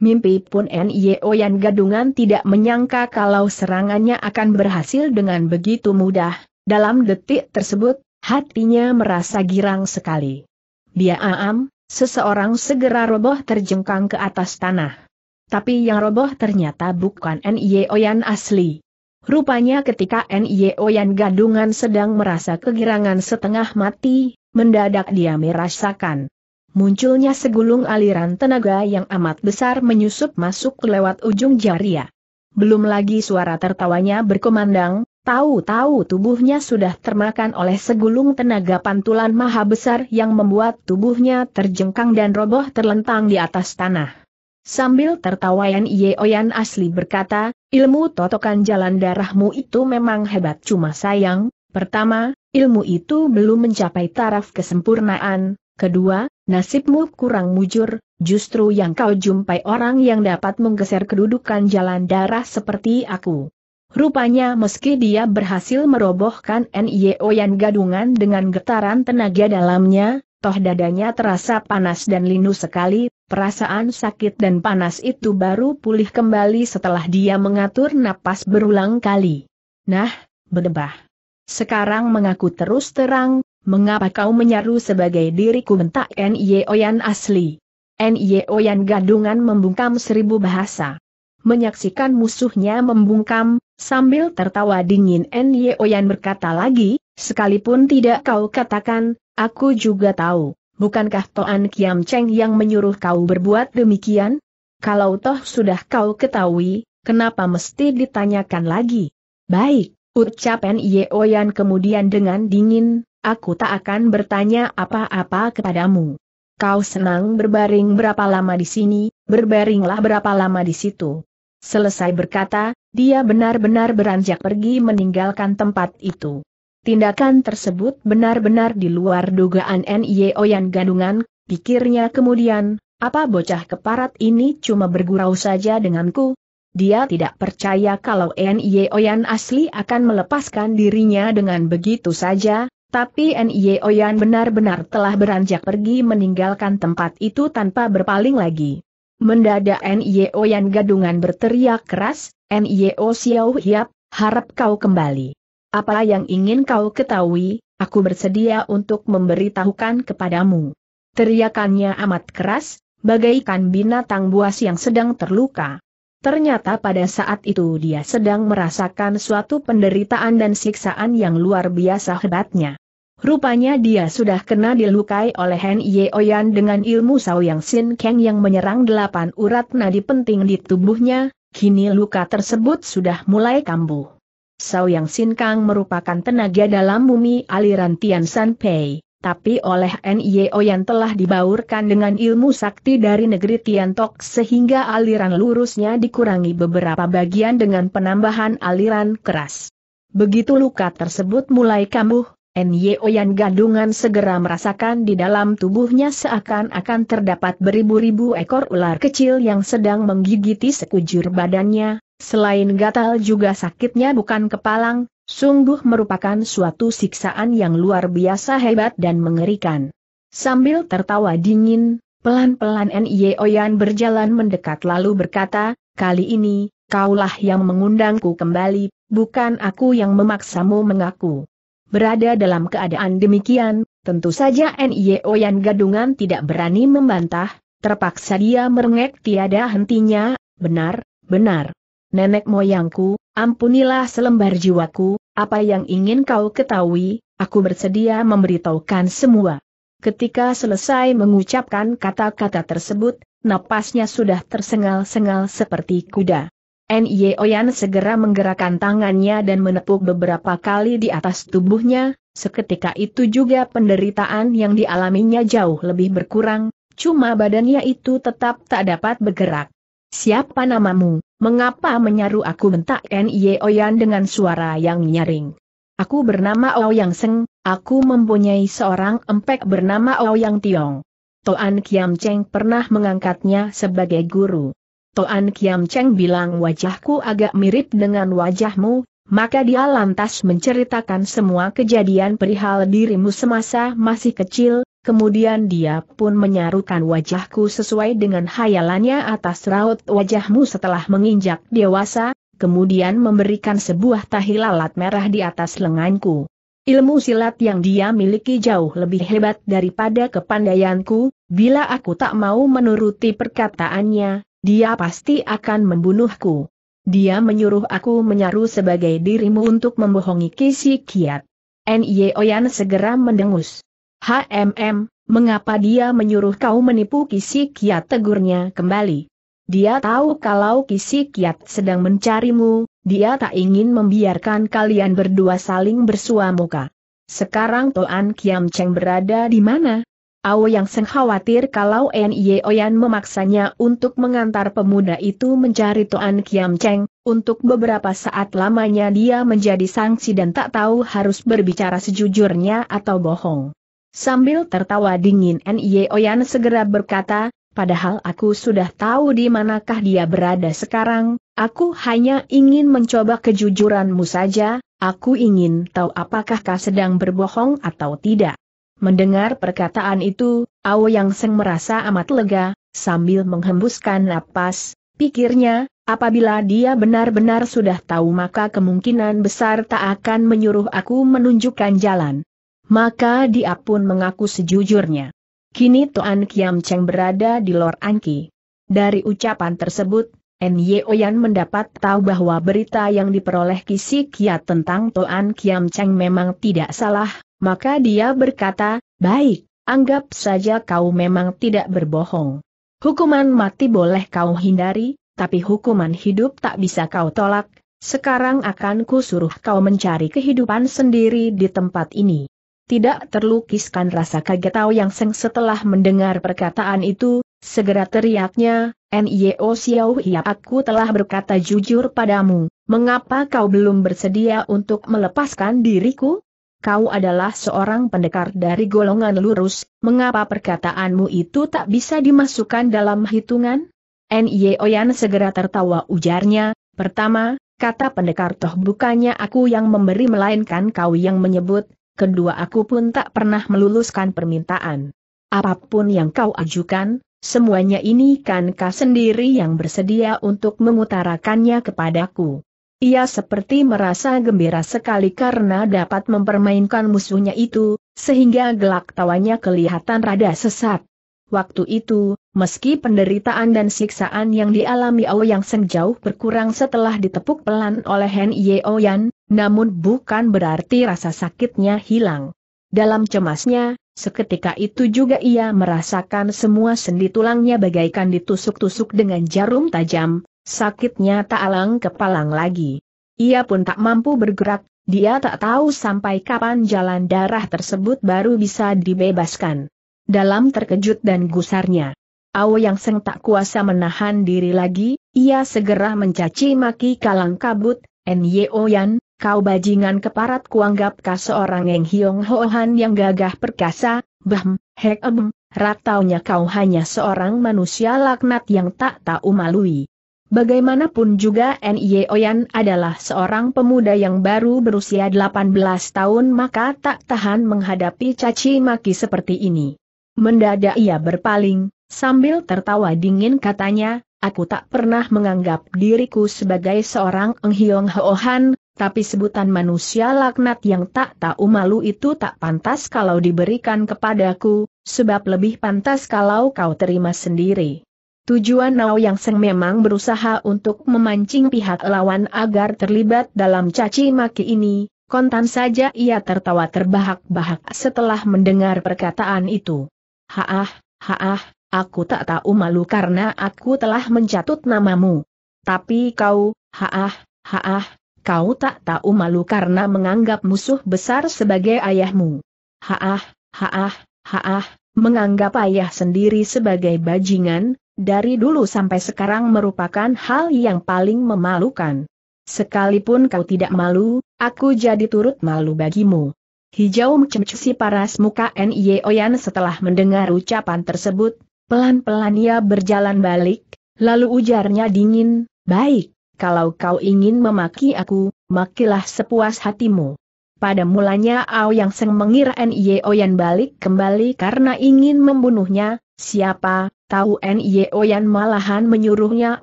Mimpi pun N.I.O. Yan Gadungan tidak menyangka kalau serangannya akan berhasil dengan begitu mudah. Dalam detik tersebut, hatinya merasa girang sekali. Dia aam, seseorang segera roboh terjengkang ke atas tanah. Tapi yang roboh ternyata bukan N.I.O. Yan asli. Rupanya ketika N.I.O. Yan Gadungan sedang merasa kegirangan setengah mati, mendadak dia merasakan. Munculnya segulung aliran tenaga yang amat besar menyusup masuk lewat ujung jaria. Belum lagi suara tertawanya berkumandang, tahu-tahu tubuhnya sudah termakan oleh segulung tenaga pantulan maha besar yang membuat tubuhnya terjengkang dan roboh terlentang di atas tanah. Sambil tertawa Yan Oyan asli berkata, ilmu totokan jalan darahmu itu memang hebat cuma sayang, pertama, ilmu itu belum mencapai taraf kesempurnaan, kedua, nasibmu kurang mujur, justru yang kau jumpai orang yang dapat menggeser kedudukan jalan darah seperti aku. Rupanya meski dia berhasil merobohkan NIO yang gadungan dengan getaran tenaga dalamnya, toh dadanya terasa panas dan linu sekali, perasaan sakit dan panas itu baru pulih kembali setelah dia mengatur napas berulang kali. Nah, berdebah. Sekarang mengaku terus terang, mengapa kau menyaru sebagai diriku bentak N.I. Oyan asli. N.I. Oyan gadungan membungkam seribu bahasa. Menyaksikan musuhnya membungkam, sambil tertawa dingin N.I. Oyan berkata lagi, sekalipun tidak kau katakan, aku juga tahu, bukankah Toan Kiam Cheng yang menyuruh kau berbuat demikian? Kalau toh sudah kau ketahui, kenapa mesti ditanyakan lagi? Baik, Ucapan Oyan kemudian dengan dingin, aku tak akan bertanya apa-apa kepadamu. kau senang berbaring berapa lama di sini, berbaringlah berapa lama di situ. Selesai berkata, dia benar-benar beranjak pergi meninggalkan tempat itu. Tindakan tersebut benar-benar di luar dugaan N.I. Oyan Gadungan, pikirnya kemudian, apa bocah keparat ini cuma bergurau saja denganku? Dia tidak percaya kalau N.I. Oyan asli akan melepaskan dirinya dengan begitu saja, tapi N.I. Oyan benar-benar telah beranjak pergi meninggalkan tempat itu tanpa berpaling lagi. Mendadak N.I. Oyan Gadungan berteriak keras, N.I.O. Xiao Hiap, harap kau kembali. Apa yang ingin kau ketahui, aku bersedia untuk memberitahukan kepadamu. Teriakannya amat keras, bagaikan binatang buas yang sedang terluka. Ternyata pada saat itu dia sedang merasakan suatu penderitaan dan siksaan yang luar biasa hebatnya. Rupanya dia sudah kena dilukai oleh Hen Ye Oyan dengan ilmu Sao Yang Sin Kang yang menyerang delapan urat nadi penting di tubuhnya, Kini luka tersebut sudah mulai kambuh. Sao Yang Sin Kang merupakan tenaga dalam bumi aliran Tian San Pei, tapi oleh N.I.O. yang telah dibaurkan dengan ilmu sakti dari negeri Tian Tok sehingga aliran lurusnya dikurangi beberapa bagian dengan penambahan aliran keras. Begitu luka tersebut mulai kambuh, N.Y. Oyan Gadungan segera merasakan di dalam tubuhnya seakan-akan terdapat beribu-ribu ekor ular kecil yang sedang menggigiti sekujur badannya, selain gatal juga sakitnya bukan kepalang, sungguh merupakan suatu siksaan yang luar biasa hebat dan mengerikan. Sambil tertawa dingin, pelan-pelan N.Y. Oyan berjalan mendekat lalu berkata, kali ini, kaulah yang mengundangku kembali, bukan aku yang memaksamu mengaku. Berada dalam keadaan demikian, tentu saja N.I.O. Yan Gadungan tidak berani membantah, terpaksa dia merengek tiada hentinya, benar, benar. Nenek moyangku, ampunilah selembar jiwaku, apa yang ingin kau ketahui, aku bersedia memberitahukan semua. Ketika selesai mengucapkan kata-kata tersebut, napasnya sudah tersengal-sengal seperti kuda. N.Y. Oyan segera menggerakkan tangannya dan menepuk beberapa kali di atas tubuhnya, seketika itu juga penderitaan yang dialaminya jauh lebih berkurang, cuma badannya itu tetap tak dapat bergerak. Siapa namamu? Mengapa menyaru aku bentak N.Y. Oyan dengan suara yang nyaring? Aku bernama Ouyang Seng, aku mempunyai seorang empek bernama Ouyang Tiong. Toan Kiam Cheng pernah mengangkatnya sebagai guru. Toan Kiam Cheng bilang wajahku agak mirip dengan wajahmu, maka dia lantas menceritakan semua kejadian perihal dirimu semasa masih kecil, kemudian dia pun menyarukan wajahku sesuai dengan hayalannya atas raut wajahmu setelah menginjak dewasa, kemudian memberikan sebuah tahi lalat merah di atas lenganku. Ilmu silat yang dia miliki jauh lebih hebat daripada kepandaianku, bila aku tak mau menuruti perkataannya, dia pasti akan membunuhku. Dia menyuruh aku menyaru sebagai dirimu untuk membohongi Kisi Kiat. N.Y. Oyan segera mendengus. HMM, mengapa dia menyuruh kau menipu Kisi Kiat tegurnya kembali. Dia tahu kalau Kisi Kiat sedang mencarimu, dia tak ingin membiarkan kalian berdua saling bersua muka. Sekarang Toan Kiam Cheng berada di mana? Ao yang Seng khawatir kalau N.I. Oyan memaksanya untuk mengantar pemuda itu mencari Toan Kiam Cheng, untuk beberapa saat lamanya dia menjadi sangsi dan tak tahu harus berbicara sejujurnya atau bohong. Sambil tertawa dingin N.I. Oyan segera berkata, padahal aku sudah tahu di manakah dia berada sekarang, aku hanya ingin mencoba kejujuranmu saja, aku ingin tahu apakah kau sedang berbohong atau tidak. Mendengar perkataan itu, Ao Yang Seng merasa amat lega, sambil menghembuskan napas, pikirnya, apabila dia benar-benar sudah tahu maka kemungkinan besar tak akan menyuruh aku menunjukkan jalan. Maka dia pun mengaku sejujurnya. Kini Tuan Kiam Cheng berada di Lor Anki. Dari ucapan tersebut, N.Y. Oyan mendapat tahu bahwa berita yang diperoleh Kisi Kiat tentang Tuan Kiam Cheng memang tidak salah, maka dia berkata, baik, anggap saja kau memang tidak berbohong. Hukuman mati boleh kau hindari, tapi hukuman hidup tak bisa kau tolak, sekarang akan ku suruh kau mencari kehidupan sendiri di tempat ini. Tidak terlukiskan rasa kaget Tao Yang Seng setelah mendengar perkataan itu, segera teriaknya, Nio Xiao Hiap aku telah berkata jujur padamu, mengapa kau belum bersedia untuk melepaskan diriku? Kau adalah seorang pendekar dari golongan lurus, mengapa perkataanmu itu tak bisa dimasukkan dalam hitungan? Nio Yan segera tertawa ujarnya, pertama, kata pendekar toh bukannya aku yang memberi melainkan kau yang menyebut, kedua aku pun tak pernah meluluskan permintaan. Apa pun yang kau ajukan, semuanya ini kan kau sendiri yang bersedia untuk mengutarakannya kepadaku. Ia seperti merasa gembira sekali karena dapat mempermainkan musuhnya itu, sehingga gelak tawanya kelihatan rada sesat. Waktu itu, meski penderitaan dan siksaan yang dialami Aoyang Seng jauh berkurang setelah ditepuk pelan oleh Hen Yeoyan, namun bukan berarti rasa sakitnya hilang. Dalam cemasnya, seketika itu juga ia merasakan semua sendi tulangnya bagaikan ditusuk-tusuk dengan jarum tajam, sakitnya tak alang kepalang lagi. Ia pun tak mampu bergerak, dia tak tahu sampai kapan jalan darah tersebut baru bisa dibebaskan. Dalam terkejut dan gusarnya, Ao yang seng tak kuasa menahan diri lagi, ia segera mencaci maki kalang kabut, N.Y. Oyan, kau bajingan keparat kuanggap kau seorang yang hiong hohan yang gagah perkasa, bahm, hek em, rataunya kau hanya seorang manusia laknat yang tak tahu malui. Bagaimanapun juga N.Y. Oyan adalah seorang pemuda yang baru berusia 18 tahun maka tak tahan menghadapi caci maki seperti ini. Mendadak ia berpaling, sambil tertawa dingin katanya, aku tak pernah menganggap diriku sebagai seorang enghiong hohan, tapi sebutan manusia laknat yang tak tahu malu itu tak pantas kalau diberikan kepadaku, sebab lebih pantas kalau kau terima sendiri. Tujuan Nao Yang Seng memang berusaha untuk memancing pihak lawan agar terlibat dalam caci maki ini, kontan saja ia tertawa terbahak-bahak setelah mendengar perkataan itu. Haah, haah, aku tak tahu malu karena aku telah mencatut namamu. Tapi kau, haah, haah, kau tak tahu malu karena menganggap musuh besar sebagai ayahmu. Haah, haah, haah, menganggap ayah sendiri sebagai bajingan, dari dulu sampai sekarang merupakan hal yang paling memalukan. Sekalipun kau tidak malu, aku jadi turut malu bagimu. Hijau mencemci paras muka N.I. Oyan setelah mendengar ucapan tersebut, pelan-pelan ia berjalan balik, lalu ujarnya dingin, baik, kalau kau ingin memaki aku, makilah sepuas hatimu. Pada mulanya Ao yang Seng mengira N.I. Oyan balik kembali karena ingin membunuhnya, siapa, tahu N.I. Oyan malahan menyuruhnya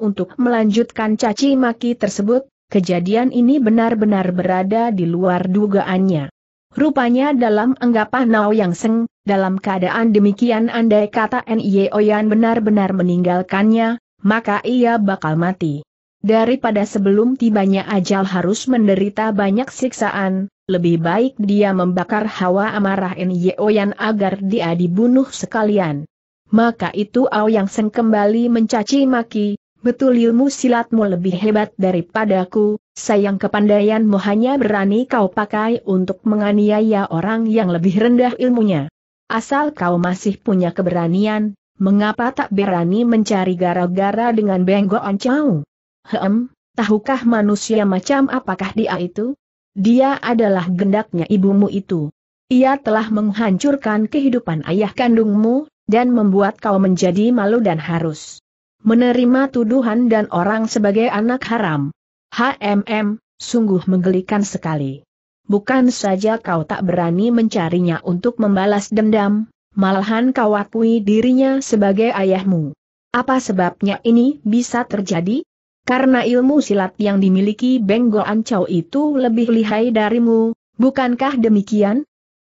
untuk melanjutkan caci maki tersebut, kejadian ini benar-benar berada di luar dugaannya. Rupanya dalam anggapan Nao Yang Seng, dalam keadaan demikian andai kata N.I. Oyan benar-benar meninggalkannya, maka ia bakal mati. Daripada sebelum tibanya ajal harus menderita banyak siksaan, lebih baik dia membakar hawa amarah N.I. Oyan agar dia dibunuh sekalian. Maka itu Ao Yang Seng kembali mencaci maki, betul ilmu silatmu lebih hebat daripadaku, sayang kepandaianmu hanya berani kau pakai untuk menganiaya orang yang lebih rendah ilmunya. Asal kau masih punya keberanian, mengapa tak berani mencari gara-gara dengan Benggo Oncau? Hem, tahukah manusia macam apakah dia itu? Dia adalah gendaknya ibumu itu. Ia telah menghancurkan kehidupan ayah kandungmu, dan membuat kau menjadi malu dan harus menerima tuduhan dan orang sebagai anak haram. HMM, sungguh menggelikan sekali. Bukan saja kau tak berani mencarinya untuk membalas dendam, malahan kau akui dirinya sebagai ayahmu. Apa sebabnya ini bisa terjadi? Karena ilmu silat yang dimiliki Benggo Ancau itu lebih lihai darimu, bukankah demikian?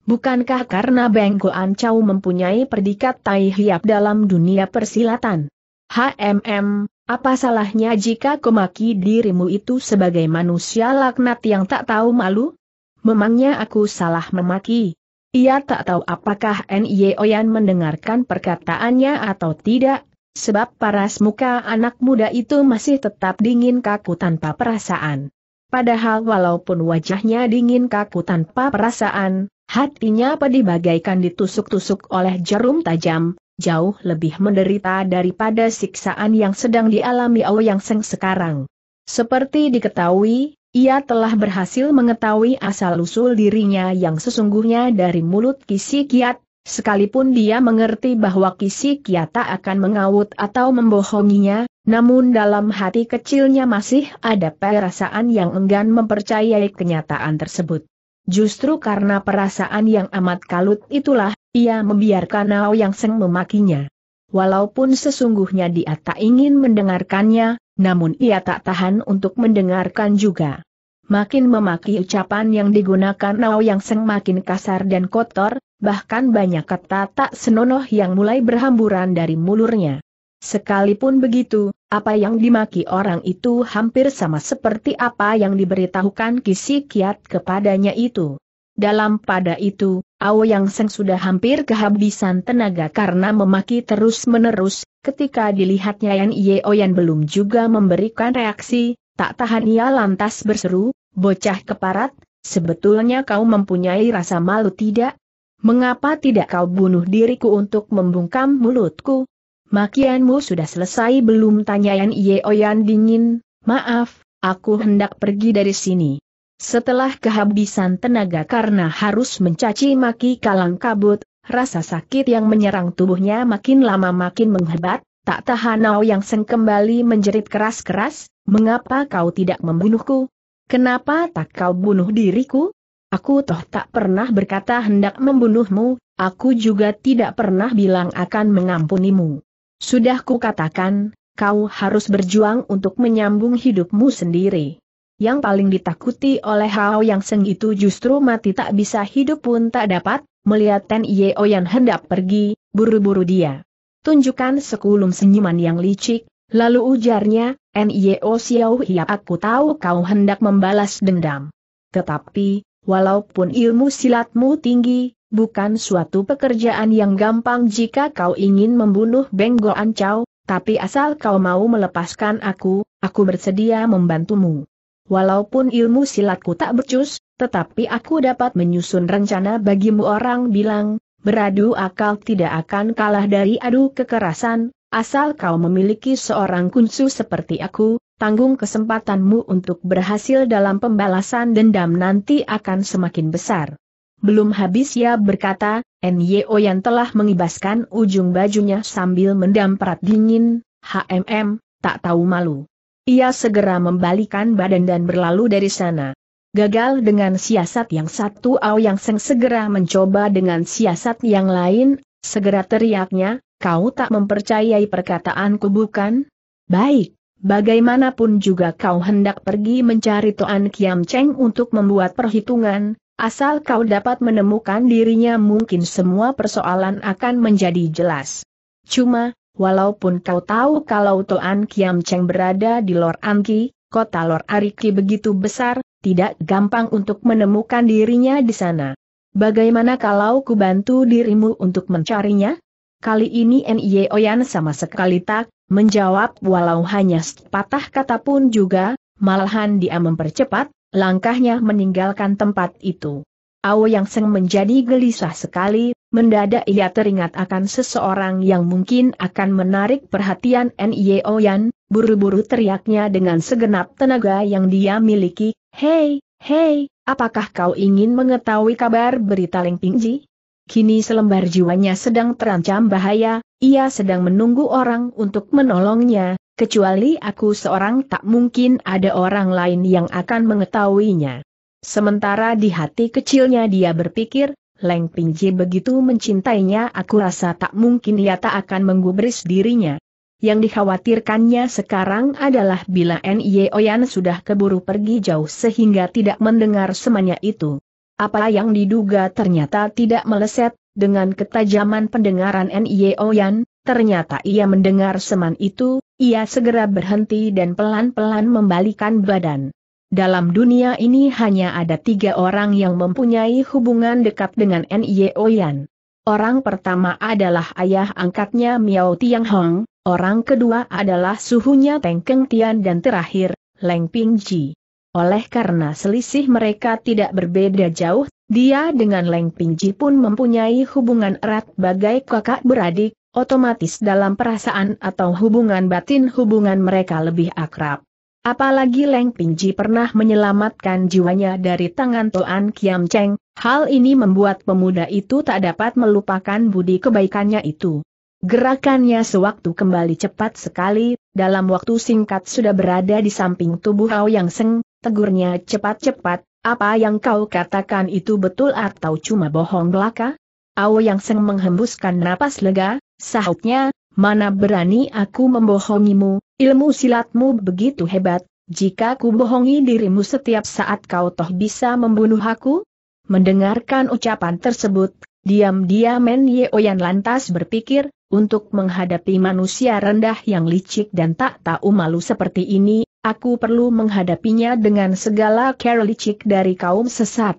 Bukankah karena Benggo Ancau mempunyai predikat Tai Hiap dalam dunia persilatan? HMM, apa salahnya jika kemaki dirimu itu sebagai manusia laknat yang tak tahu malu? Memangnya aku salah memaki? Ia tak tahu apakah N.Y. Oyan mendengarkan perkataannya atau tidak, sebab paras muka anak muda itu masih tetap dingin kaku tanpa perasaan. Padahal walaupun wajahnya dingin kaku tanpa perasaan, hatinya pedih bagaikan ditusuk-tusuk oleh jarum tajam, jauh lebih menderita daripada siksaan yang sedang dialami Aoyang Seng sekarang. Seperti diketahui, ia telah berhasil mengetahui asal-usul dirinya yang sesungguhnya dari mulut Kisi Kiat, sekalipun dia mengerti bahwa Kisi Kiat tak akan mengawut atau membohonginya, namun dalam hati kecilnya masih ada perasaan yang enggan mempercayai kenyataan tersebut. Justru karena perasaan yang amat kalut itulah, ia membiarkan Nao Yang Seng memakinya. Walaupun sesungguhnya dia tak ingin mendengarkannya, namun ia tak tahan untuk mendengarkan juga. Makin memaki ucapan yang digunakan Nao Yang Seng makin kasar dan kotor, bahkan banyak kata tak senonoh yang mulai berhamburan dari mulurnya. Sekalipun begitu, apa yang dimaki orang itu hampir sama seperti apa yang diberitahukan Kisi Kiat kepadanya itu. Dalam pada itu, Yang Seng sudah hampir kehabisan tenaga karena memaki terus-menerus, ketika dilihatnya Yan Ye Oyan belum juga memberikan reaksi, tak tahan ia lantas berseru, bocah keparat, sebetulnya kau mempunyai rasa malu tidak? Mengapa tidak kau bunuh diriku untuk membungkam mulutku? Makianmu sudah selesai belum tanya Yan Ye Oyan dingin, maaf, aku hendak pergi dari sini. Setelah kehabisan tenaga karena harus mencaci maki kalang kabut, rasa sakit yang menyerang tubuhnya makin lama makin menghebat, tak tahan Nao yang seng kembali menjerit keras-keras, mengapa kau tidak membunuhku? Kenapa tak kau bunuh diriku? Aku toh tak pernah berkata hendak membunuhmu, aku juga tidak pernah bilang akan mengampunimu. Sudah kukatakan, kau harus berjuang untuk menyambung hidupmu sendiri. Yang paling ditakuti oleh Hao Yang Seng itu justru mati tak bisa hidup pun tak dapat, melihat Ten Yeo yang hendak pergi, buru-buru dia. Tunjukkan sekulum senyuman yang licik, lalu ujarnya, Yeo Xiao Hiap aku tahu kau hendak membalas dendam. Tetapi, walaupun ilmu silatmu tinggi, bukan suatu pekerjaan yang gampang jika kau ingin membunuh Beng Goan Chow, tapi asal kau mau melepaskan aku, aku bersedia membantumu. Walaupun ilmu silatku tak becus, tetapi aku dapat menyusun rencana bagimu orang bilang, beradu akal tidak akan kalah dari adu kekerasan, asal kau memiliki seorang kunsu seperti aku, tanggung kesempatanmu untuk berhasil dalam pembalasan dendam nanti akan semakin besar. Belum habis ia berkata, Nyo yang telah mengibaskan ujung bajunya sambil mendamprat dingin, HMM, tak tahu malu. Ia segera membalikan badan dan berlalu dari sana. Gagal dengan siasat yang satu Ao yang Seng segera mencoba dengan siasat yang lain, segera teriaknya, kau tak mempercayai perkataanku bukan? Baik, bagaimanapun juga kau hendak pergi mencari Toan Kiam Cheng untuk membuat perhitungan, asal kau dapat menemukan dirinya mungkin semua persoalan akan menjadi jelas. Cuma, Walaupun kau tahu kalau Toan Kiam Cheng berada di Lor Anki, kota Lor Ariki begitu besar, tidak gampang untuk menemukan dirinya di sana. Bagaimana kalau ku bantu dirimu untuk mencarinya? Kali ini N.I. Oyan sama sekali tak menjawab walau hanya sepatah kata pun juga, malahan dia mempercepat, langkahnya meninggalkan tempat itu. Ao yang Seng menjadi gelisah sekali, mendadak ia teringat akan seseorang yang mungkin akan menarik perhatian N.I. Oyan, buru-buru teriaknya dengan segenap tenaga yang dia miliki, Hei, hei, apakah kau ingin mengetahui kabar berita Leng Pingji? Kini selembar jiwanya sedang terancam bahaya, ia sedang menunggu orang untuk menolongnya, kecuali aku seorang tak mungkin ada orang lain yang akan mengetahuinya. Sementara di hati kecilnya dia berpikir, Leng Pingji begitu mencintainya aku rasa tak mungkin ia tak akan menggubris dirinya. Yang dikhawatirkannya sekarang adalah bila N.I. Oyan sudah keburu pergi jauh sehingga tidak mendengar semuanya itu. Apa yang diduga ternyata tidak meleset, dengan ketajaman pendengaran N.I. Oyan, ternyata ia mendengar seman itu, ia segera berhenti dan pelan-pelan membalikan badan. Dalam dunia ini hanya ada tiga orang yang mempunyai hubungan dekat dengan N.I. Oyan. Orang pertama adalah ayah angkatnya Miao Tiang Hong, orang kedua adalah suhunya Teng Keng Tian dan terakhir, Leng Ping Ji. Oleh karena selisih mereka tidak berbeda jauh, Dia dengan Leng Pingji pun mempunyai hubungan erat bagai kakak beradik, otomatis dalam perasaan atau hubungan batin hubungan mereka lebih akrab. Apalagi Leng Pingji pernah menyelamatkan jiwanya dari tangan Toan Kiam Cheng, hal ini membuat pemuda itu tak dapat melupakan budi kebaikannya itu. Gerakannya sewaktu kembali cepat sekali, dalam waktu singkat sudah berada di samping tubuh Yang Seng, tegurnya cepat-cepat, apa yang kau katakan itu betul atau cuma bohong belaka? Yang Seng menghembuskan napas lega, sahutnya, mana berani aku membohongimu, ilmu silatmu begitu hebat, jika ku bohongi dirimu setiap saat kau toh bisa membunuh aku? Mendengarkan ucapan tersebut, diam-diam Men Yeoyan lantas berpikir, untuk menghadapi manusia rendah yang licik dan tak tahu malu seperti ini, Aku perlu menghadapinya dengan segala cara licik dari kaum sesat.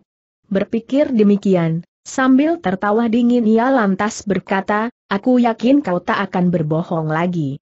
Berpikir demikian, sambil tertawa dingin ia lantas berkata, aku yakin kau tak akan berbohong lagi.